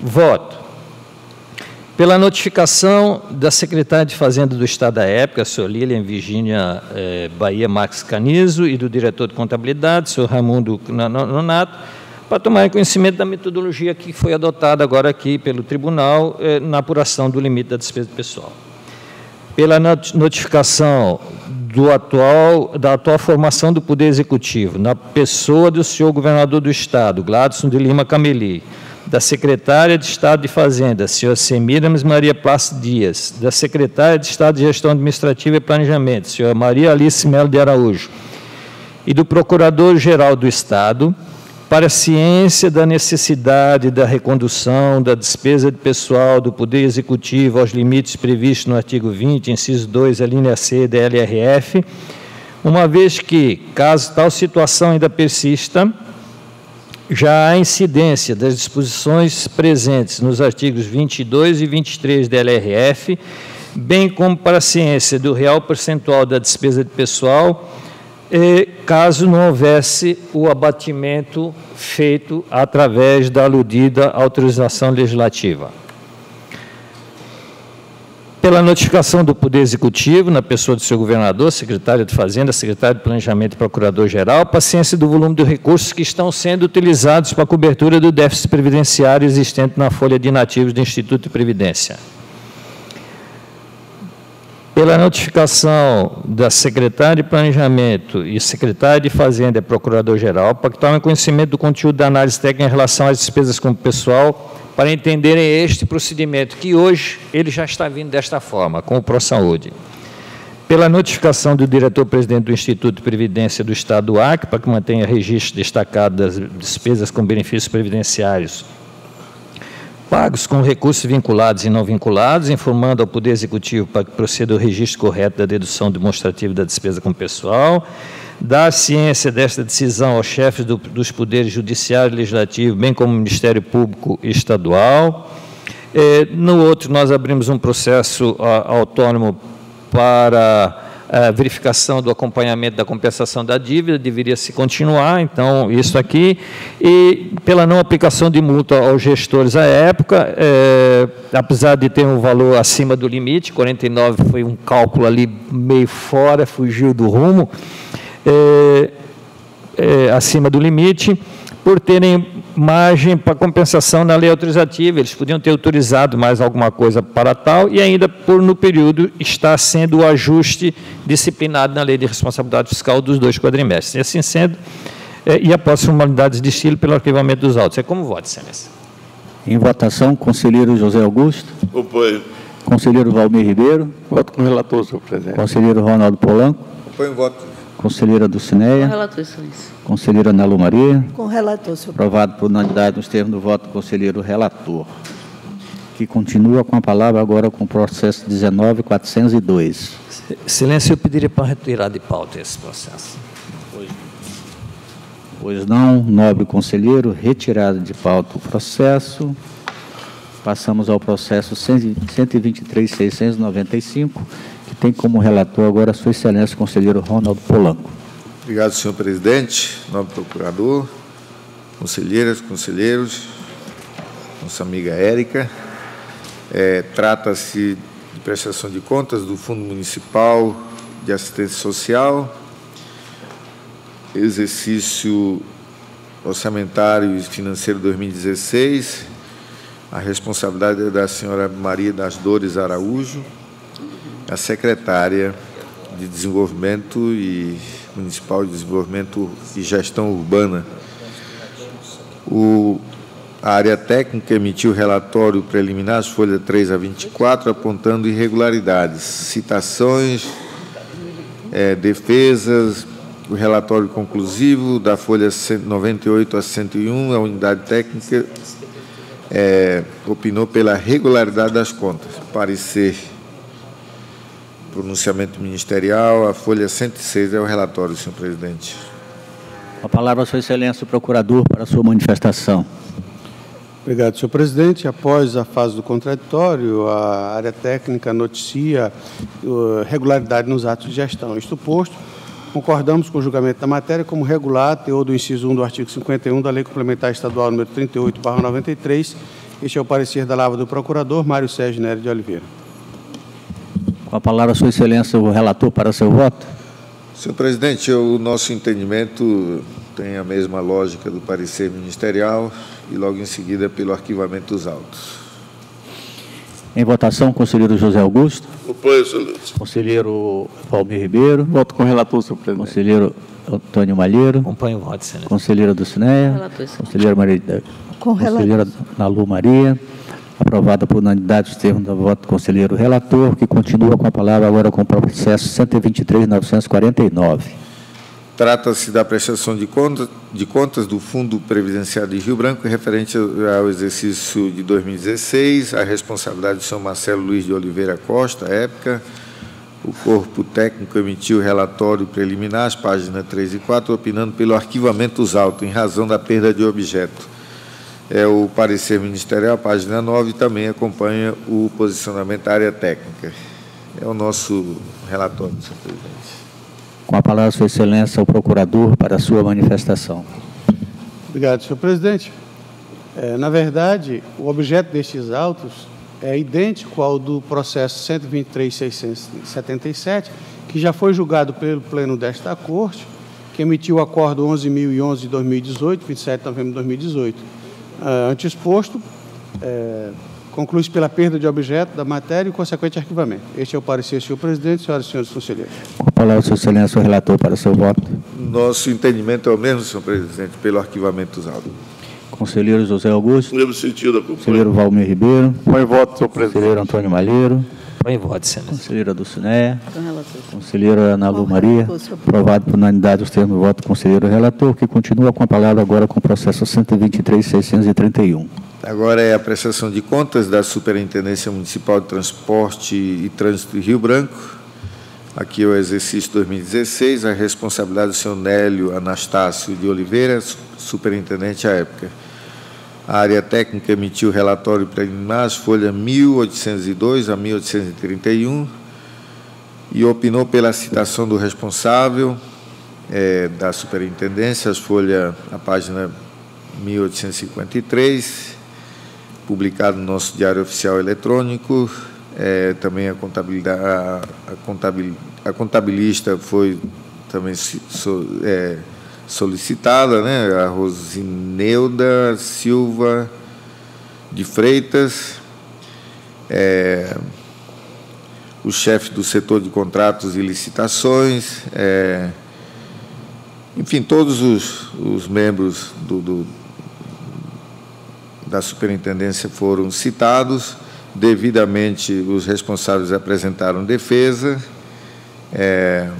Voto. Pela notificação da secretária de Fazenda do Estado da época, senhor Lilian Virgínia eh, Bahia Max Canizo, e do diretor de contabilidade, senhor Raimundo Nonato, para tomar conhecimento da metodologia que foi adotada agora aqui pelo tribunal eh, na apuração do limite da despesa pessoal. Pela notificação do atual, da atual formação do Poder Executivo, na pessoa do senhor governador do Estado, Gladson de Lima Cameli, da secretária de Estado de Fazenda, senhora Semiramis Maria Plácido Dias, da secretária de Estado de Gestão Administrativa e Planejamento, senhora Maria Alice Melo de Araújo, e do Procurador-Geral do Estado, para ciência da necessidade da recondução da despesa de pessoal do Poder Executivo aos limites previstos no artigo 20, inciso 2, a linha C da LRF, uma vez que, caso tal situação ainda persista, já há incidência das disposições presentes nos artigos 22 e 23 da LRF bem como para a ciência do real percentual da despesa de pessoal, caso não houvesse o abatimento feito através da aludida autorização legislativa. Pela notificação do Poder Executivo, na pessoa do seu governador, secretário de Fazenda, secretário de Planejamento e procurador-geral, paciência do volume de recursos que estão sendo utilizados para a cobertura do déficit previdenciário existente na folha de inativos do Instituto de Previdência pela notificação da secretária de Planejamento e secretária de Fazenda e Procurador-Geral, para que tomem conhecimento do conteúdo da análise técnica em relação às despesas com o pessoal, para entenderem este procedimento, que hoje ele já está vindo desta forma, com o ProSaúde. Pela notificação do diretor-presidente do Instituto de Previdência do Estado do Acre, para que mantenha registro destacado das despesas com benefícios previdenciários pagos com recursos vinculados e não vinculados, informando ao Poder Executivo para que proceda o registro correto da dedução demonstrativa da despesa com pessoal, dar ciência desta decisão aos chefes do, dos poderes judiciário e legislativo, bem como Ministério Público Estadual. Eh, no outro, nós abrimos um processo a, autônomo para a verificação do acompanhamento da compensação da dívida, deveria se continuar, então, isso aqui, e pela não aplicação de multa aos gestores à época, é, apesar de ter um valor acima do limite, 49 foi um cálculo ali meio fora, fugiu do rumo, é, é, acima do limite, por terem margem para compensação na lei autorizativa, eles podiam ter autorizado mais alguma coisa para tal, e ainda por no período está sendo o ajuste disciplinado na lei de responsabilidade fiscal dos dois quadrimestres. E assim sendo, é, e após formalidades de estilo pelo arquivamento dos autos. É como voto, excelência. Em votação, conselheiro José Augusto. Apoio. Conselheiro Valmir Ribeiro. Voto com o relator, senhor presidente. Conselheiro Ronaldo Polanco. Apoio o voto. Conselheira Dulcineia. Com relator, excelência. Conselheira Nelo Maria. Com relator, senhor Aprovado por unanimidade nos termos do voto do conselheiro relator. Que continua com a palavra agora com o processo 19402. Excelência, eu pediria para retirar de pauta esse processo. Pois não, nobre conselheiro, retirado de pauta o processo. Passamos ao processo 123.695, que tem como relator agora a sua excelência conselheiro Ronaldo Polanco. Obrigado, senhor presidente, nobre procurador, conselheiras, conselheiros, nossa amiga Érica. É, Trata-se de prestação de contas do Fundo Municipal de Assistência Social, exercício orçamentário e financeiro 2016. A responsabilidade é da senhora Maria das Dores Araújo, a secretária de Desenvolvimento e Municipal de Desenvolvimento e Gestão Urbana. O, a área técnica emitiu relatório preliminar, as folhas 3 a 24, apontando irregularidades, citações, é, defesas, o relatório conclusivo da folha 98 a 101, a unidade técnica é, opinou pela regularidade das contas. Parecer pronunciamento ministerial, a folha 106 é o relatório, senhor presidente. A palavra sua excelência, o procurador, para a sua manifestação. Obrigado, senhor presidente. Após a fase do contraditório, a área técnica noticia uh, regularidade nos atos de gestão. Isto posto, concordamos com o julgamento da matéria como regular, teor do inciso 1 do artigo 51 da Lei Complementar Estadual número 38, 93. Este é o parecer da Lava do Procurador, Mário Sérgio Nery de Oliveira. Com a palavra, Sua Excelência, o relator para seu voto. Senhor presidente, o nosso entendimento tem a mesma lógica do parecer ministerial e logo em seguida pelo arquivamento dos autos. Em votação, conselheiro José Augusto. Apoio, excelência. Conselheiro Valmir Ribeiro. Voto com o relator, senhor presidente. Conselheiro Antônio Malheiro. Acompanho o voto, excelência. Conselheira Dulcineia. Relator, excelência. Conselheira Maria, Com Conselheira Nalu Maria. Aprovada por unanimidade os termos do voto do conselheiro relator, que continua com a palavra agora com o processo 123.949. Trata-se da prestação de contas, de contas do Fundo Previdenciário de Rio Branco, referente ao exercício de 2016, a responsabilidade do senhor Marcelo Luiz de Oliveira Costa, época. O corpo técnico emitiu relatório preliminar, as páginas 3 e 4, opinando pelo arquivamento dos autos, em razão da perda de objeto. É o parecer ministerial, página 9, também acompanha o posicionamento da área técnica. é o nosso relatório, senhor presidente. Com a palavra, Sua Excelência, o procurador, para a sua manifestação. Obrigado, senhor presidente. É, na verdade, o objeto destes autos é idêntico ao do processo 123.677, que já foi julgado pelo Pleno desta Corte, que emitiu o acordo 11.011 de 2018, 27 de novembro de 2018. Ah, antes exposto, é, conclui-se pela perda de objeto da matéria e consequente arquivamento. Este é o parecer, senhor presidente, senhoras e senhores conselheiros. Com a palavra, Sua Excelência, o relator, para o seu voto. Nosso entendimento é o mesmo, senhor presidente, pelo arquivamento autos. Conselheiro José Augusto. Mesmo sentido, acompanho. Conselheiro Valmir Ribeiro. Põe voto, senhor presidente. Conselheiro Antônio Malheiro. Põe em voto, excelência. Conselheira Dulcinéia. Conselheira Ana Lu Maria. Aprovado por unanimidade os termos do voto do conselheiro relator, que continua com a palavra agora com o processo 123.631. Agora é a prestação de contas da Superintendência Municipal de Transporte e Trânsito de Rio Branco. Aqui é o exercício 2016, a responsabilidade do senhor Nélio Anastácio de Oliveira, su- superintendente à época. A área técnica emitiu relatório preliminar, as folhas 1802 a 1831, e opinou pela citação do responsável eh, da superintendência, as folhas, a página 1853, publicado no nosso Diário Oficial Eletrônico. Eh, também a, contabilidade, a, a contabil- a contabilista foi também so- eh, solicitada, né? a Rosineuda Silva de Freitas, eh, o chefe do setor de contratos e licitações, eh, enfim, todos os, os membros do, do, da superintendência foram citados. Devidamente, os responsáveis apresentaram defesa. É,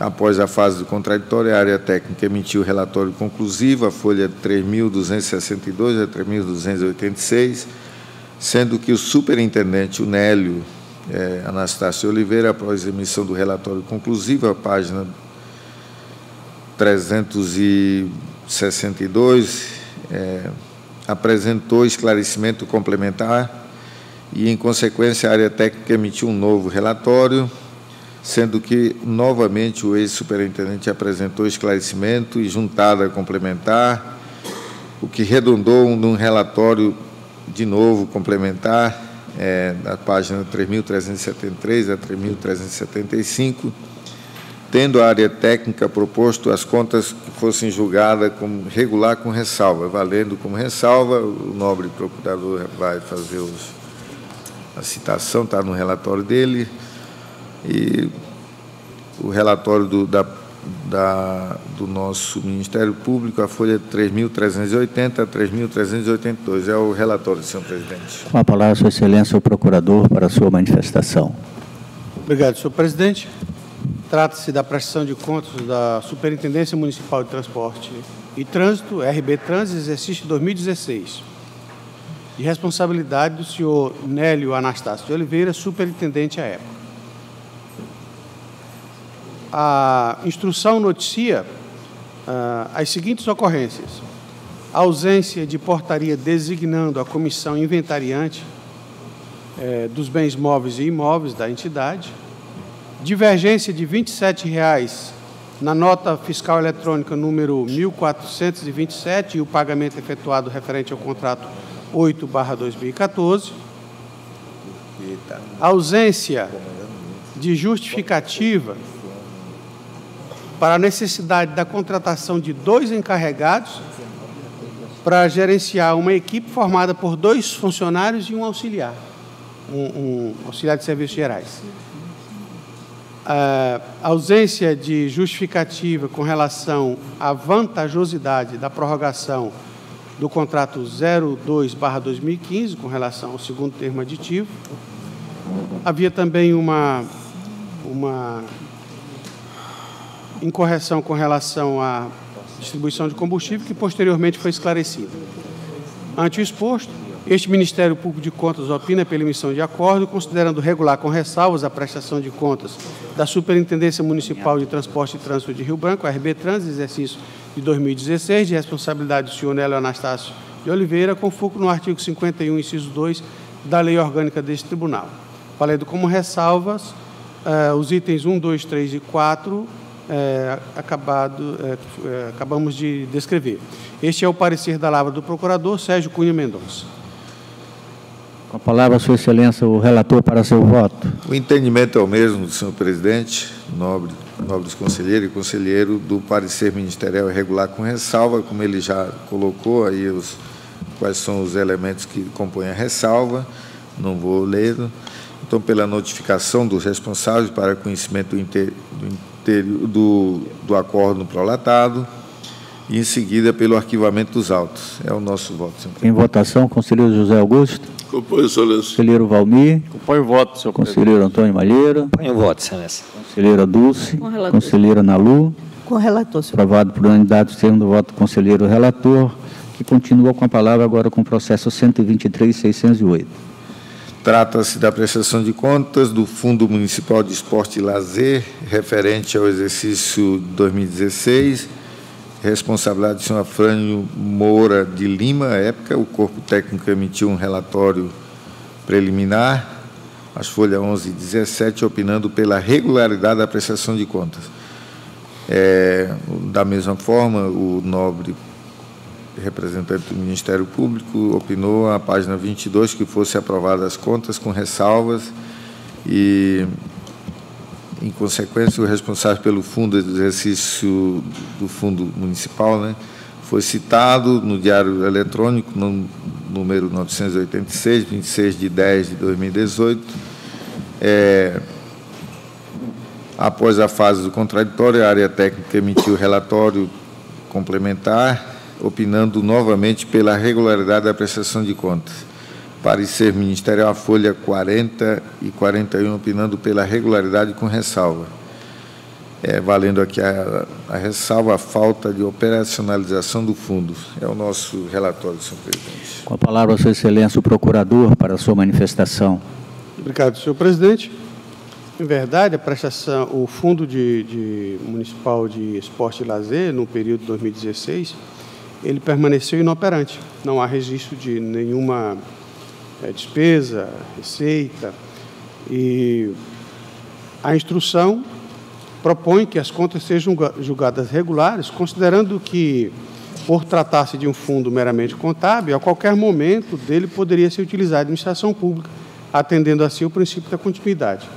após a fase do contraditório, a área técnica emitiu o relatório conclusivo, a folha 3.262 a 3.286, sendo que o superintendente, o Nélio é, Anastácio Oliveira, após a emissão do relatório conclusivo, a página 362, é, apresentou esclarecimento complementar e, em consequência, a área técnica emitiu um novo relatório, sendo que, novamente, o ex-superintendente apresentou esclarecimento e juntada complementar, o que redundou num relatório, de novo, complementar, é, da página 3.373 a 3.375, tendo a área técnica proposto as contas que fossem julgadas como regular com ressalva, valendo como ressalva, o nobre procurador vai fazer os, a citação, está no relatório dele, e o relatório do, da, da, do nosso Ministério Público, a folha 3.380 a 3.382, é o relatório, senhor presidente. Com a palavra, Sua Excelência, o procurador, para a sua manifestação. Obrigado, senhor presidente. Trata-se da prestação de contas da Superintendência Municipal de Transporte e Trânsito, RB Trans, exercício 2016. De responsabilidade do senhor Nélio Anastácio de Oliveira, superintendente à época. A instrução noticia ah, as seguintes ocorrências: a ausência de portaria designando a comissão inventariante eh, dos bens móveis e imóveis da entidade, divergência de 27 reais na nota fiscal eletrônica número 1427 e o pagamento efetuado referente ao contrato 8/2014, ausência de justificativa para a necessidade da contratação de dois encarregados para gerenciar uma equipe formada por dois funcionários e um auxiliar, um, um auxiliar de serviços gerais. A ausência de justificativa com relação à vantajosidade da prorrogação do contrato 02/2015 com relação ao segundo termo aditivo. Havia também uma uma incorreção com relação à distribuição de combustível, que posteriormente foi esclarecida. Ante o exposto, este Ministério Público de Contas opina pela emissão de acordo, considerando regular com ressalvas a prestação de contas da Superintendência Municipal de Transporte e Trânsito de Rio Branco, RB Trans, exercício de 2016, de responsabilidade do senhor Nélio Anastácio de Oliveira, com foco no artigo 51, inciso 2 da Lei Orgânica deste Tribunal. valendo como ressalvas uh, os itens 1, 2, 3 e 4, é, acabado, é, acabamos de descrever. Este é o parecer da lavra do procurador Sérgio Cunha Mendonça. Com a palavra, Sua Excelência, o relator para seu voto. O entendimento é o mesmo do senhor presidente, nobre, nobres conselheiro e conselheiro do parecer ministerial irregular com ressalva, como ele já colocou aí os, quais são os elementos que compõem a ressalva, não vou ler. Então, pela notificação dos responsáveis para conhecimento do, inter, do, do, do acordo prolatado, e em seguida pelo arquivamento dos autos. É o nosso voto, senhor presidente. Em votação, conselheiro José Augusto. Compõe, excelência. Conselheiro Valmir. Compõe o voto, senhor Conselheiro Antônio Malheiro. Compõe o voto, excelência. Conselheira Dulce. Com relator. Conselheira Nalu. Com relator, senhor. Aprovado por unanimidade, termo do voto do conselheiro relator, que continua com a palavra agora com o processo 123.608. Trata-se da prestação de contas do Fundo Municipal de Esporte e Lazer, referente ao exercício 2016, responsabilidade do senhor Afrânio Moura de Lima, à época, o corpo técnico emitiu um relatório preliminar, as folhas 11 e 17, opinando pela regularidade da prestação de contas. É, da mesma forma, o nobre representante do Ministério Público opinou, a página 22, que fosse aprovadas as contas com ressalvas e, em consequência, o responsável pelo fundo de exercício do Fundo Municipal né, foi citado no Diário Eletrônico, no número 986, 26 de 10 de 2018. É, após a fase do contraditório, a área técnica emitiu relatório complementar opinando novamente pela regularidade da prestação de contas. Parecer ministerial, a folha 40 e 41, opinando pela regularidade com ressalva. É, valendo aqui a, a ressalva a falta de operacionalização do fundo. É o nosso relatório, senhor presidente. Com a palavra, Sua Excelência, o procurador, para a sua manifestação. Obrigado, senhor presidente. Em verdade, a prestação, o Fundo de, de Municipal de Esporte e Lazer, no período de 2016, ele permaneceu inoperante. Não há registro de nenhuma é, despesa, receita. E a instrução propõe que as contas sejam julgadas regulares, considerando que, por tratar-se de um fundo meramente contábil, a qualquer momento dele poderia ser utilizado a administração pública, atendendo assim o princípio da continuidade.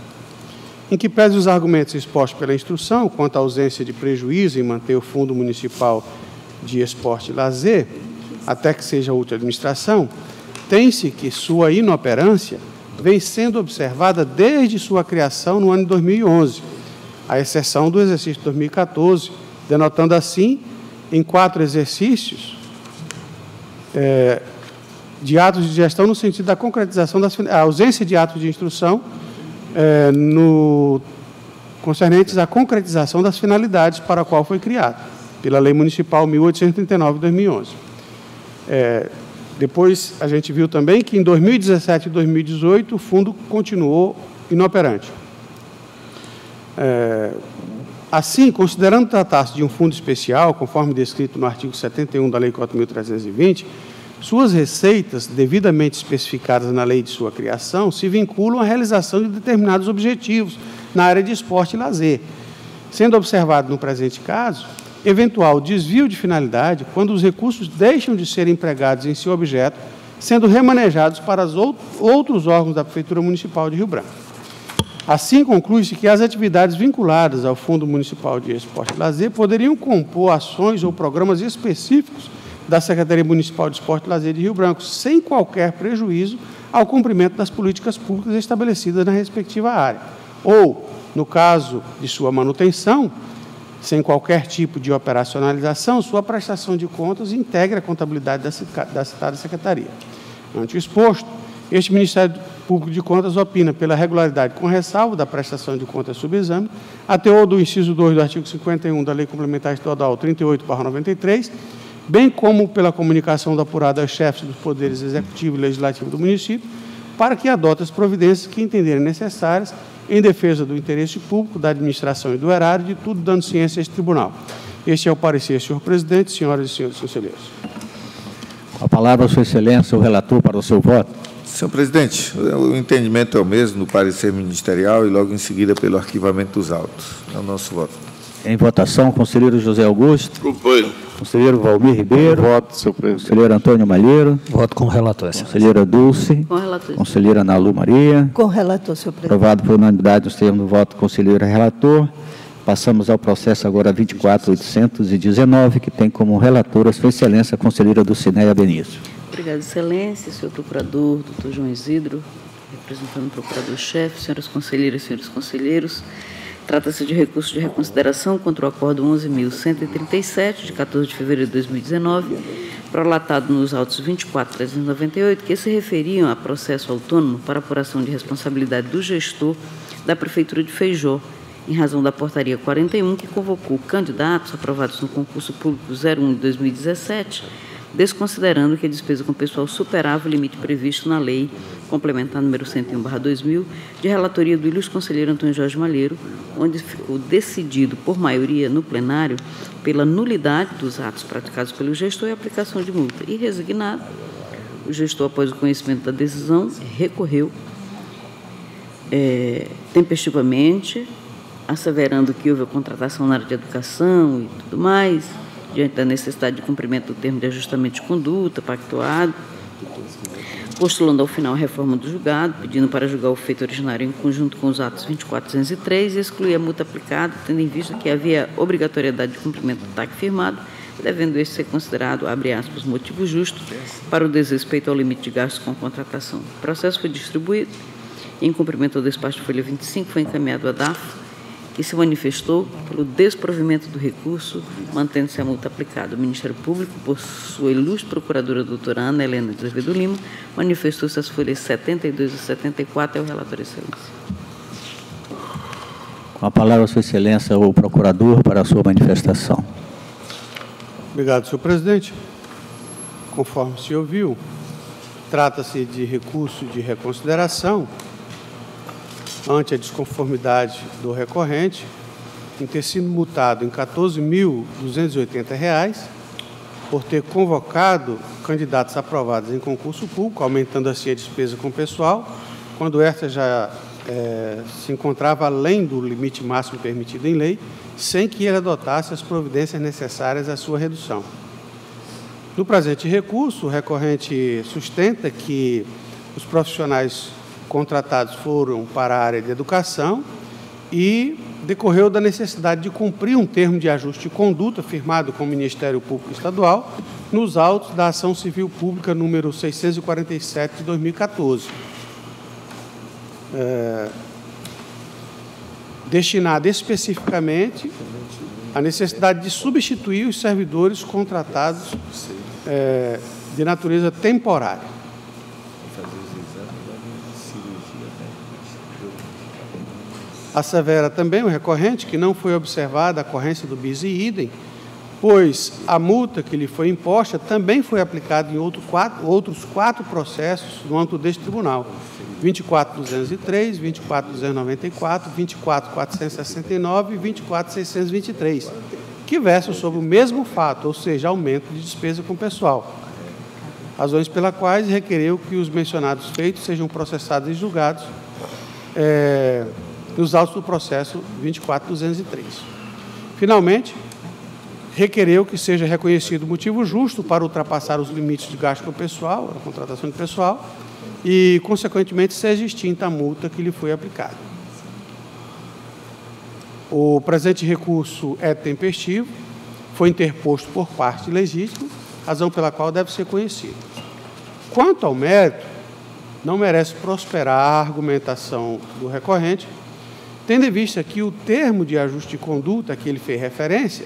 Em que pese os argumentos expostos pela instrução quanto à ausência de prejuízo em manter o fundo municipal de esporte e lazer, até que seja útil administração, tem-se que sua inoperância vem sendo observada desde sua criação no ano de 2011, à exceção do exercício de 2014, denotando assim, em quatro exercícios, é, de atos de gestão no sentido da concretização das a ausência de atos de instrução é, no concernentes à concretização das finalidades para a qual foi criado pela Lei Municipal 1839 de 2011. É, depois a gente viu também que em 2017 e 2018 o fundo continuou inoperante. É, assim, considerando tratar-se de um fundo especial, conforme descrito no artigo 71 da Lei 4.320, suas receitas, devidamente especificadas na lei de sua criação, se vinculam à realização de determinados objetivos na área de esporte e lazer. Sendo observado no presente caso, eventual desvio de finalidade quando os recursos deixam de ser empregados em seu objeto, sendo remanejados para os outros órgãos da Prefeitura Municipal de Rio Branco. Assim, conclui-se que as atividades vinculadas ao Fundo Municipal de Esporte e Lazer poderiam compor ações ou programas específicos da Secretaria Municipal de Esporte e Lazer de Rio Branco, sem qualquer prejuízo ao cumprimento das políticas públicas estabelecidas na respectiva área. Ou, no caso de sua manutenção, sem qualquer tipo de operacionalização, sua prestação de contas integra a contabilidade da citada secretaria. Ante o exposto, este Ministério Público de Contas opina pela regularidade com ressalvo da prestação de contas subexame, ateor do inciso 2 do artigo 51 da Lei Complementar Estadual 38/93, bem como pela comunicação da apurada aos chefes dos poderes executivo e legislativo do município, para que adote as providências que entenderem necessárias em defesa do interesse público, da administração e do erário, de tudo dando ciência a este tribunal. Este é o parecer, senhor presidente, senhoras e senhores conselheiros. Com a palavra, Sua Excelência, o relator para o seu voto. Senhor presidente, o entendimento é o mesmo no parecer ministerial e logo em seguida pelo arquivamento dos autos. É o nosso voto. Em votação, conselheiro José Augusto. Acompanho. Conselheiro Valmir Ribeiro. Voto, senhor presidente. Conselheiro Antônio Malheiro. Voto com o relator, senhor. Conselheira Dulce. Com relator. Conselheira Nalu Maria. Com o relator, senhor presidente. Aprovado por unanimidade nos termos do voto do conselheiro relator. Passamos ao processo agora 24819, que tem como relatora Sua Excelência a conselheira Dulcineia Benício. Obrigada, Excelência, senhor Procurador, doutor João Isidro, representando o Procurador-Chefe, senhoras conselheiras e senhores conselheiros. Trata-se de recurso de reconsideração contra o Acordo 11.137, de 14 de fevereiro de 2019, prolatado nos autos 24.398, que se referiam a processo autônomo para apuração de responsabilidade do gestor da Prefeitura de Feijó, em razão da Portaria 41, que convocou candidatos aprovados no concurso público 01 de 2017 desconsiderando que a despesa com pessoal superava o limite previsto na Lei Complementar número 101/2000, de relatoria do ilustre conselheiro Antônio Jorge Malheiro, onde ficou decidido por maioria no plenário pela nulidade dos atos praticados pelo gestor e aplicação de multa. E resignado, o gestor, após o conhecimento da decisão, recorreu é, tempestivamente, asseverando que houve a contratação na área de educação e tudo mais, diante da necessidade de cumprimento do termo de ajustamento de conduta pactuado, postulando ao final a reforma do julgado, pedindo para julgar o feito originário em conjunto com os atos 2403 e excluir a multa aplicada, tendo em vista que havia obrigatoriedade de cumprimento do TAC firmado, devendo este ser considerado, abre aspas, motivo justo para o desrespeito ao limite de gastos com contratação. O processo foi distribuído, em cumprimento ao despacho de folha 25, foi encaminhado à DAF, que se manifestou pelo desprovimento do recurso, mantendo-se a multa aplicada. O Ministério Público, por sua ilustre procuradora doutora Ana Helena de Azevedo Lima, manifestou-se as folhas 72 e 74 é o relator excelência. Com a palavra, Sua Excelência, o procurador, para a sua manifestação. Obrigado, senhor presidente. Conforme se ouviu, trata-se de recurso de reconsideração ante a desconformidade do recorrente em ter sido multado em R$ 14.280 por ter convocado candidatos aprovados em concurso público, aumentando assim a despesa com o pessoal, quando esta já é, se encontrava além do limite máximo permitido em lei, sem que ele adotasse as providências necessárias à sua redução. No presente recurso, o recorrente sustenta que os profissionais contratados foram para a área de educação e decorreu da necessidade de cumprir um termo de ajuste de conduta firmado com o Ministério Público Estadual nos autos da Ação Civil Pública número 647 de 2014. É, destinada especificamente à necessidade de substituir os servidores contratados é, de natureza temporária. Assevera também o recorrente que não foi observada a ocorrência do bis e idem, pois a multa que lhe foi imposta também foi aplicada em outro quatro, outros quatro processos no âmbito deste tribunal. 24.203, 24.294, 24.469 e 24.623, que versam sobre o mesmo fato, ou seja, aumento de despesa com pessoal. Razões pelas quais requereu que os mencionados feitos sejam processados e julgados é, nos autos do processo 24203. Finalmente, requereu que seja reconhecido motivo justo para ultrapassar os limites de gasto com o pessoal, a contratação de pessoal, e, consequentemente, seja extinta a multa que lhe foi aplicada. O presente recurso é tempestivo, foi interposto por parte legítima, razão pela qual deve ser conhecido. Quanto ao mérito, não merece prosperar a argumentação do recorrente, Tendo em vista que o termo de ajuste de conduta que ele fez referência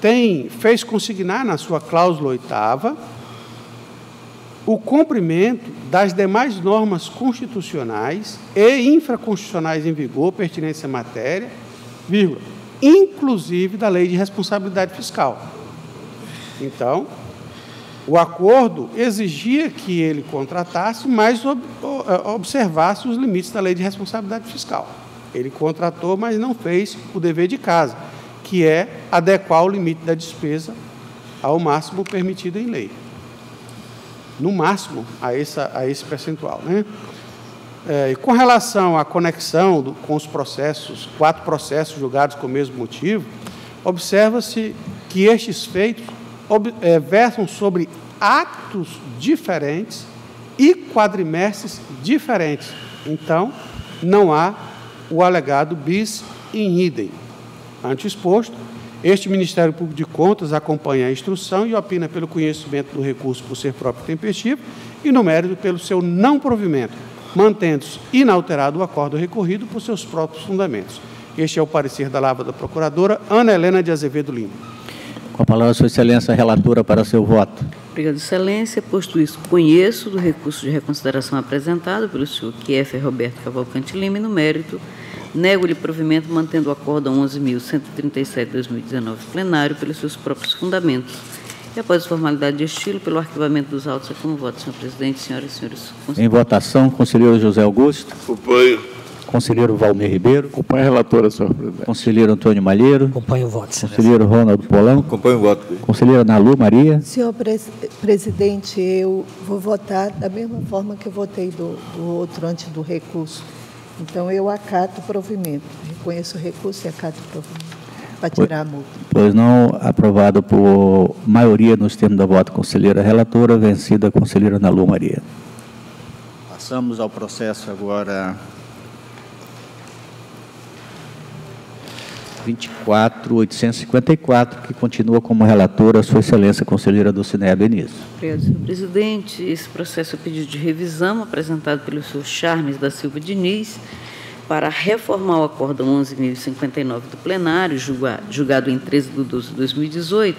tem, fez consignar na sua cláusula oitava o cumprimento das demais normas constitucionais e infraconstitucionais em vigor pertinentes à matéria, vírgula, inclusive da lei de responsabilidade fiscal. Então, o acordo exigia que ele contratasse, mas observasse os limites da lei de responsabilidade fiscal. Ele contratou, mas não fez o dever de casa, que é adequar o limite da despesa ao máximo permitido em lei. no máximo, a, essa, a esse percentual. Né? É, e com relação à conexão do, com os processos, quatro processos julgados com o mesmo motivo, observa-se que estes feitos é, versam sobre atos diferentes e quadrimestres diferentes. Então, não há o alegado bis in idem. Ante exposto, este Ministério Público de Contas acompanha a instrução e opina pelo conhecimento do recurso por ser próprio tempestivo e no mérito pelo seu não provimento, mantendo-se inalterado o acordo recorrido por seus próprios fundamentos. Este é o parecer da Lava da Procuradora Ana Helena de Azevedo Lima. Com a palavra, Sua Excelência, relatora, para seu voto. Obrigada, Excelência. Posto isso, conheço do recurso de reconsideração apresentado pelo senhor Kiefer Roberto Cavalcante Lima e, no mérito, nego-lhe provimento mantendo o acordo 11.137 de 2019 plenário pelos seus próprios fundamentos. E após a formalidade de estilo, pelo arquivamento dos autos, é como voto, senhor presidente, senhoras e senhores. Em votação, conselheiro José Augusto. Acompanho. Conselheiro Valmir Ribeiro. Acompanho a relatora, senhor presidente. Conselheiro Antônio Malheiro. Acompanho o voto, senhor Conselheiro Ronaldo Polão. Acompanho o voto. Conselheira Nalu Maria. Senhor pres presidente, eu vou votar da mesma forma que eu votei do, do outro antes do recurso. Então, eu acato o provimento. Reconheço o recurso e acato o provimento para tirar a multa. Pois não, aprovado por maioria nos termos da voto conselheira relatora, vencida a conselheira Nalu Maria. Passamos ao processo agora 24854, que continua como relatora a sua excelência conselheira do Cineia Benício. Presidente. Esse processo é pedido de revisão apresentado pelo senhor Charmes da Silva Diniz para reformar o acórdão 11.059 do plenário, julgado em 13 de 12 de 2018,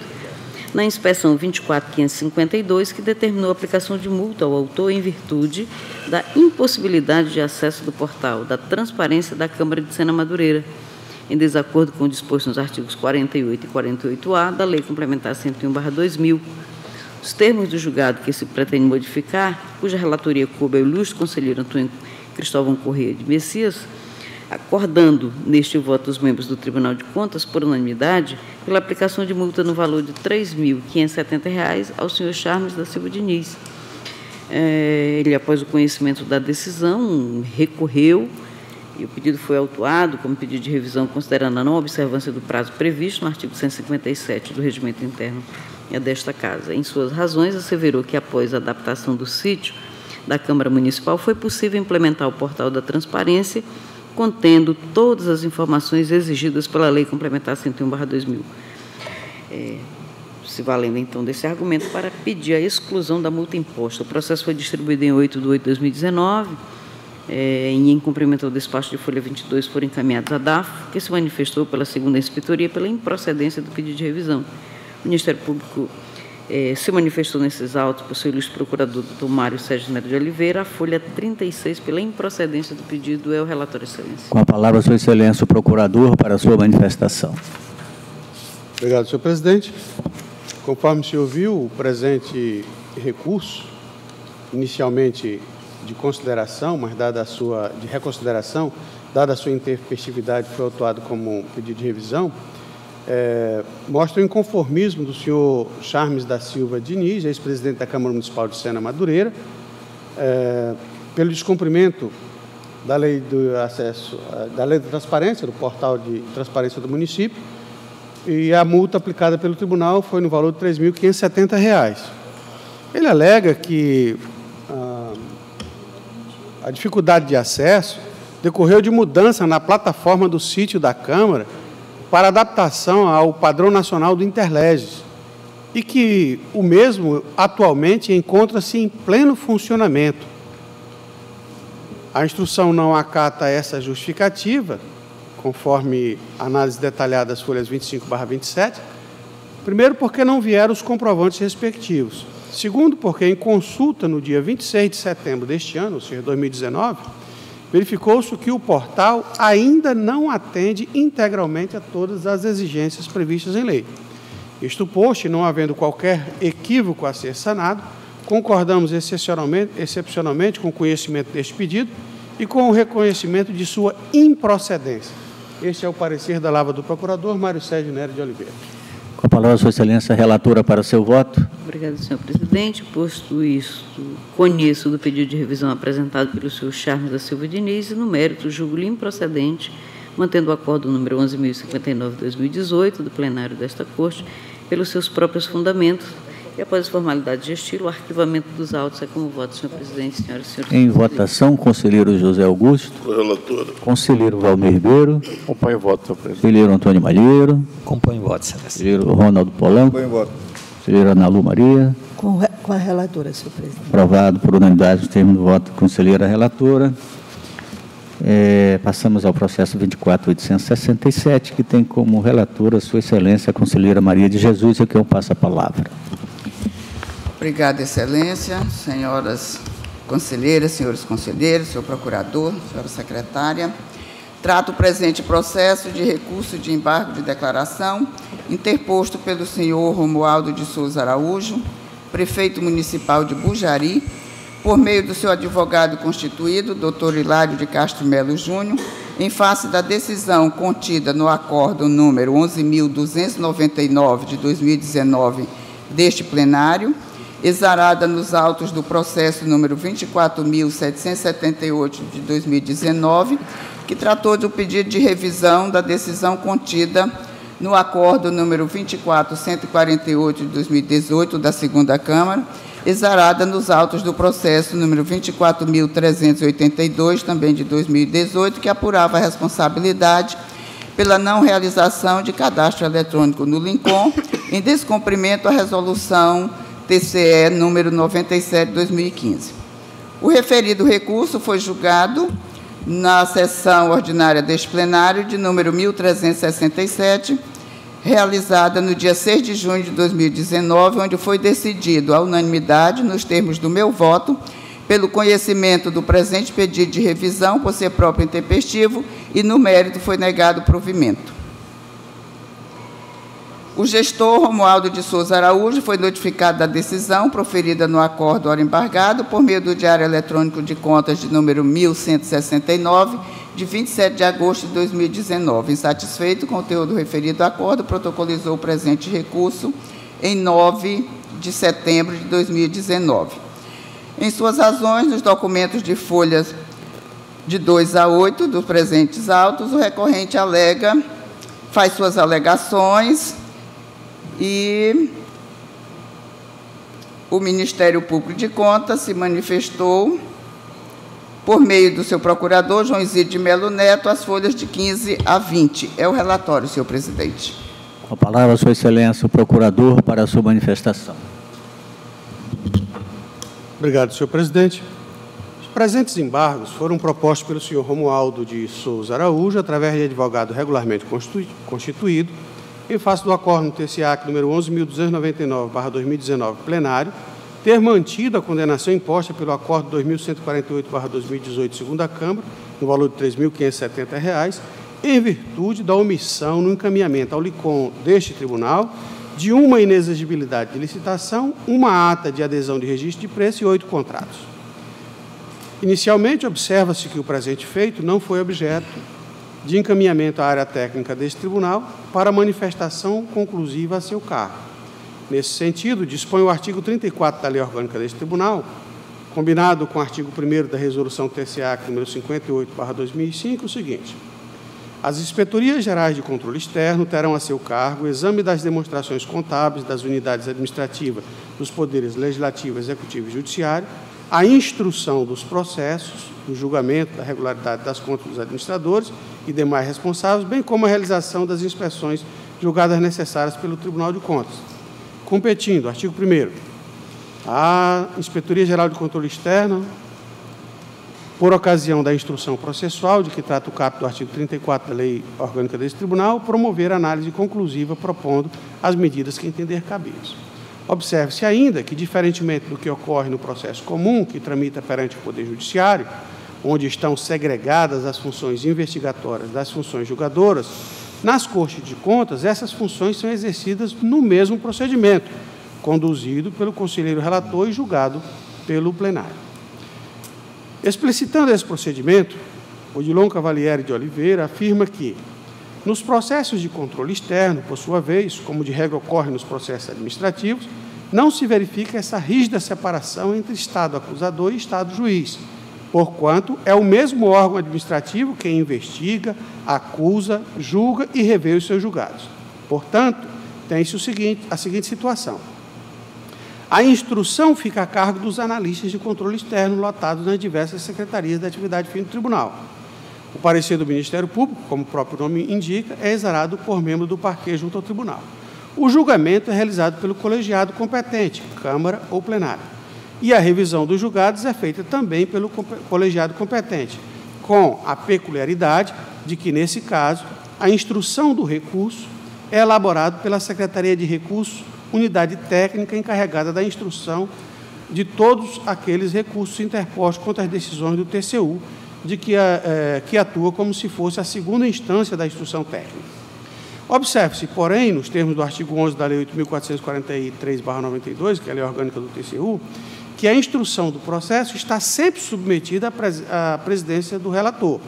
na inspeção 24552, que determinou a aplicação de multa ao autor em virtude da impossibilidade de acesso do portal da transparência da Câmara de Sena Madureira, em desacordo com o disposto nos artigos 48 e 48A da Lei Complementar 101/2000. Os termos do julgado que se pretende modificar, cuja relatoria coube ao ilustre conselheiro Antônio Cristóvão Corrêa de Messias, acordando neste voto os membros do Tribunal de Contas, por unanimidade, pela aplicação de multa no valor de R$ 3.570 ao senhor Charles da Silva Diniz. É, ele, após o conhecimento da decisão, recorreu e o pedido foi autuado como pedido de revisão considerando a não observância do prazo previsto no artigo 157 do Regimento Interno desta Casa. Em suas razões, asseverou que após a adaptação do sítio da Câmara Municipal foi possível implementar o portal da transparência contendo todas as informações exigidas pela Lei Complementar 101/2000. É, se valendo então desse argumento para pedir a exclusão da multa imposta. O processo foi distribuído em 8 de 8 de 2019 é, em cumprimento ao despacho de folha 22, foram encaminhados à DAF, que se manifestou pela segunda inspetoria pela improcedência do pedido de revisão. O Ministério Público é, se manifestou nesses autos por seu ilustre procurador, doutor Mário Sérgio Neto de Oliveira, a folha 36, pela improcedência do pedido, é o relator, excelência. Com a palavra, sua excelência, o procurador, para a sua manifestação. Obrigado, senhor presidente. Conforme se ouviu, o presente recurso, inicialmente de consideração, mas dada a sua de reconsideração, dada a sua intempestividade, foi autuado como pedido de revisão, é, mostra o inconformismo do senhor Charmes da Silva Diniz, ex-presidente da Câmara Municipal de Sena Madureira, é, pelo descumprimento da lei do acesso, da lei da transparência, do portal de transparência do município, e a multa aplicada pelo tribunal foi no valor de R$ 3.570. Ele alega que a dificuldade de acesso decorreu de mudança na plataforma do sítio da Câmara para adaptação ao padrão nacional do Interleges e que o mesmo atualmente encontra-se em pleno funcionamento. A instrução não acata essa justificativa, conforme análise detalhada das folhas 25/27. Primeiro, porque não vieram os comprovantes respectivos. Segundo, porque em consulta no dia 26 de setembro deste ano, ou seja, 2019, verificou-se que o portal ainda não atende integralmente a todas as exigências previstas em lei. Isto posto, não havendo qualquer equívoco a ser sanado, concordamos excepcionalmente, excepcionalmente com o conhecimento deste pedido e com o reconhecimento de sua improcedência. Este é o parecer da Lava do Procurador Mário Sérgio Nery de Oliveira. Com a palavra, Sua Excelência, relatora para seu voto. Obrigada, senhor presidente. Posto isto, conheço do pedido de revisão apresentado pelo senhor Charles da Silva Diniz e, no mérito, julgo-lhe improcedente, mantendo o acordo número 11.059-2018 do plenário desta Corte, pelos seus próprios fundamentos, e após as formalidades de estilo, o arquivamento dos autos é como voto, senhor presidente, senhoras e senhores. Em votação, conselheiro José Augusto. Relatora. Conselheiro Valmir Ribeiro. Acompanho o voto, senhor presidente. Conselheiro Antônio Malheiro. Acompanho o voto, excelência. Conselheiro Ronaldo Polanco. Acompanho o voto. Conselheiro Analu Maria. Com, com a relatora, senhor presidente. Aprovado por unanimidade no termo do voto, conselheira relatora. É, passamos ao processo 24.867, que tem como relatora Sua Excelência a conselheira Maria de Jesus, a quem eu passo a palavra. Obrigada, Excelência, senhoras conselheiras, senhores conselheiros, senhor procurador, senhora secretária. Trato o presente processo de recurso de embargo de declaração interposto pelo senhor Romualdo de Souza Araújo, prefeito municipal de Bujari, por meio do seu advogado constituído, doutor Hilário de Castro Melo Júnior, em face da decisão contida no acordo número 11.299 de 2019 deste plenário, exarada nos autos do processo número 24.778 de 2019, que tratou do pedido de revisão da decisão contida no acordo número 24148 de 2018 da Segunda Câmara, exarada nos autos do processo número 24.382, também de 2018, que apurava a responsabilidade pela não realização de cadastro eletrônico no Lincoln, em descumprimento à resolução TCE número 97 de 2015. O referido recurso foi julgado na sessão ordinária deste plenário de número 1367, realizada no dia 6 de junho de 2019, onde foi decidido à unanimidade, nos termos do meu voto, pelo conhecimento do presente pedido de revisão por ser próprio intempestivo e, no mérito, foi negado provimento. O gestor Romualdo de Souza Araújo foi notificado da decisão proferida no acordo hora embargado por meio do Diário Eletrônico de Contas de número 1169, de 27 de agosto de 2019. Insatisfeito com o conteúdo referido ao acordo, protocolizou o presente recurso em 9 de setembro de 2019. Em suas razões, nos documentos de folhas de 2 a 8 dos presentes autos, o recorrente alega, faz suas alegações e o Ministério Público de Contas se manifestou por meio do seu procurador, João Isidro de Melo Neto, as folhas de 15 a 20. É o relatório, senhor presidente. Com a palavra, Sua Excelência, o procurador, para a sua manifestação. Obrigado, senhor presidente. Os presentes embargos foram propostos pelo senhor Romualdo de Souza Araújo, através de advogado regularmente constituído, em face do acordo no TCA número 11.299-2019 plenário, ter mantido a condenação imposta pelo acordo 2148-2018 segunda Câmara, no valor de R$ 3.570, em virtude da omissão no encaminhamento ao LICOM deste tribunal de uma inexigibilidade de licitação, uma ata de adesão de registro de preço e oito contratos. Inicialmente, observa-se que o presente feito não foi objeto de encaminhamento à área técnica deste tribunal para manifestação conclusiva a seu cargo. Nesse sentido, dispõe o artigo 34 da Lei Orgânica deste tribunal, combinado com o artigo 1 da Resolução TCA número 58/2005, o seguinte: as inspetorias gerais de controle externo terão a seu cargo o exame das demonstrações contábeis das unidades administrativas dos poderes legislativo, executivo e judiciário, a instrução dos processos, o julgamento da regularidade das contas dos administradores e demais responsáveis, bem como a realização das inspeções julgadas necessárias pelo Tribunal de Contas. Competindo, artigo 1 a Inspetoria Geral de Controle Externo por ocasião da instrução processual, de que trata o capítulo do artigo 34 da Lei Orgânica desse Tribunal, promover análise conclusiva propondo as medidas que entender cabíveis. Observe-se ainda que, diferentemente do que ocorre no processo comum, que tramita perante o Poder Judiciário, onde estão segregadas as funções investigatórias das funções julgadoras, nas Cortes de Contas, essas funções são exercidas no mesmo procedimento, conduzido pelo conselheiro relator e julgado pelo plenário. Explicitando esse procedimento, Odilon Cavalieri de Oliveira afirma que Nos processos de controle externo, por sua vez, como de regra ocorre nos processos administrativos, não se verifica essa rígida separação entre Estado acusador e Estado juiz, porquanto é o mesmo órgão administrativo quem investiga, acusa, julga e revê os seus julgados. Portanto, tem-se a seguinte situação. A instrução fica a cargo dos analistas de controle externo lotados nas diversas secretarias da atividade fim do tribunal. O parecer do Ministério Público, como o próprio nome indica, é exarado por membro do parquê junto ao tribunal. O julgamento é realizado pelo colegiado competente, Câmara ou plenário. E a revisão dos julgados é feita também pelo colegiado competente, com a peculiaridade de que, nesse caso, a instrução do recurso é elaborada pela Secretaria de Recursos unidade técnica encarregada da instrução de todos aqueles recursos interpostos contra as decisões do TCU, de que, é, que atua como se fosse a segunda instância da instrução técnica. Observe-se, porém, nos termos do artigo 11 da Lei 8.443-92, que é a lei orgânica do TCU, que a instrução do processo está sempre submetida à presidência do relator.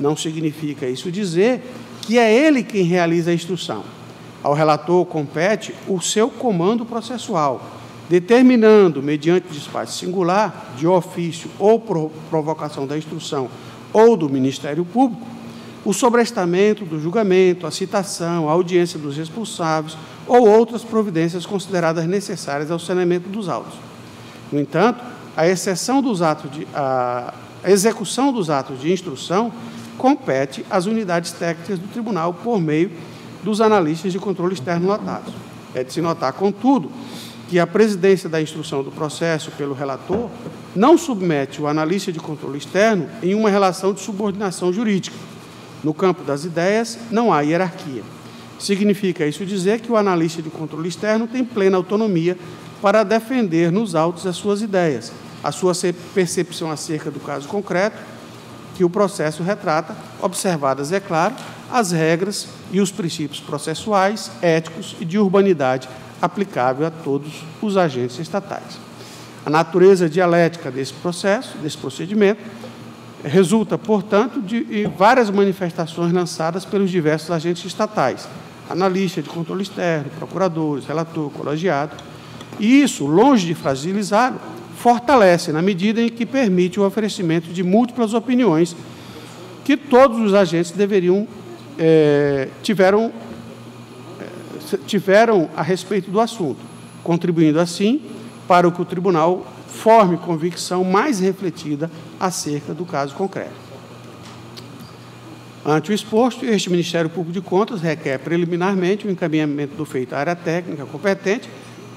Não significa isso dizer que é ele quem realiza a instrução ao relator compete o seu comando processual, determinando, mediante despacho singular, de ofício ou provocação da instrução ou do Ministério Público, o sobrestamento do julgamento, a citação, a audiência dos responsáveis ou outras providências consideradas necessárias ao saneamento dos autos. No entanto, a exceção dos atos de a execução dos atos de instrução compete às unidades técnicas do tribunal por meio dos analistas de controle externo notados. É de se notar, contudo, que a presidência da instrução do processo pelo relator não submete o analista de controle externo em uma relação de subordinação jurídica. No campo das ideias, não há hierarquia. Significa isso dizer que o analista de controle externo tem plena autonomia para defender nos autos as suas ideias, a sua percepção acerca do caso concreto que o processo retrata, observadas, é claro, as regras e os princípios processuais, éticos e de urbanidade aplicável a todos os agentes estatais. A natureza dialética desse processo, desse procedimento, resulta, portanto, de várias manifestações lançadas pelos diversos agentes estatais, analista de controle externo, procuradores, relator, colegiado. E isso, longe de fragilizá-lo, fortalece na medida em que permite o oferecimento de múltiplas opiniões que todos os agentes deveriam é, tiveram, tiveram a respeito do assunto, contribuindo assim para que o tribunal forme convicção mais refletida acerca do caso concreto. Ante o exposto, este Ministério Público de Contas requer preliminarmente o encaminhamento do feito à área técnica competente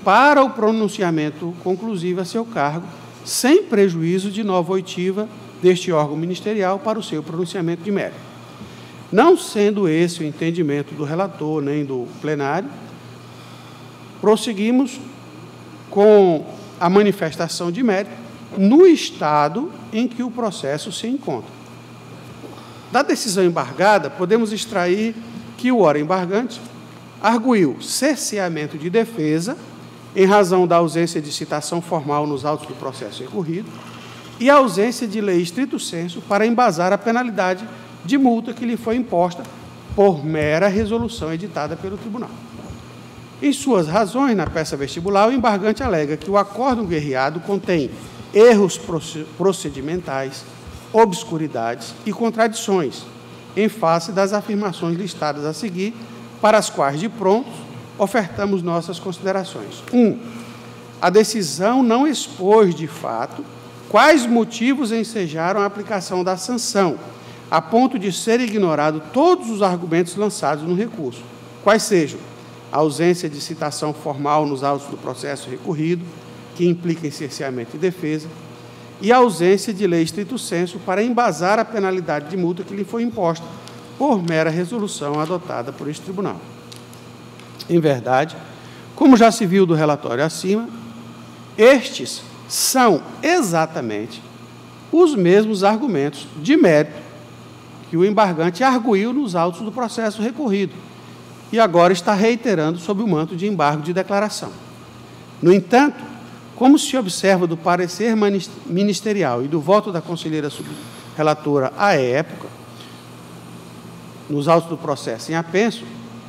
para o pronunciamento conclusivo a seu cargo, sem prejuízo de nova oitiva deste órgão ministerial para o seu pronunciamento de mérito. Não sendo esse o entendimento do relator nem do plenário, prosseguimos com a manifestação de mérito no estado em que o processo se encontra. Da decisão embargada, podemos extrair que o ora embargante arguiu cerceamento de defesa em razão da ausência de citação formal nos autos do processo recorrido e ausência de lei estrito senso para embasar a penalidade de multa que lhe foi imposta por mera resolução editada pelo tribunal. Em suas razões, na peça vestibular, o embargante alega que o acórdão guerreado contém erros procedimentais, obscuridades e contradições, em face das afirmações listadas a seguir, para as quais, de pronto, ofertamos nossas considerações. 1. Um, a decisão não expôs, de fato, quais motivos ensejaram a aplicação da sanção, a ponto de ser ignorado todos os argumentos lançados no recurso, quais sejam a ausência de citação formal nos autos do processo recorrido, que implica em cerceamento e defesa, e a ausência de lei estrito senso para embasar a penalidade de multa que lhe foi imposta por mera resolução adotada por este tribunal. Em verdade, como já se viu do relatório acima, estes são exatamente os mesmos argumentos de mérito que o embargante arguiu nos autos do processo recorrido e agora está reiterando sob o manto de embargo de declaração. No entanto, como se observa do parecer ministerial e do voto da conselheira relatora à época, nos autos do processo em apenso,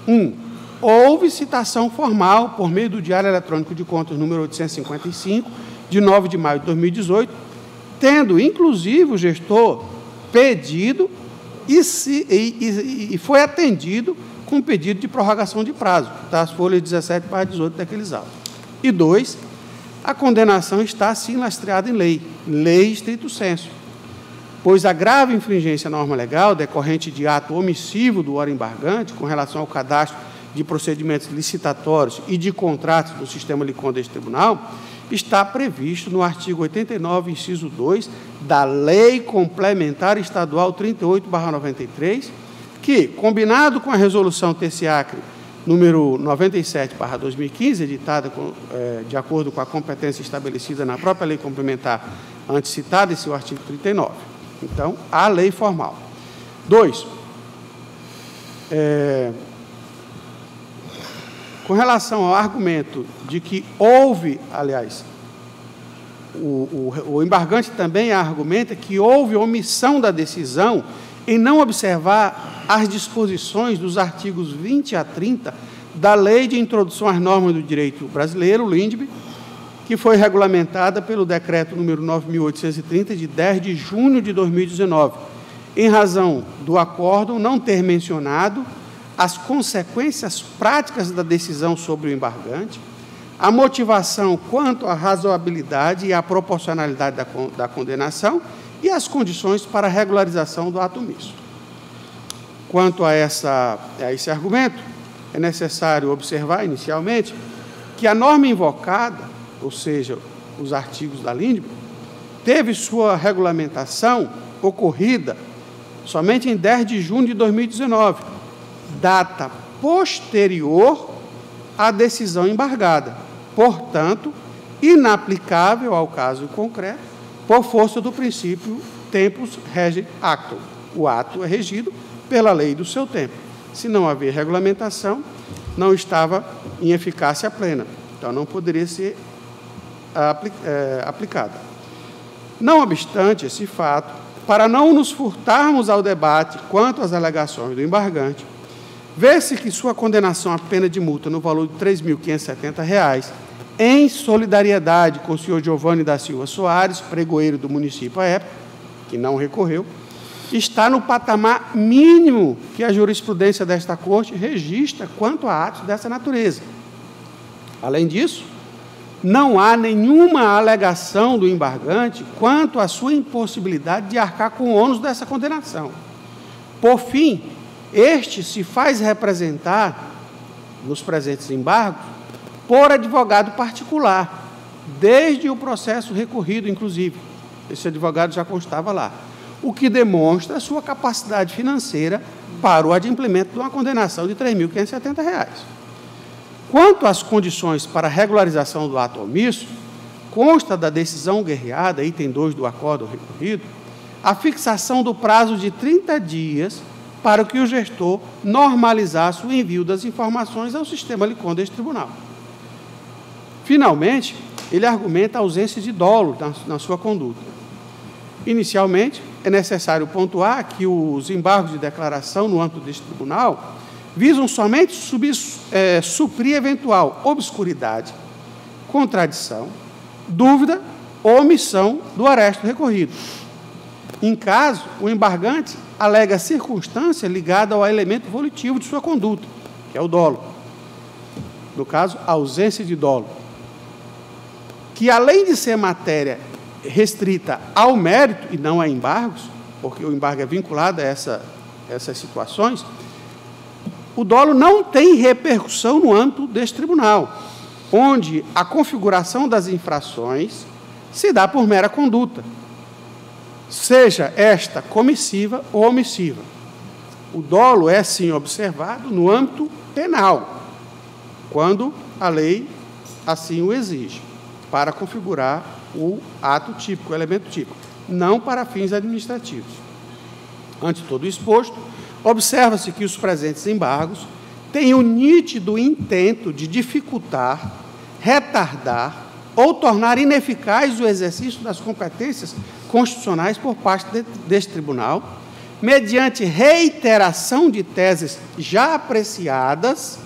1. Um, houve citação formal por meio do Diário Eletrônico de Contas número 855, de 9 de maio de 2018, tendo inclusive o gestor pedido e, se, e, e, e foi atendido com pedido de prorrogação de prazo, das folhas 17 para 18 daqueles autos. E dois, a condenação está assim lastreada em lei, lei estrito senso, pois a grave infringência à norma legal decorrente de ato omissivo do órgão embargante com relação ao cadastro de procedimentos licitatórios e de contratos do sistema LICOM deste tribunal está previsto no artigo 89, inciso 2 da Lei Complementar Estadual 38/93, que, combinado com a resolução TCACRE número 97, 2015, editada com, é, de acordo com a competência estabelecida na própria lei complementar antecitada, esse é o artigo 39. Então, a lei formal. Dois, é, com relação ao argumento de que houve, aliás, o, o, o embargante também argumenta que houve omissão da decisão em não observar as disposições dos artigos 20 a 30 da Lei de Introdução às Normas do Direito Brasileiro, LINDB, que foi regulamentada pelo decreto número 9830 de 10 de junho de 2019, em razão do acórdão não ter mencionado as consequências práticas da decisão sobre o embargante, a motivação quanto à razoabilidade e à proporcionalidade da, da condenação e as condições para a regularização do ato misto. Quanto a, essa, a esse argumento, é necessário observar, inicialmente, que a norma invocada, ou seja, os artigos da LINDB, teve sua regulamentação ocorrida somente em 10 de junho de 2019, data posterior à decisão embargada, portanto, inaplicável ao caso concreto, por força do princípio tempus rege actum. O ato é regido pela lei do seu tempo. Se não haver regulamentação, não estava em eficácia plena, então não poderia ser é, aplicada. Não obstante esse fato, para não nos furtarmos ao debate quanto às alegações do embargante, Vê-se que sua condenação à pena de multa no valor de R$ 3.570, em solidariedade com o senhor Giovanni da Silva Soares, pregoeiro do município à época, que não recorreu, está no patamar mínimo que a jurisprudência desta Corte registra quanto a atos dessa natureza. Além disso, não há nenhuma alegação do embargante quanto à sua impossibilidade de arcar com o ônus dessa condenação. Por fim, este se faz representar nos presentes embargos por advogado particular, desde o processo recorrido, inclusive. Esse advogado já constava lá. O que demonstra a sua capacidade financeira para o adimplemento de uma condenação de R$ 3.570. Quanto às condições para regularização do ato omisso, consta da decisão guerreada, item 2 do acordo recorrido, a fixação do prazo de 30 dias para que o gestor normalizasse o envio das informações ao sistema LICOM deste tribunal. Finalmente, ele argumenta a ausência de dolo na, sua conduta. Inicialmente, é necessário pontuar que os embargos de declaração no âmbito deste tribunal visam somente subir, é, suprir eventual obscuridade, contradição, dúvida ou omissão do aresto recorrido. Em caso, o embargante alega circunstância ligada ao elemento volitivo de sua conduta, que é o dolo. No caso, ausência de dolo. Que além de ser matéria restrita ao mérito e não a embargos, porque o embargo é vinculado a essa, essas situações, o dolo não tem repercussão no âmbito deste tribunal, onde a configuração das infrações se dá por mera conduta seja esta comissiva ou omissiva. O dolo é, sim, observado no âmbito penal, quando a lei assim o exige, para configurar o ato típico, o elemento típico, não para fins administrativos. Ante todo exposto, observa-se que os presentes embargos têm o nítido intento de dificultar, retardar ou tornar ineficaz o exercício das competências constitucionais por parte de, deste tribunal, mediante reiteração de teses já apreciadas,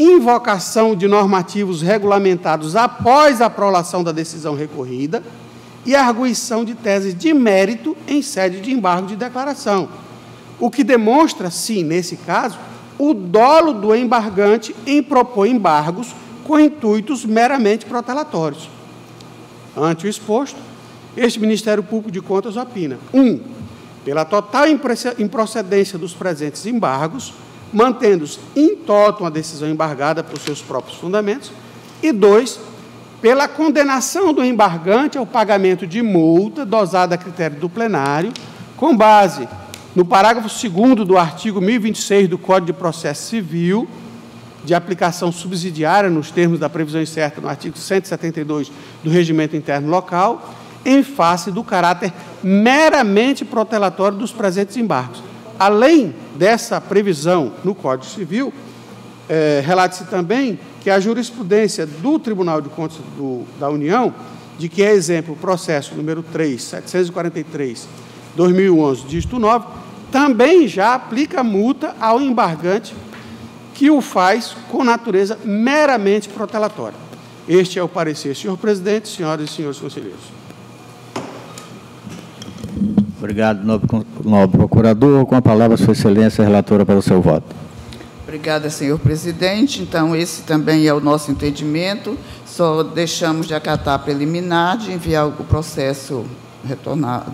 invocação de normativos regulamentados após a aprovação da decisão recorrida e arguição de teses de mérito em sede de embargo de declaração, o que demonstra, sim, nesse caso, o dolo do embargante em propor embargos com intuitos meramente protelatórios. Ante o exposto, este Ministério Público de Contas opina: 1. Um, pela total improcedência dos presentes embargos, mantendo-se in a decisão embargada por seus próprios fundamentos, e dois, pela condenação do embargante ao pagamento de multa dosada a critério do plenário, com base no parágrafo 2 do artigo 1026 do Código de Processo Civil, de aplicação subsidiária nos termos da previsão incerta no artigo 172 do Regimento Interno Local, em face do caráter meramente protelatório dos presentes embargos. Além dessa previsão no Código Civil, é, relata-se também que a jurisprudência do Tribunal de Contas do, da União, de que é exemplo o processo número 3, 743, 2011, dígito 9, também já aplica multa ao embargante que o faz com natureza meramente protelatória. Este é o parecer, senhor presidente, senhoras e senhores conselheiros. Obrigado, nobre, procurador. Com a palavra, Sua Excelência, relatora, para o seu voto. Obrigada, senhor presidente. Então, esse também é o nosso entendimento. Só deixamos de acatar preliminar, de enviar o processo, retornar,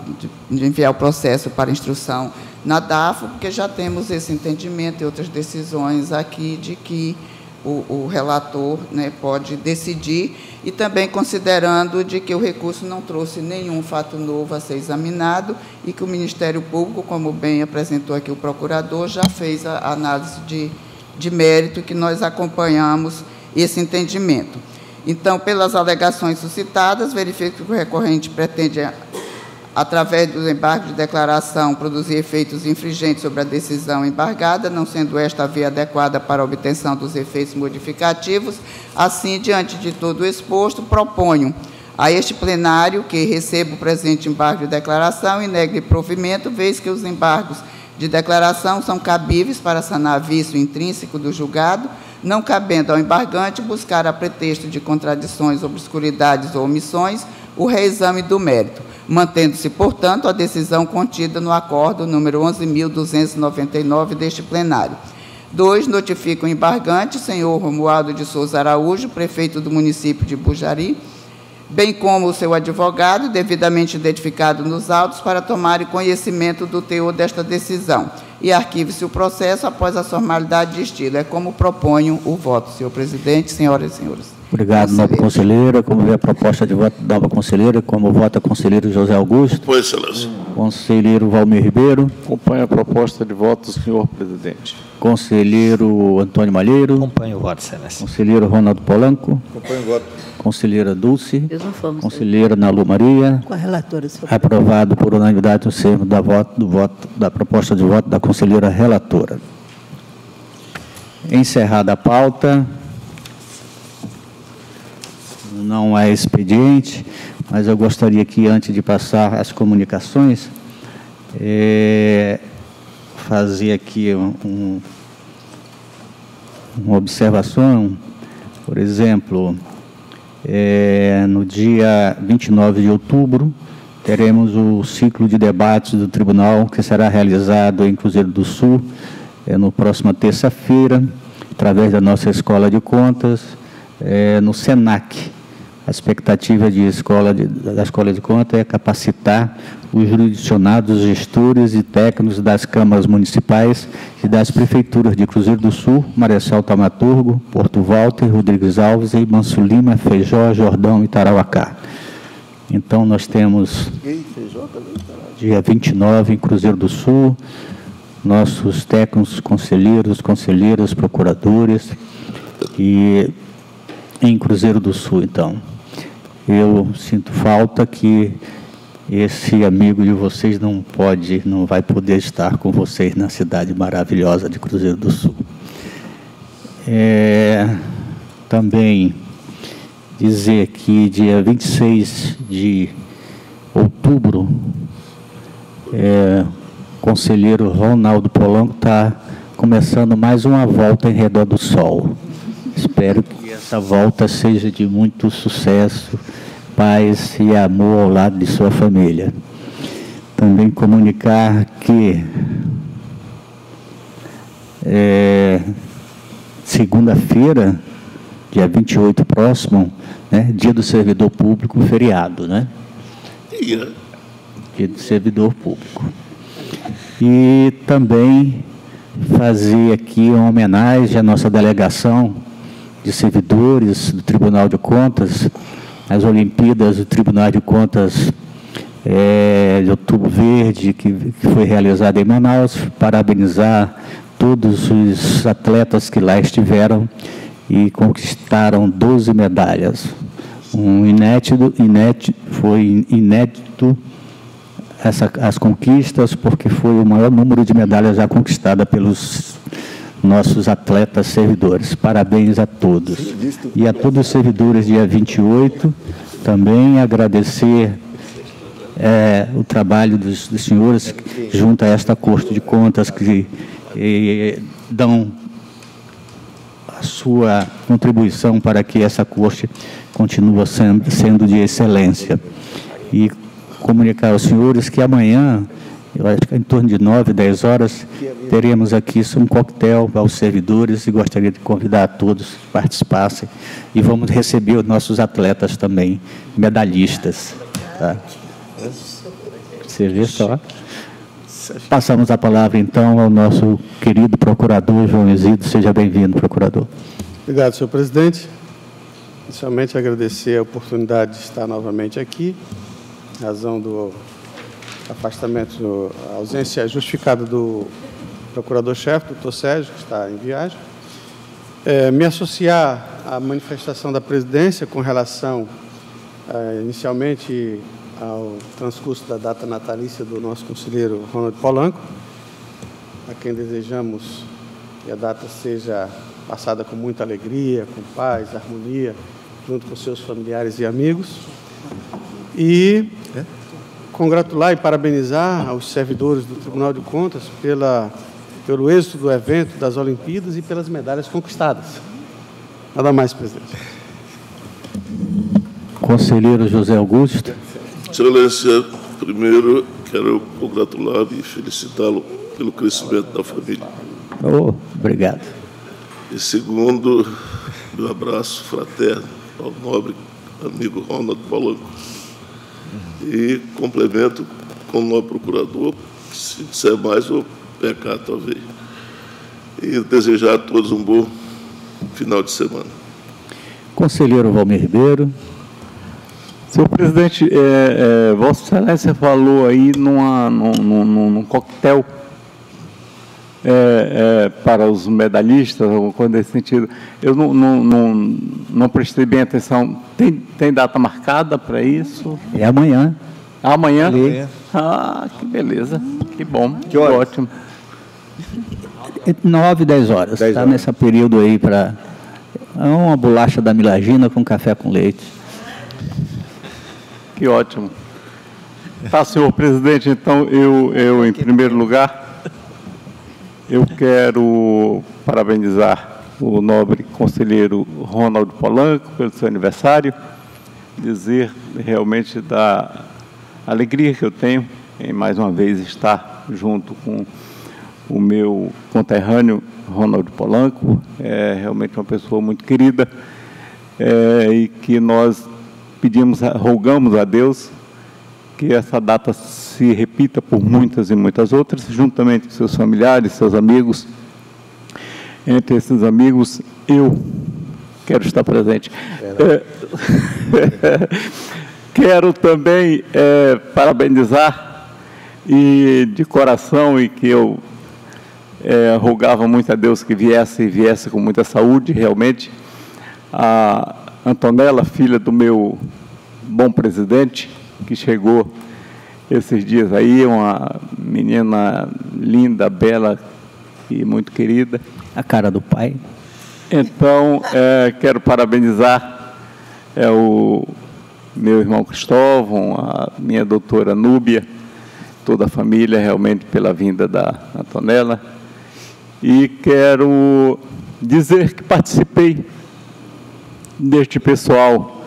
de enviar o processo para instrução na DAFO, porque já temos esse entendimento e outras decisões aqui de que o, o relator né, pode decidir, e também considerando de que o recurso não trouxe nenhum fato novo a ser examinado e que o Ministério Público, como bem apresentou aqui o procurador, já fez a análise de, de mérito que nós acompanhamos esse entendimento. Então, pelas alegações suscitadas, verifico que o recorrente pretende através do embargo de declaração, produzir efeitos infringentes sobre a decisão embargada, não sendo esta a via adequada para a obtenção dos efeitos modificativos. Assim, diante de todo o exposto, proponho a este plenário que receba o presente embargo de declaração e negue provimento, vez que os embargos de declaração são cabíveis para sanar vício intrínseco do julgado, não cabendo ao embargante buscar a pretexto de contradições, obscuridades ou omissões o reexame do mérito mantendo-se, portanto, a decisão contida no acordo número 11.299 deste plenário. 2. Notifica o embargante, senhor Romualdo de Souza Araújo, prefeito do município de Bujari, bem como o seu advogado, devidamente identificado nos autos, para tomar conhecimento do teor desta decisão. E arquive-se o processo após a formalidade de estilo. É como proponho o voto, senhor presidente, senhoras e senhores. Obrigado, nova conselheira. Como vê a proposta de voto da nova conselheira, como vota conselheiro José Augusto? Pois, excelência. Conselheiro Valmir Ribeiro. Acompanho a proposta de voto, senhor presidente. Conselheiro Antônio Malheiro. Acompanho o voto, excelência. Conselheiro Ronaldo Polanco. Acompanho o voto. Conselheira Dulce. Mesma forma, Conselheira Nalu Maria. Com a relatora, senhor. Aprovado por unanimidade no termo da, voto, do voto, da proposta de voto da conselheira relatora. Encerrada a pauta não é expediente, mas eu gostaria que, antes de passar as comunicações, é, fazer aqui um, uma observação. Por exemplo, é, no dia 29 de outubro, teremos o ciclo de debates do tribunal, que será realizado em Cruzeiro do Sul, é, no próxima terça-feira, através da nossa Escola de Contas, é, no SENAC, a expectativa de escola de, da Escola de Conta é capacitar os jurisdicionados, gestores e técnicos das câmaras municipais e das prefeituras de Cruzeiro do Sul, Marechal Tamaturgo, Porto Walter, Rodrigues Alves e Lima, Feijó, Jordão e Tarauacá. Então, nós temos dia 29 em Cruzeiro do Sul, nossos técnicos, conselheiros, conselheiras, procuradores, e em Cruzeiro do Sul, então eu sinto falta que esse amigo de vocês não pode, não vai poder estar com vocês na cidade maravilhosa de Cruzeiro do Sul. É, também dizer que dia 26 de outubro, é, conselheiro Ronaldo Polanco está começando mais uma volta em redor do sol. Espero que essa volta seja de muito sucesso, paz e amor ao lado de sua família. Também comunicar que é, segunda-feira, dia 28 próximo, né, dia do servidor público, feriado, né? Dia do servidor público. E também fazer aqui uma homenagem à nossa delegação de servidores do Tribunal de Contas, as Olimpíadas do Tribunal de Contas é, de Outubro Verde, que, que foi realizada em Manaus, parabenizar todos os atletas que lá estiveram e conquistaram 12 medalhas. Um inédito, inédito foi inédito essa, as conquistas, porque foi o maior número de medalhas já conquistada pelos nossos atletas servidores. Parabéns a todos. E a todos os servidores, dia 28, também agradecer é, o trabalho dos, dos, senhores junto a esta Corte de Contas que e, dão a sua contribuição para que essa corte continue sendo, sendo de excelência. E comunicar aos senhores que amanhã, eu acho que em torno de 9, 10 horas, teremos aqui um coquetel aos servidores e gostaria de convidar a todos que participassem. E vamos receber os nossos atletas também, medalhistas. Tá? Você vê só. Passamos a palavra então ao nosso querido procurador João Isidro. Seja bem-vindo, procurador. Obrigado, senhor presidente. Inicialmente agradecer a oportunidade de estar novamente aqui razão do afastamento, a ausência justificada do procurador-chefe, doutor Sérgio, que está em viagem. É, me associar à manifestação da presidência com relação, é, inicialmente, ao transcurso da data natalícia do nosso conselheiro Ronald Polanco, a quem desejamos que a data seja passada com muita alegria, com paz, harmonia, junto com seus familiares e amigos. E é? Congratular e parabenizar aos servidores do Tribunal de Contas pela, pelo êxito do evento das Olimpíadas e pelas medalhas conquistadas. Nada mais, presidente. Conselheiro José Augusto. Excelência, primeiro quero congratular e felicitá-lo pelo crescimento da família. Oh, obrigado. E segundo, meu abraço fraterno ao nobre amigo Ronald Polanco e complemento com o novo procurador, se disser mais, vou pecar talvez. E desejar a todos um bom final de semana. Conselheiro Valmir Ribeiro. Senhor presidente, é, é, Vossa Excelência falou aí numa, num, num, num coquetel é, é, para os medalhistas, alguma coisa nesse sentido. Eu não, não, não, não prestei bem atenção. Tem, tem data marcada para isso? É amanhã. Amanhã? amanhã? Ah, que beleza. Que bom. Que, que ótimo. Nove, dez horas. Está nesse período aí para uma bolacha da milagina com café com leite. Que ótimo. Tá, senhor presidente, então eu, eu em primeiro lugar eu quero parabenizar o nobre conselheiro Ronaldo Polanco pelo seu aniversário, dizer realmente da alegria que eu tenho em mais uma vez estar junto com o meu conterrâneo Ronaldo Polanco, é realmente uma pessoa muito querida é, e que nós pedimos, rogamos a Deus que essa data se repita por muitas e muitas outras, juntamente com seus familiares, seus amigos. Entre esses amigos, eu quero estar presente. É, quero também é, parabenizar e de coração e que eu é, rogava muito a Deus que viesse e viesse com muita saúde, realmente. A Antonella, filha do meu bom presidente, que chegou esses dias aí, uma menina linda, bela e muito querida. A cara do pai. Então, é, quero parabenizar é, o meu irmão Cristóvão, a minha doutora Núbia toda a família realmente pela vinda da Antonella. E quero dizer que participei deste pessoal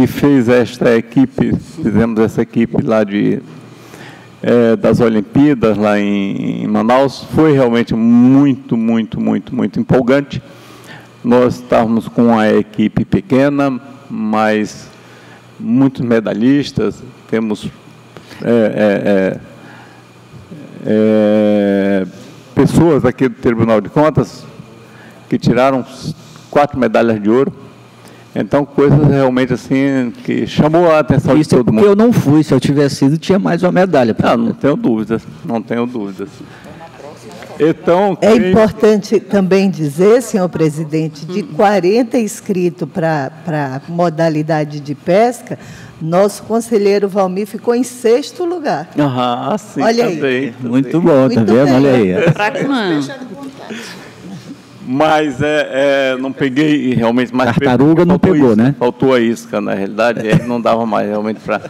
que fez esta equipe, fizemos essa equipe lá de é, das Olimpíadas lá em, em, Manaus, foi realmente muito, muito, muito, muito empolgante. Nós estávamos com a equipe pequena, mas muitos medalhistas, temos é, é, é, pessoas aqui do Tribunal de Contas que tiraram quatro medalhas de ouro então, coisas realmente assim que chamou a atenção Isso de todo é porque mundo. eu não fui, se eu tivesse sido, tinha mais uma medalha. Não, não tenho dúvidas, não tenho dúvidas. Então, é quem... importante também dizer, senhor presidente, de 40 inscritos para a modalidade de pesca, nosso conselheiro Valmir ficou em sexto lugar. Ah, sim, Olha também, aí. Muito bom, tá vendo? Olha aí. Mas é, é, não peguei realmente mais. Tartaruga não pegou, isca, né? Faltou a isca, na realidade, aí não dava mais realmente para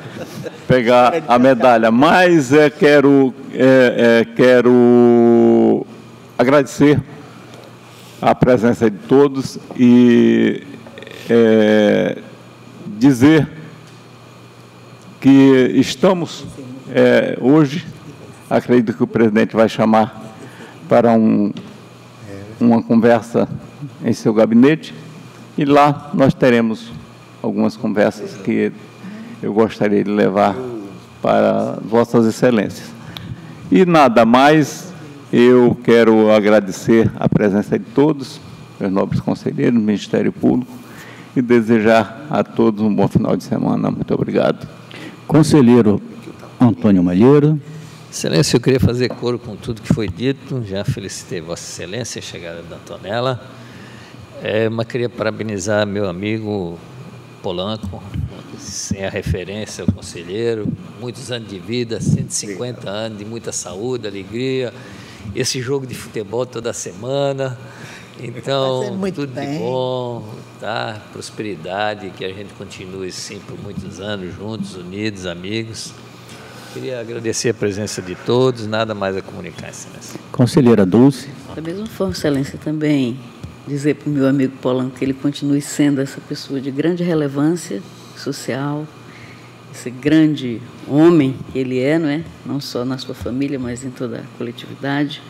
pegar a medalha. Mas é, quero, é, é, quero agradecer a presença de todos e é, dizer que estamos é, hoje, acredito que o presidente vai chamar para um uma conversa em seu gabinete e lá nós teremos algumas conversas que eu gostaria de levar para Vossas Excelências. E nada mais, eu quero agradecer a presença de todos, meus nobres conselheiros, do Ministério Público, e desejar a todos um bom final de semana. Muito obrigado. Conselheiro Antônio Malheiro. Excelência, eu queria fazer coro com tudo que foi dito. Já felicitei Vossa Excelência, a chegada da Antonella. É, mas queria parabenizar meu amigo Polanco, sem a referência, o conselheiro. Muitos anos de vida, 150 anos de muita saúde, alegria. Esse jogo de futebol toda semana. Então, tudo bem. de bom, tá? Prosperidade, que a gente continue assim por muitos anos juntos, unidos, amigos. Queria agradecer a presença de todos, nada mais a comunicar, Excelência. Conselheira Dulce. Da mesma forma, Excelência, também dizer para o meu amigo Polanco que ele continue sendo essa pessoa de grande relevância social, esse grande homem que ele é, não é? Não só na sua família, mas em toda a coletividade.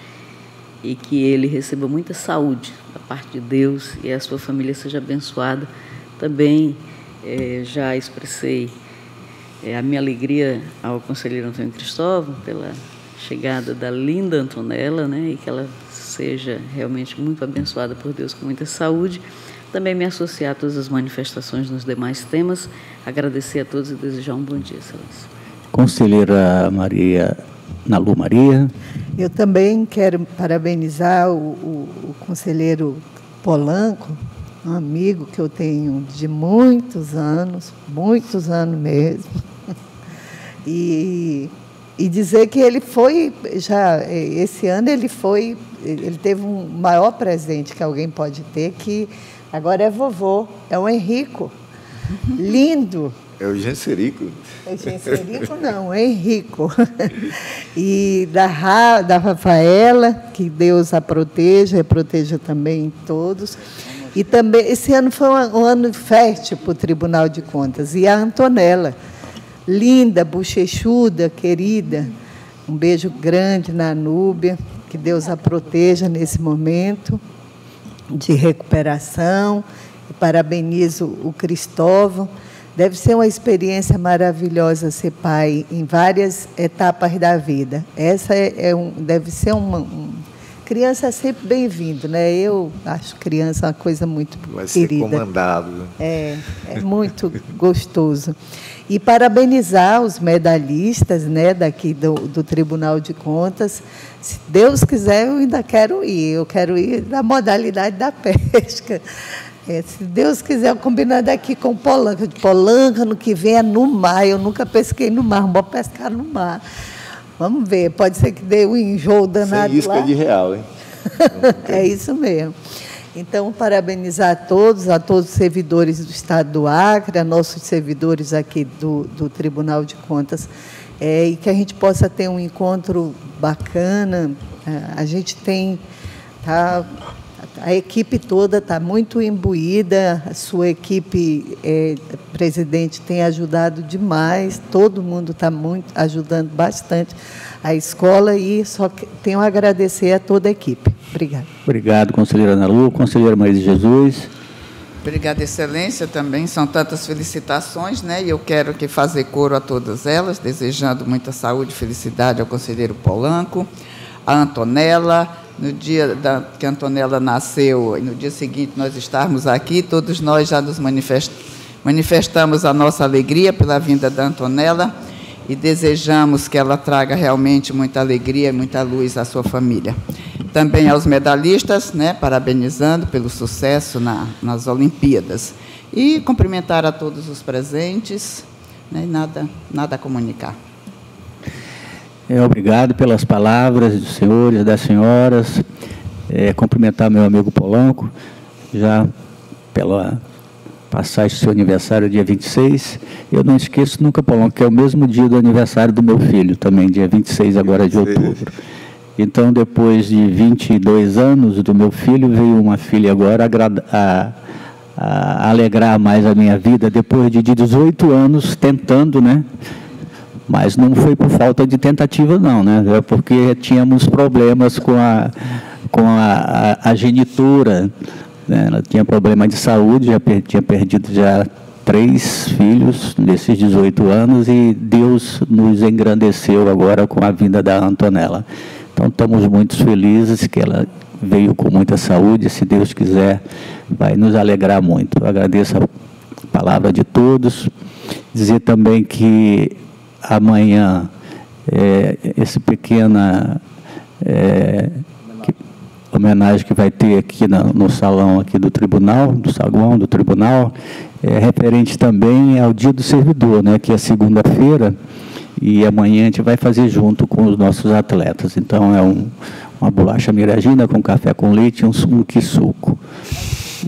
E que ele receba muita saúde da parte de Deus e a sua família seja abençoada. Também eh, já expressei é, a minha alegria ao conselheiro Antônio Cristóvão pela chegada da linda Antonella, né, e que ela seja realmente muito abençoada por Deus com muita saúde. Também me associar a todas as manifestações nos demais temas, agradecer a todos e desejar um bom dia, Excelência. Conselheira Maria Nalu Maria. Eu também quero parabenizar o, o, o conselheiro Polanco, um amigo que eu tenho de muitos anos, muitos anos mesmo. E, e dizer que ele foi, já esse ano ele foi, ele teve um maior presente que alguém pode ter, que agora é vovô, é o Henrico. Lindo. É o Genserico. É o Genserico, não, o Henrico. E da, Ra, da Rafaela, que Deus a proteja e proteja também todos. E também, esse ano foi um, ano fértil para o Tribunal de Contas. E a Antonella, linda, bochechuda, querida, um beijo grande na Núbia, que Deus a proteja nesse momento de recuperação. E parabenizo o Cristóvão. Deve ser uma experiência maravilhosa ser pai em várias etapas da vida. Essa é, é um, deve ser uma, um, criança é sempre bem-vindo, né? Eu acho criança uma coisa muito Vai querida. Vai ser comandado. É, é muito gostoso. E parabenizar os medalhistas, né, daqui do, do Tribunal de Contas. Se Deus quiser, eu ainda quero ir. Eu quero ir na modalidade da pesca. É, se Deus quiser, combinando aqui com Polanca. Polanca, no que vem é no mar. Eu nunca pesquei no mar, vou pescar no mar. Vamos ver, pode ser que dê um enjoo danado Sem isca lá. de real, hein? é isso mesmo. Então, parabenizar a todos, a todos os servidores do Estado do Acre, a nossos servidores aqui do, do Tribunal de Contas, é, e que a gente possa ter um encontro bacana. É, a gente tem tá, a equipe toda está muito imbuída, a sua equipe, é, presidente, tem ajudado demais, todo mundo está muito ajudando bastante a escola e só tenho a agradecer a toda a equipe. Obrigada. Obrigado, conselheira Ana Lu. Conselheira Maria de Jesus. Obrigada, Excelência, também. São tantas felicitações, né? E eu quero que fazer coro a todas elas, desejando muita saúde e felicidade ao conselheiro Polanco, a Antonella, no dia da, que a Antonella nasceu, e no dia seguinte nós estarmos aqui, todos nós já nos manifest, manifestamos a nossa alegria pela vinda da Antonella e desejamos que ela traga realmente muita alegria e muita luz à sua família. Também aos medalhistas, né, parabenizando pelo sucesso na, nas Olimpíadas. E cumprimentar a todos os presentes, né, nada, nada a comunicar. É, obrigado pelas palavras dos senhores, das senhoras. É, cumprimentar meu amigo Polanco, já pela passagem do seu aniversário, dia 26. Eu não esqueço nunca, Paulão, que é o mesmo dia do aniversário do meu filho, também, dia 26 agora de outubro. Então, depois de 22 anos do meu filho, veio uma filha agora a, a alegrar mais a minha vida, depois de 18 anos tentando, né? Mas não foi por falta de tentativa, não, né? É porque tínhamos problemas com a, com a, a, a genitura, né? Ela tinha problema de saúde, já per, tinha perdido já três filhos nesses 18 anos e Deus nos engrandeceu agora com a vinda da Antonella. Então estamos muito felizes que ela veio com muita saúde, se Deus quiser, vai nos alegrar muito. Eu agradeço a palavra de todos. Dizer também que amanhã é, esse pequena é, homenagem que vai ter aqui no, no salão aqui do tribunal, do saguão do tribunal, é referente também ao dia do servidor, né, que é segunda-feira, e amanhã a gente vai fazer junto com os nossos atletas. Então é um, uma bolacha miragina com café com leite e um, um suco.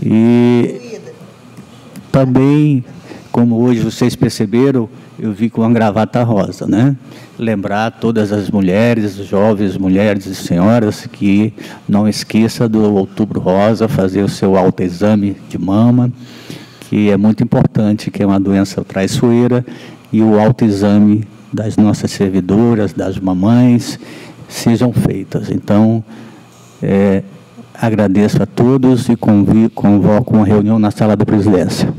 E também, como hoje vocês perceberam, eu vi com uma gravata rosa, né? Lembrar todas as mulheres, jovens mulheres e senhoras que não esqueça do Outubro Rosa, fazer o seu autoexame de mama, que é muito importante, que é uma doença traiçoeira, e o autoexame das nossas servidoras, das mamães, sejam feitas. Então, é, agradeço a todos e convoco uma reunião na sala da presidência.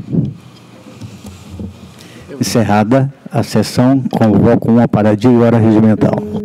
Encerrada a sessão, convoco uma paradinha e hora regimental.